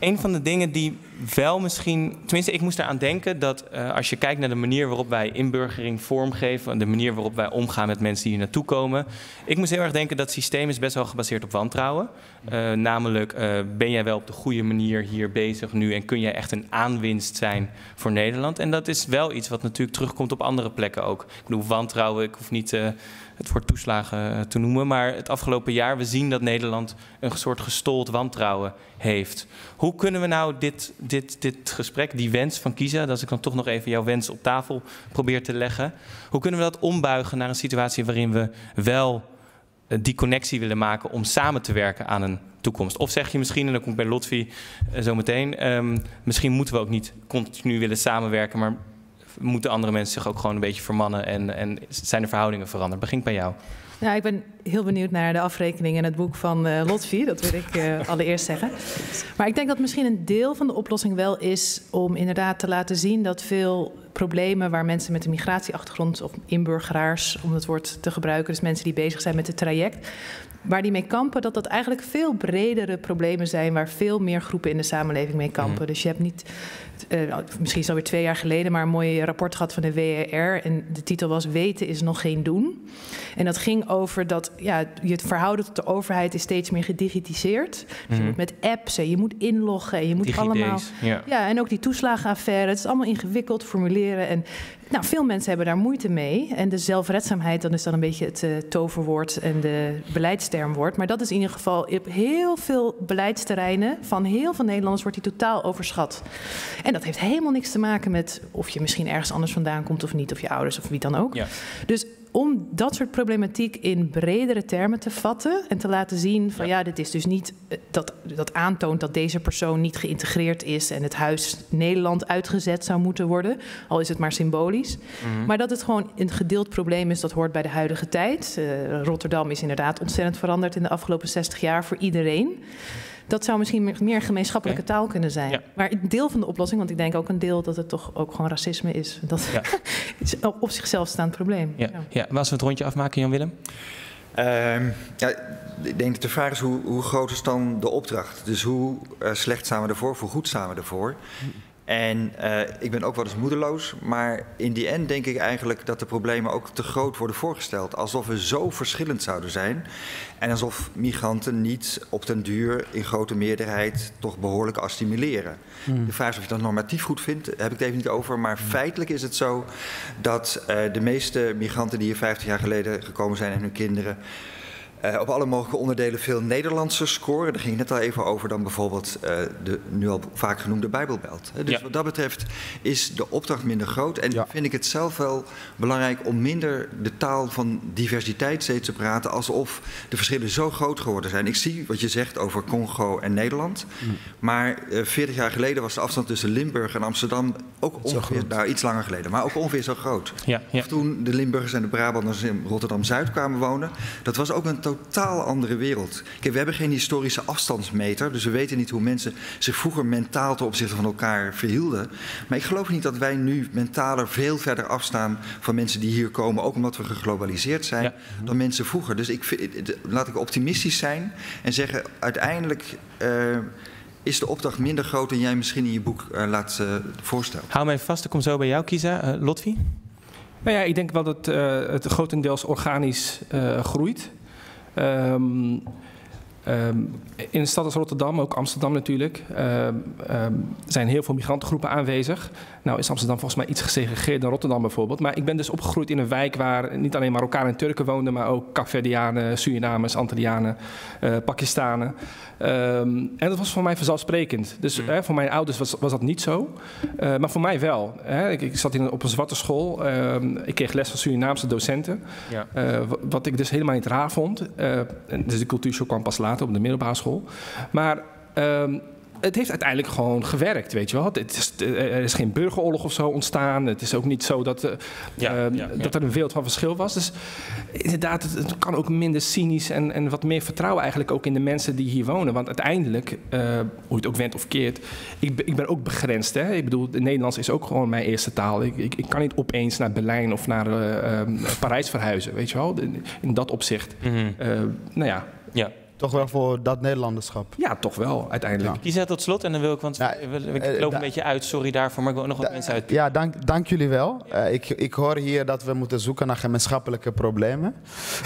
een van de dingen die wel misschien, tenminste ik moest eraan denken dat eh, als je kijkt naar de manier waarop wij inburgering vormgeven, de manier waarop wij omgaan met mensen die hier naartoe komen. Ik moest heel erg denken dat het systeem is best wel gebaseerd op wantrouwen. Uh, namelijk, uh, ben jij wel op de goede manier hier bezig nu en kun jij echt een aanwinst zijn voor Nederland? En dat is wel iets wat natuurlijk terugkomt op andere plekken ook. Ik bedoel, wantrouwen, ik hoef niet het woord toeslagen te noemen, maar het afgelopen jaar, we zien dat Nederland een soort gestold wantrouwen heeft. Hoe kunnen we nou dit, dit, dit gesprek, die wens van kiezen, als ik dan toch nog even jouw wens op tafel probeer te leggen, hoe kunnen we dat ombuigen naar een situatie waarin we wel eh, die connectie willen maken om samen te werken aan een toekomst? Of zeg je misschien, en dan komt bij Lotfi uh, zo meteen, um, misschien moeten we ook niet continu willen samenwerken, maar moeten andere mensen zich ook gewoon een beetje vermannen en, en zijn de verhoudingen veranderd? Begin bij jou. Ja, ik ben heel benieuwd naar de afrekening en het boek van uh, Lotfi. Dat wil ik uh, allereerst zeggen. Maar ik denk dat misschien een deel van de oplossing wel is om inderdaad te laten zien dat veel problemen waar mensen met een migratieachtergrond of inburgeraars, om het woord te gebruiken, dus mensen die bezig zijn met het traject, waar die mee kampen, dat dat eigenlijk veel bredere problemen zijn waar veel meer groepen in de samenleving mee kampen. Mm. Dus je hebt niet, uh, misschien is het alweer twee jaar geleden, maar een mooi rapport gehad van de WER. En de titel was Weten is nog geen doen. En dat ging over dat ja, je het verhouden tot de overheid is steeds meer gedigitiseerd. Dus mm. je moet met apps en je moet inloggen en je moet allemaal. Ja. ja, en ook die toeslagenaffaire. Het is allemaal ingewikkeld formuleren. En nou, veel mensen hebben daar moeite mee. En de zelfredzaamheid, dan is dan een beetje het uh, toverwoord en de beleidstermwoord. Maar dat is in ieder geval op heel veel beleidsterreinen van heel veel Nederlanders wordt die totaal overschat. En dat heeft helemaal niks te maken met of je misschien ergens anders vandaan komt of niet, of je ouders of wie dan ook. Ja. Dus om dat soort problematiek in bredere termen te vatten en te laten zien van ja, ja dit is dus niet dat, dat aantoont dat deze persoon niet geïntegreerd is en het huis Nederland uitgezet zou moeten worden, al is het maar symbolisch. Mm-hmm. Maar dat het gewoon een gedeeld probleem is, dat hoort bij de huidige tijd. Uh, Rotterdam is inderdaad ontzettend veranderd in de afgelopen 60 jaar voor iedereen. Dat zou misschien meer gemeenschappelijke taal kunnen zijn. Ja. Maar een deel van de oplossing, want ik denk ook een deel dat het toch ook gewoon racisme is. Dat Ja. is op zichzelf staand probleem. Ja. Ja. Maar als we het rondje afmaken, Jan-Willem? Ehm, ja, ik denk dat de vraag is hoe, hoe groot is dan de opdracht? Dus hoe uh, slecht staan we ervoor, of hoe goed staan we ervoor? En uh, ik ben ook wel eens moedeloos, maar in die end denk ik eigenlijk dat de problemen ook te groot worden voorgesteld. Alsof we zo verschillend zouden zijn. En alsof migranten niet op den duur in grote meerderheid toch behoorlijk assimileren. Mm. De vraag is of je dat normatief goed vindt, heb ik het even niet over. Maar mm. feitelijk is het zo dat uh, de meeste migranten die hier 50 jaar geleden gekomen zijn en hun kinderen. Uh, op alle mogelijke onderdelen veel Nederlandse scoren. Daar ging het net al even over dan bijvoorbeeld uh, de nu al vaak genoemde Bijbelbelt. Dus ja. wat dat betreft is de opdracht minder groot. En ja. vind ik het zelf wel belangrijk om minder de taal van diversiteit steeds te praten. Alsof de verschillen zo groot geworden zijn. Ik zie wat je zegt over Congo en Nederland. Mm. Maar uh, 40 jaar geleden was de afstand tussen Limburg en Amsterdam ook ongeveer, nou iets langer geleden, maar ook ongeveer zo groot. Ja, ja. Of toen de Limburgers en de Brabanders in Rotterdam-Zuid kwamen wonen, dat was ook een totaal andere wereld. Kijk, we hebben geen historische afstandsmeter, dus we weten niet hoe mensen zich vroeger mentaal ten opzichte van elkaar verhielden. Maar ik geloof niet dat wij nu mentaler veel verder afstaan van mensen die hier komen, ook omdat we geglobaliseerd zijn, ja. dan mensen vroeger. Dus ik laat ik optimistisch zijn en zeggen, uiteindelijk. Uh, is de opdracht minder groot dan jij misschien in je boek uh, laat uh, voorstellen. Hou mij vast, ik kom zo bij jou kiezen. Uh, Lotfi? Nou ja, ik denk wel dat het grotendeels organisch groeit. Um, Um, in een stad als Rotterdam, ook Amsterdam natuurlijk, um, zijn heel veel migrantengroepen aanwezig. Nou is Amsterdam volgens mij iets gesegregeerd dan Rotterdam bijvoorbeeld. Maar ik ben dus opgegroeid in een wijk waar niet alleen Marokkanen en Turken woonden, maar ook Capverdianen, Surinamers, Antillianen, uh, Pakistanen. en dat was voor mij vanzelfsprekend. Dus mm. uh, voor mijn ouders was, was dat niet zo. Uh, maar voor mij wel. Hè. Ik, ik, zat in, op een zwarte school. ik kreeg les van Surinaamse docenten. Ja. wat ik dus helemaal niet raar vond. dus de cultuurshock kwam pas later op de middelbare school. Maar um, het heeft uiteindelijk gewoon gewerkt, weet je wel. Het is, eh, er is geen burgeroorlog of zo ontstaan. Het is ook niet zo dat, eh, Ja, eh, ja, ja. dat er een wereld van verschil was. Dus inderdaad, het, het kan ook minder cynisch en, en wat meer vertrouwen eigenlijk ook in de mensen die hier wonen. Want uiteindelijk, eh, hoe je het ook went of keert, ik, ben- ik ben ook begrensd. Hè? Ik bedoel, Nederlands is ook gewoon mijn eerste taal. Ik, ik, ik kan niet opeens naar Berlijn of naar eh, ehm, Parijs verhuizen, weet je wel. In, in dat opzicht. Mhm. Nou ja, Ja. Toch wel voor dat Nederlanderschap. ja, toch wel, uiteindelijk. Kies tot slot en dan wil ik, want Ja, ik, eh, loop een beetje uit, sorry daarvoor, maar ik wil nog wat mensen uit. Ja, dank, dank jullie wel. Eh, ik, ik hoor hier dat we moeten zoeken naar gemeenschappelijke problemen.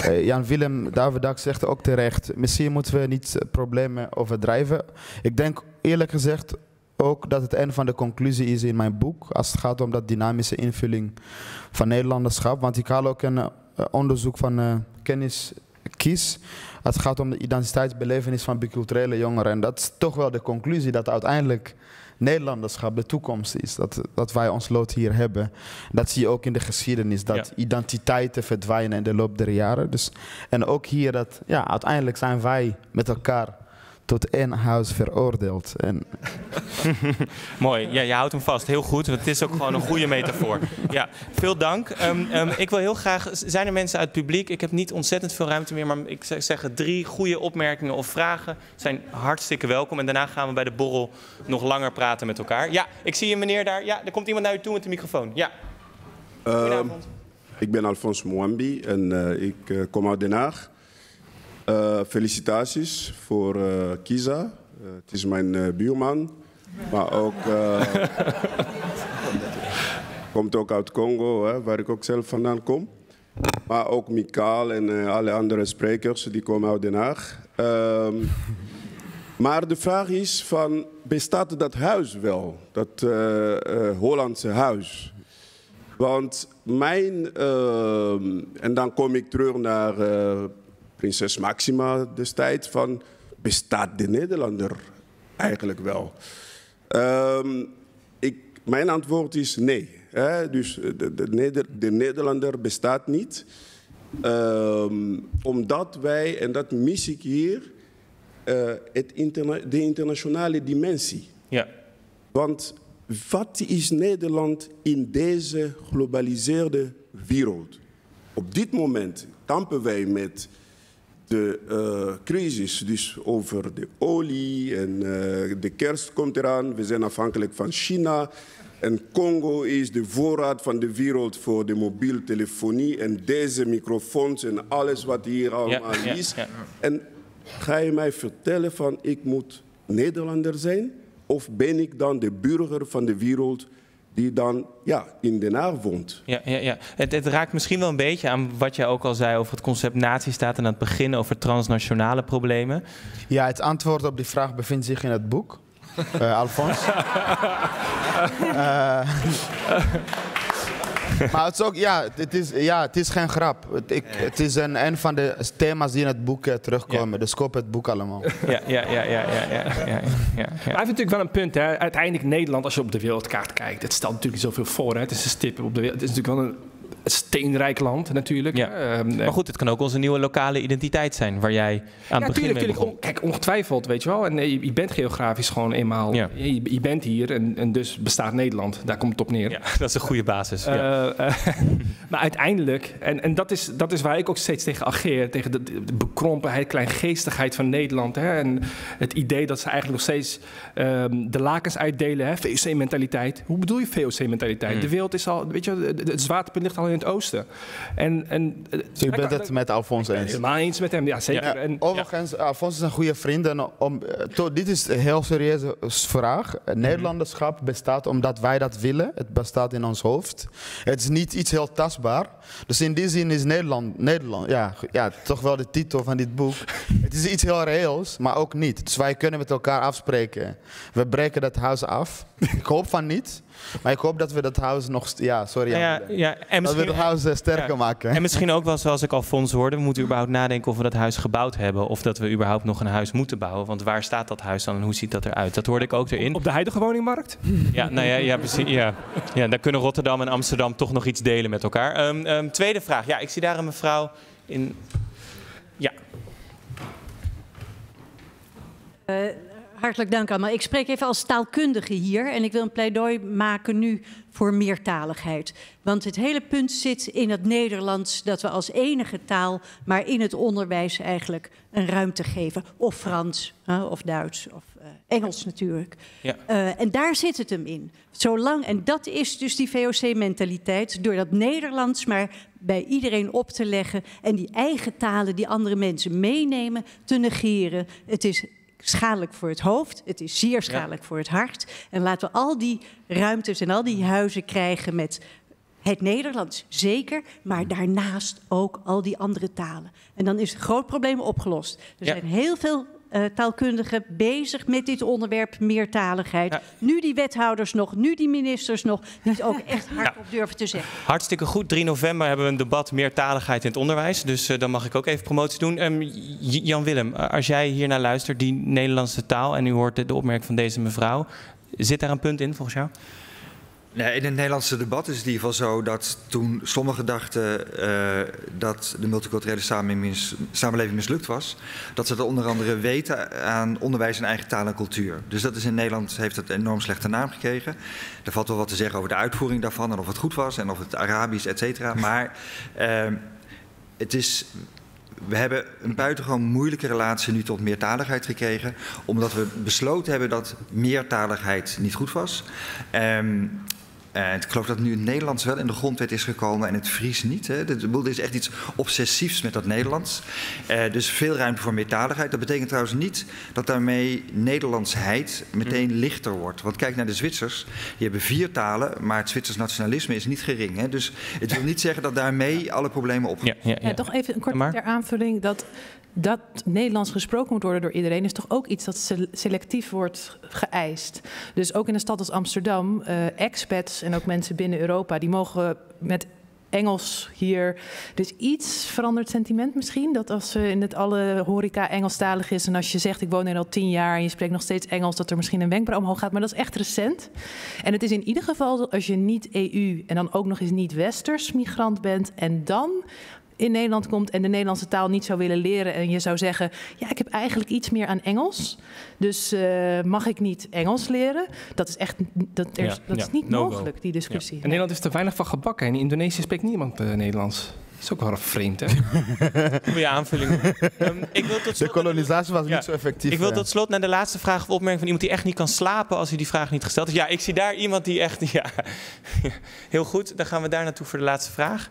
Eh, Jan-Willem Davidak zegt ook terecht, misschien moeten we niet problemen overdrijven. Ik denk eerlijk gezegd ook dat het een van de conclusies is in mijn boek, als het gaat om dat dynamische invulling van Nederlanderschap. Want ik haal ook een onderzoek van eh, Kennis Kies. Het gaat om de identiteitsbelevenis van biculturele jongeren. En dat is toch wel de conclusie dat uiteindelijk Nederlanderschap de toekomst is. Dat, dat wij ons lot hier hebben. Dat zie je ook in de geschiedenis. Dat Ja. identiteiten verdwijnen in de loop der jaren. Dus, en ook hier dat ja, uiteindelijk zijn wij met elkaar tot één huis veroordeeld. En Mooi, ja, je houdt hem vast. Heel goed, want het is ook gewoon een goede metafoor. Ja, veel dank. Ehm, ehm, ik wil heel graag... Zijn er mensen uit het publiek? Ik heb niet ontzettend veel ruimte meer, maar ik zou zeggen drie goede opmerkingen of vragen zijn hartstikke welkom. En daarna gaan we bij de borrel nog langer praten met elkaar. Ja, ik zie een meneer daar. Ja, er komt iemand naar u toe met de microfoon. Ja, Ehm, goedenavond. ik ben Alfons Mwambi en eh, ik eh, kom uit Den Haag. Eh, felicitaties voor eh Kiza. Eh, het is mijn buurman. Maar ook. komt ook uit Congo, hè, waar ik ook zelf vandaan kom. Maar ook Mikaal en alle andere sprekers die komen uit Den Haag. Ehm, maar de vraag is: van, bestaat dat huis wel? Dat Hollandse huis? Want mijn, ehm, en dan kom ik terug naar prinses Maxima destijds, van bestaat de Nederlander eigenlijk wel? Ehm, ik, mijn antwoord is nee. Hè? Dus de, de, Neder- de Nederlander bestaat niet. Ehm, omdat wij, en dat mis ik hier, eh, het interna- de internationale dimensie. Ja, Want wat is Nederland in deze globaliseerde wereld? Op dit moment kampen wij met de eh, crisis, dus over de olie en eh, de kerst komt eraan. We zijn afhankelijk van China. En Congo is de voorraad van de wereld voor de mobiele telefonie en deze microfoons en alles wat hier allemaal ja, is. ja. En ga je mij vertellen van ik moet Nederlander zijn? Of ben ik dan de burger van de wereld die dan ja, in Den Haag woont? ja, ja, ja. Het, het raakt misschien wel een beetje aan wat jij ook al zei over het concept nazistaat en aan het begin over transnationale problemen. ja, het antwoord op die vraag bevindt zich in het boek. Eh Alfons. Eh, maar het is ook, ja, het is, ja, het is geen grap. Het, ik, het is een, een van de thema's die in het boek eh, terugkomen. De Dus het boek allemaal. Ja, ja, ja, ja, ja, ja, ja. Maar hij heeft natuurlijk wel een punt. Hè. Uiteindelijk Nederland, als je op de wereldkaart kijkt, het stelt natuurlijk zoveel voor. Het is een stip op de wereld. Het is natuurlijk wel een steenrijk land natuurlijk. Ja. Ehm, Maar goed, het kan ook onze nieuwe lokale identiteit zijn, waar jij aan het Ja, begin tuurlijk. On- kijk, ongetwijfeld, weet je wel. En eh, je, je bent geografisch gewoon eenmaal... Ja. Je, je bent hier en, en dus bestaat Nederland. Daar komt het op neer. Ja, dat is een goede basis. Ja. Eh, eh, maar uiteindelijk, en, en dat, is, dat is waar ik ook steeds tegen ageer, tegen de, de bekrompenheid, kleingeestigheid van Nederland. Hè, en het idee dat ze eigenlijk nog steeds ehm, de lakens uitdelen, VOC-mentaliteit. Hoe bedoel je VOC-mentaliteit? Hmm. De wereld is al, weet je, het- het zwaartepunt ligt al in het oosten. En, en, eh, Dus je bent het met Alfons eens. helemaal eens met hem, ja zeker. Ja, En, overigens, Alfons is een goede vriend. En om, eh, to- dit is een heel serieuze vraag. Mhm. Eh, Nederlanderschap bestaat omdat wij dat willen. Het bestaat in ons hoofd. Het is niet iets heel tastbaar. Dus in die zin is Nederland, Nederland ja, ja, toch wel de titel van dit boek. Het is iets heel reëels, maar ook niet. Dus wij kunnen met elkaar afspreken. We breken dat huis af. Ik hoop van niet. Maar ik hoop dat we dat huis nog... Ja, sorry. Ja, ja, en dat we misschien, het huis eh, sterker ja. maken. en misschien ook wel zoals ik Alfons hoorde, we moeten überhaupt nadenken of we dat huis gebouwd hebben. Of dat we überhaupt nog een huis moeten bouwen. Want waar staat dat huis dan en hoe ziet dat eruit? Dat hoorde ik ook erin. op de huidige woningmarkt? Ja, nou ja, ja precies. Ja. Ja, dan kunnen Rotterdam en Amsterdam toch nog iets delen met elkaar. Ehm, ehm, tweede vraag. Ja, ik zie daar een mevrouw in. Ja, Eh, Hartelijk dank allemaal. Ik spreek even als taalkundige hier en ik wil een pleidooi maken nu voor meertaligheid. Want het hele punt zit in het Nederlands dat we als enige taal, maar in het onderwijs eigenlijk een ruimte geven. Of Frans, of Duits, of uh, Engels natuurlijk. Ja. Uh, en daar zit het hem in. Zolang, en dat is dus die VOC-mentaliteit, door dat Nederlands maar bij iedereen op te leggen en die eigen talen die andere mensen meenemen te negeren. Het is schadelijk voor het hoofd, het is zeer schadelijk voor het hart. En laten we al die ruimtes en al die huizen krijgen met het Nederlands, zeker, maar daarnaast ook al die andere talen. En dan is het groot probleem opgelost. Er Ja. zijn heel veel eh, taalkundigen bezig met dit onderwerp meertaligheid. Ja. Nu die wethouders nog, nu die ministers nog, die het ook echt hardop durven te zeggen. Hartstikke goed. 3 november hebben we een debat meertaligheid in het onderwijs. Dus eh, dan mag ik ook even promotie doen. Ehm, J- Jan-Willem, eh, als jij hier naar luistert, die Nederlandse taal... en u hoort de opmerking van deze mevrouw... zit daar een punt in volgens jou? Nee, in het Nederlandse debat is het in ieder geval zo dat toen sommigen dachten eh, dat de multiculturele samenleving, mis- samenleving mislukt was, dat ze dat onder andere weten aan onderwijs in eigen taal en cultuur. Dus dat is in Nederland heeft het een enorm slechte naam gekregen. Er valt wel wat te zeggen over de uitvoering daarvan en of het goed was en of het Arabisch, et cetera. Maar eh, het is we hebben een buitengewoon moeilijke relatie nu tot meertaligheid gekregen, omdat we besloten hebben dat meertaligheid niet goed was. Ehm, en ik geloof dat nu het Nederlands wel in de grondwet is gekomen en het Fries niet. Hè. Er is echt iets obsessiefs met dat Nederlands. Eh, dus veel ruimte voor meertaligheid. Dat betekent trouwens niet dat daarmee Nederlandsheid meteen lichter wordt. Want kijk naar de Zwitsers. Die hebben vier talen, maar het Zwitsers nationalisme is niet gering. Hè. Dus het wil niet zeggen dat daarmee alle problemen opgelost Ja, ja, Ja, toch even een korte ter aanvulling. Dat, dat Nederlands gesproken moet worden door iedereen... is toch ook iets dat se- selectief wordt geëist. Dus ook in een stad als Amsterdam, eh, expats en ook mensen binnen Europa... die mogen met Engels hier. Dus iets verandert sentiment misschien. Dat als in het alle horeca Engelstalig is... en als je zegt ik woon hier al tien jaar en je spreekt nog steeds Engels... dat er misschien een wenkbrauw omhoog gaat. Maar dat is echt recent. En het is in ieder geval als je niet EU en dan ook nog eens niet Westers migrant bent... en dan in Nederland komt en de Nederlandse taal niet zou willen leren en je zou zeggen, ja, ik heb eigenlijk iets meer aan Engels, dus eh, mag ik niet Engels leren? Dat is echt, dat, er, is- Ja, dat is ja, niet mogelijk, die discussie. In Nederland is er weinig van gebakken. En in Indonesië spreekt niemand eh, Nederlands. Dat is ook wel vreemd, hè? Goeie aanvulling. Ehm, ik wil tot De slot... kolonisatie was Ja. niet zo effectief. Ik wil eh. tot slot naar de laatste vraag of opmerking van iemand die echt niet kan slapen als hij die vraag niet gesteld heeft. Ja, ik zie daar iemand die echt. Ja, heel goed. Dan gaan we daar naartoe voor de laatste vraag.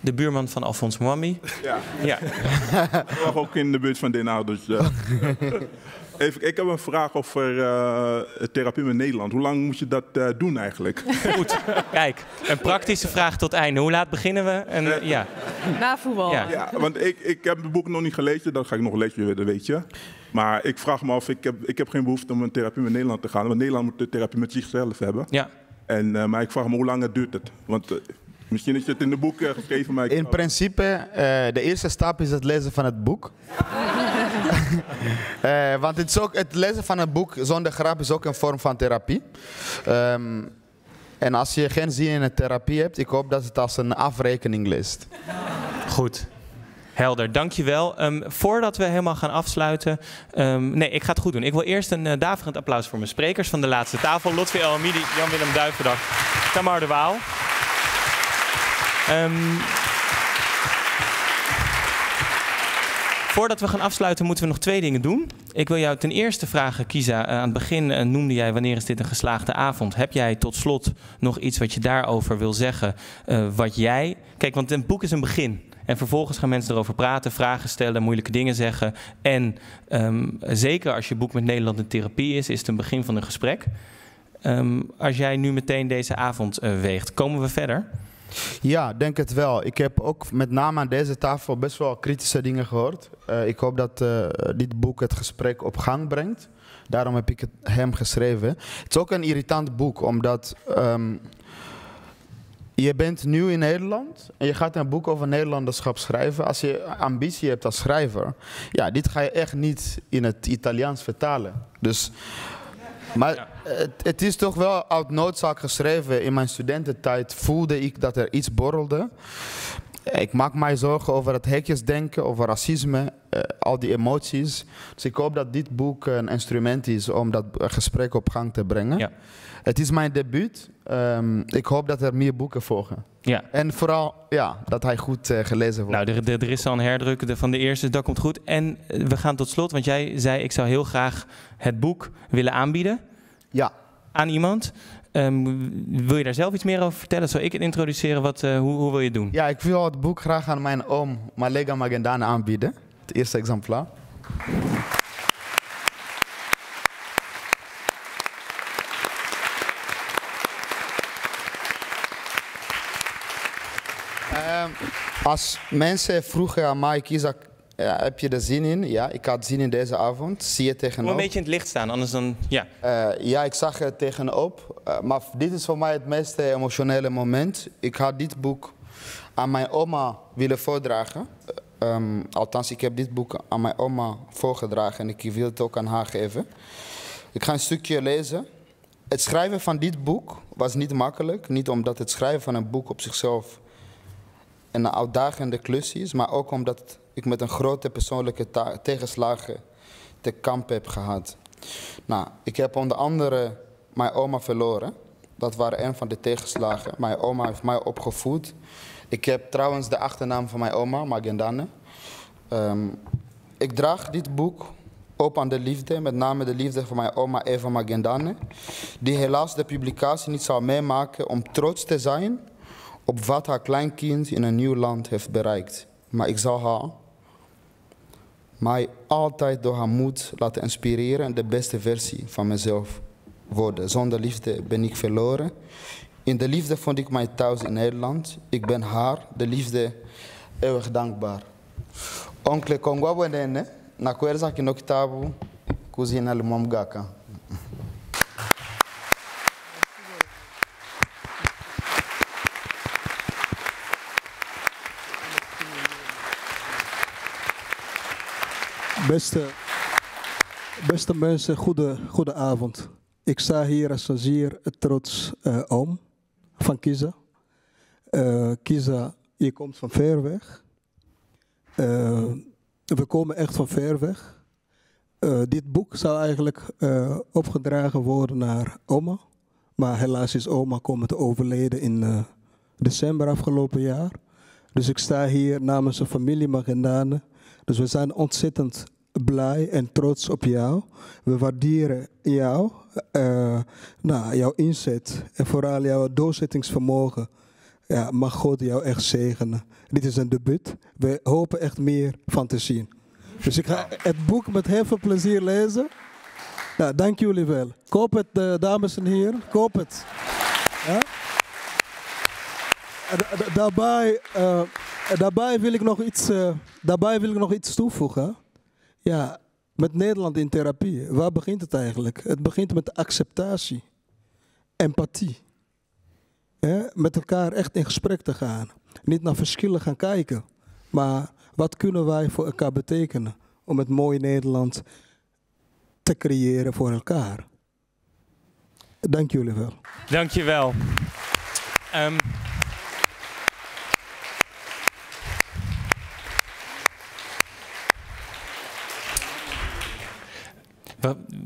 De buurman van Alfons Mwambi. Ja, Ja, ik ook in de buurt van Den Haag. Dus, eh. Even, ik heb een vraag over eh, therapie in Nederland. Hoe lang moet je dat eh, doen eigenlijk? goed. Kijk, een praktische vraag tot einde. Hoe laat beginnen we? En, ja. Na voetbal. Ja. Ja, want ik, ik heb het boek nog niet gelezen. Dat ga ik nog lezen, dat weet je. Maar ik vraag me af, ik heb, ik heb geen behoefte om een therapie in Nederland te gaan. Want Nederland moet de therapie met zichzelf hebben. ja. En, eh, maar ik vraag me, hoe lang het duurt het? Want misschien is het in de boek eh, geschreven, maar ik... In principe, eh, de eerste stap is het lezen van het boek. Eh, want het, is ook, het lezen van een boek zonder grap is ook een vorm van therapie. Ehm, en als je geen zin in een therapie hebt, ik hoop dat het als een afrekening leest. Goed. Helder, dankjewel. Ehm voordat we helemaal gaan afsluiten. ehm, nee, ik ga het goed doen. Ik wil eerst een uh, daverend applaus voor mijn sprekers van de laatste tafel. Lotfi El Hamidi, Jan-Willem Duivendak, Tamar de Waal. Ehm, Voordat we gaan afsluiten moeten we nog twee dingen doen. Ik wil jou ten eerste vragen, Kisa. eh, aan het begin eh, noemde jij wanneer is dit een geslaagde avond. Heb jij tot slot nog iets wat je daarover wil zeggen? eh, wat jij... Kijk, want een boek is een begin. En vervolgens gaan mensen erover praten, vragen stellen, moeilijke dingen zeggen. En ehm, zeker als je boek met Nederland in therapie is, is het een begin van een gesprek. Ehm, als jij nu meteen deze avond weegt, komen we verder? Ja, denk het wel. Ik heb ook met name aan deze tafel best wel kritische dingen gehoord. Eh, ik hoop dat eh, dit boek het gesprek op gang brengt. Daarom heb ik het hem geschreven. Het is ook een irritant boek, omdat ehm, je bent nieuw in Nederland en je gaat een boek over Nederlanderschap schrijven. Als je ambitie hebt als schrijver, ja, dit ga je echt niet in het Italiaans vertalen. Dus, maar het, het is toch wel uit noodzaak geschreven. In mijn studententijd voelde ik dat er iets borrelde. Ik maak mij zorgen over het hekjesdenken, over racisme. Eh, al die emoties. Dus ik hoop dat dit boek een instrument is om dat gesprek op gang te brengen. Ja. Het is mijn debuut. Ehm, ik hoop dat er meer boeken volgen. Ja. En vooral ja, dat hij goed eh, gelezen wordt. Nou, er, er, is al een herdruk van de eerste, dus dat komt goed. En eh, we gaan tot slot, want jij zei ik zou heel graag het boek willen aanbieden. Ja. Aan iemand. Ehm, wil je daar zelf iets meer over vertellen? Zal ik het introduceren? Wat, eh, hoe, hoe wil je het doen? Ja, ik wil het boek graag aan mijn oom Malega Magendane aanbieden. Het eerste exemplaar. Als mensen vroegen aan mij, Kizak, ja, heb je er zin in? Ja, ik had zin in deze avond. Zie je Kom een tegenop? beetje in het licht staan, anders dan... Ja. Eh, ja, ik zag er tegenop. Eh, maar dit is voor mij het meest emotionele moment. Ik had dit boek aan mijn oma willen voordragen. Eh, ehm, althans, ik heb dit boek aan mijn oma voorgedragen en ik wil het ook aan haar geven. Ik ga een stukje lezen. Het schrijven van dit boek was niet makkelijk. Niet omdat het schrijven van een boek op zichzelf een uitdagende klus is, maar ook omdat ik met een grote persoonlijke tegenslagen te kampen heb gehad. Nou, ik heb onder andere mijn oma verloren. Dat waren een van de tegenslagen. Mijn oma heeft mij opgevoed. Ik heb trouwens de achternaam van mijn oma, Magendane. Ehm, ik draag dit boek op aan de liefde, met name de liefde van mijn oma Eva Magendane, die helaas de publicatie niet zal meemaken om trots te zijn op wat haar kleinkind in een nieuw land heeft bereikt. Maar ik zal haar mij altijd door haar moed laten inspireren en de beste versie van mezelf worden. Zonder liefde ben ik verloren. In de liefde vond ik mij thuis in Nederland. Ik ben haar, de liefde, eeuwig dankbaar. Oncle Kongwa Wenene, na kuweza kino kitabu kuzina limomgaka. Beste, beste mensen, goede, goede avond. Ik sta hier als zeer trots eh, oom van Kiza. Eh Kiza, je komt van ver weg. Eh, we komen echt van ver weg. Dit boek zou eigenlijk opgedragen worden naar oma. Maar helaas is oma komen te overleden in december afgelopen jaar. Dus ik sta hier namens de familie Magendane. Dus we zijn ontzettend blij en trots op jou. We waarderen jou, eh, nou, jouw inzet en vooral jouw doorzettingsvermogen. Ja, mag God jou echt zegenen. Dit is een debuut. We hopen echt meer van te zien. Dus ik ga het boek met heel veel plezier lezen. Nou, dank jullie wel. Koop het, eh, dames en heren. Koop het. Ja? Da- daarbij, eh, daarbij, wil ik nog iets, eh, daarbij wil ik nog iets toevoegen. Ja, met Nederland in therapie. Waar begint het eigenlijk? Het begint met acceptatie, empathie. Met elkaar echt in gesprek te gaan. Niet naar verschillen gaan kijken. Maar wat kunnen wij voor elkaar betekenen om het mooie Nederland te creëren voor elkaar? Dank jullie wel. Dankjewel. Ehm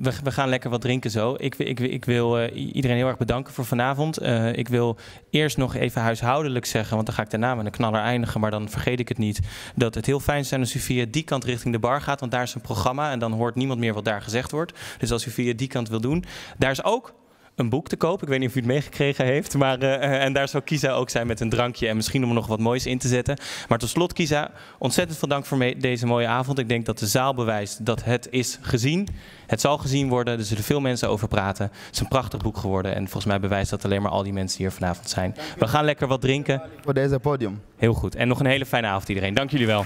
We, gaan lekker wat drinken zo. Ik, ik, ik wil eh, iedereen heel erg bedanken voor vanavond. Eh, ik wil eerst nog even huishoudelijk zeggen, want dan ga ik daarna met een knaller eindigen, maar dan vergeet ik het niet. Dat het heel fijn zou zijn als u via die kant richting de bar gaat, want daar is een programma en dan hoort niemand meer wat daar gezegd wordt. Dus als u via die kant wil doen, daar is ook een boek te koop. Ik weet niet of u het meegekregen heeft. Maar, eh, en daar zou Kisa ook zijn met een drankje en misschien om er nog wat moois in te zetten. Maar tot slot, Kisa, ontzettend veel dank voor me- deze mooie avond. Ik denk dat de zaal bewijst dat het is gezien. Het zal gezien worden. Er zullen veel mensen over praten. Het is een prachtig boek geworden. En volgens mij bewijst dat alleen maar al die mensen die hier vanavond zijn. We gaan lekker wat drinken. Voor deze podium. Heel goed. En nog een hele fijne avond iedereen. Dank jullie wel.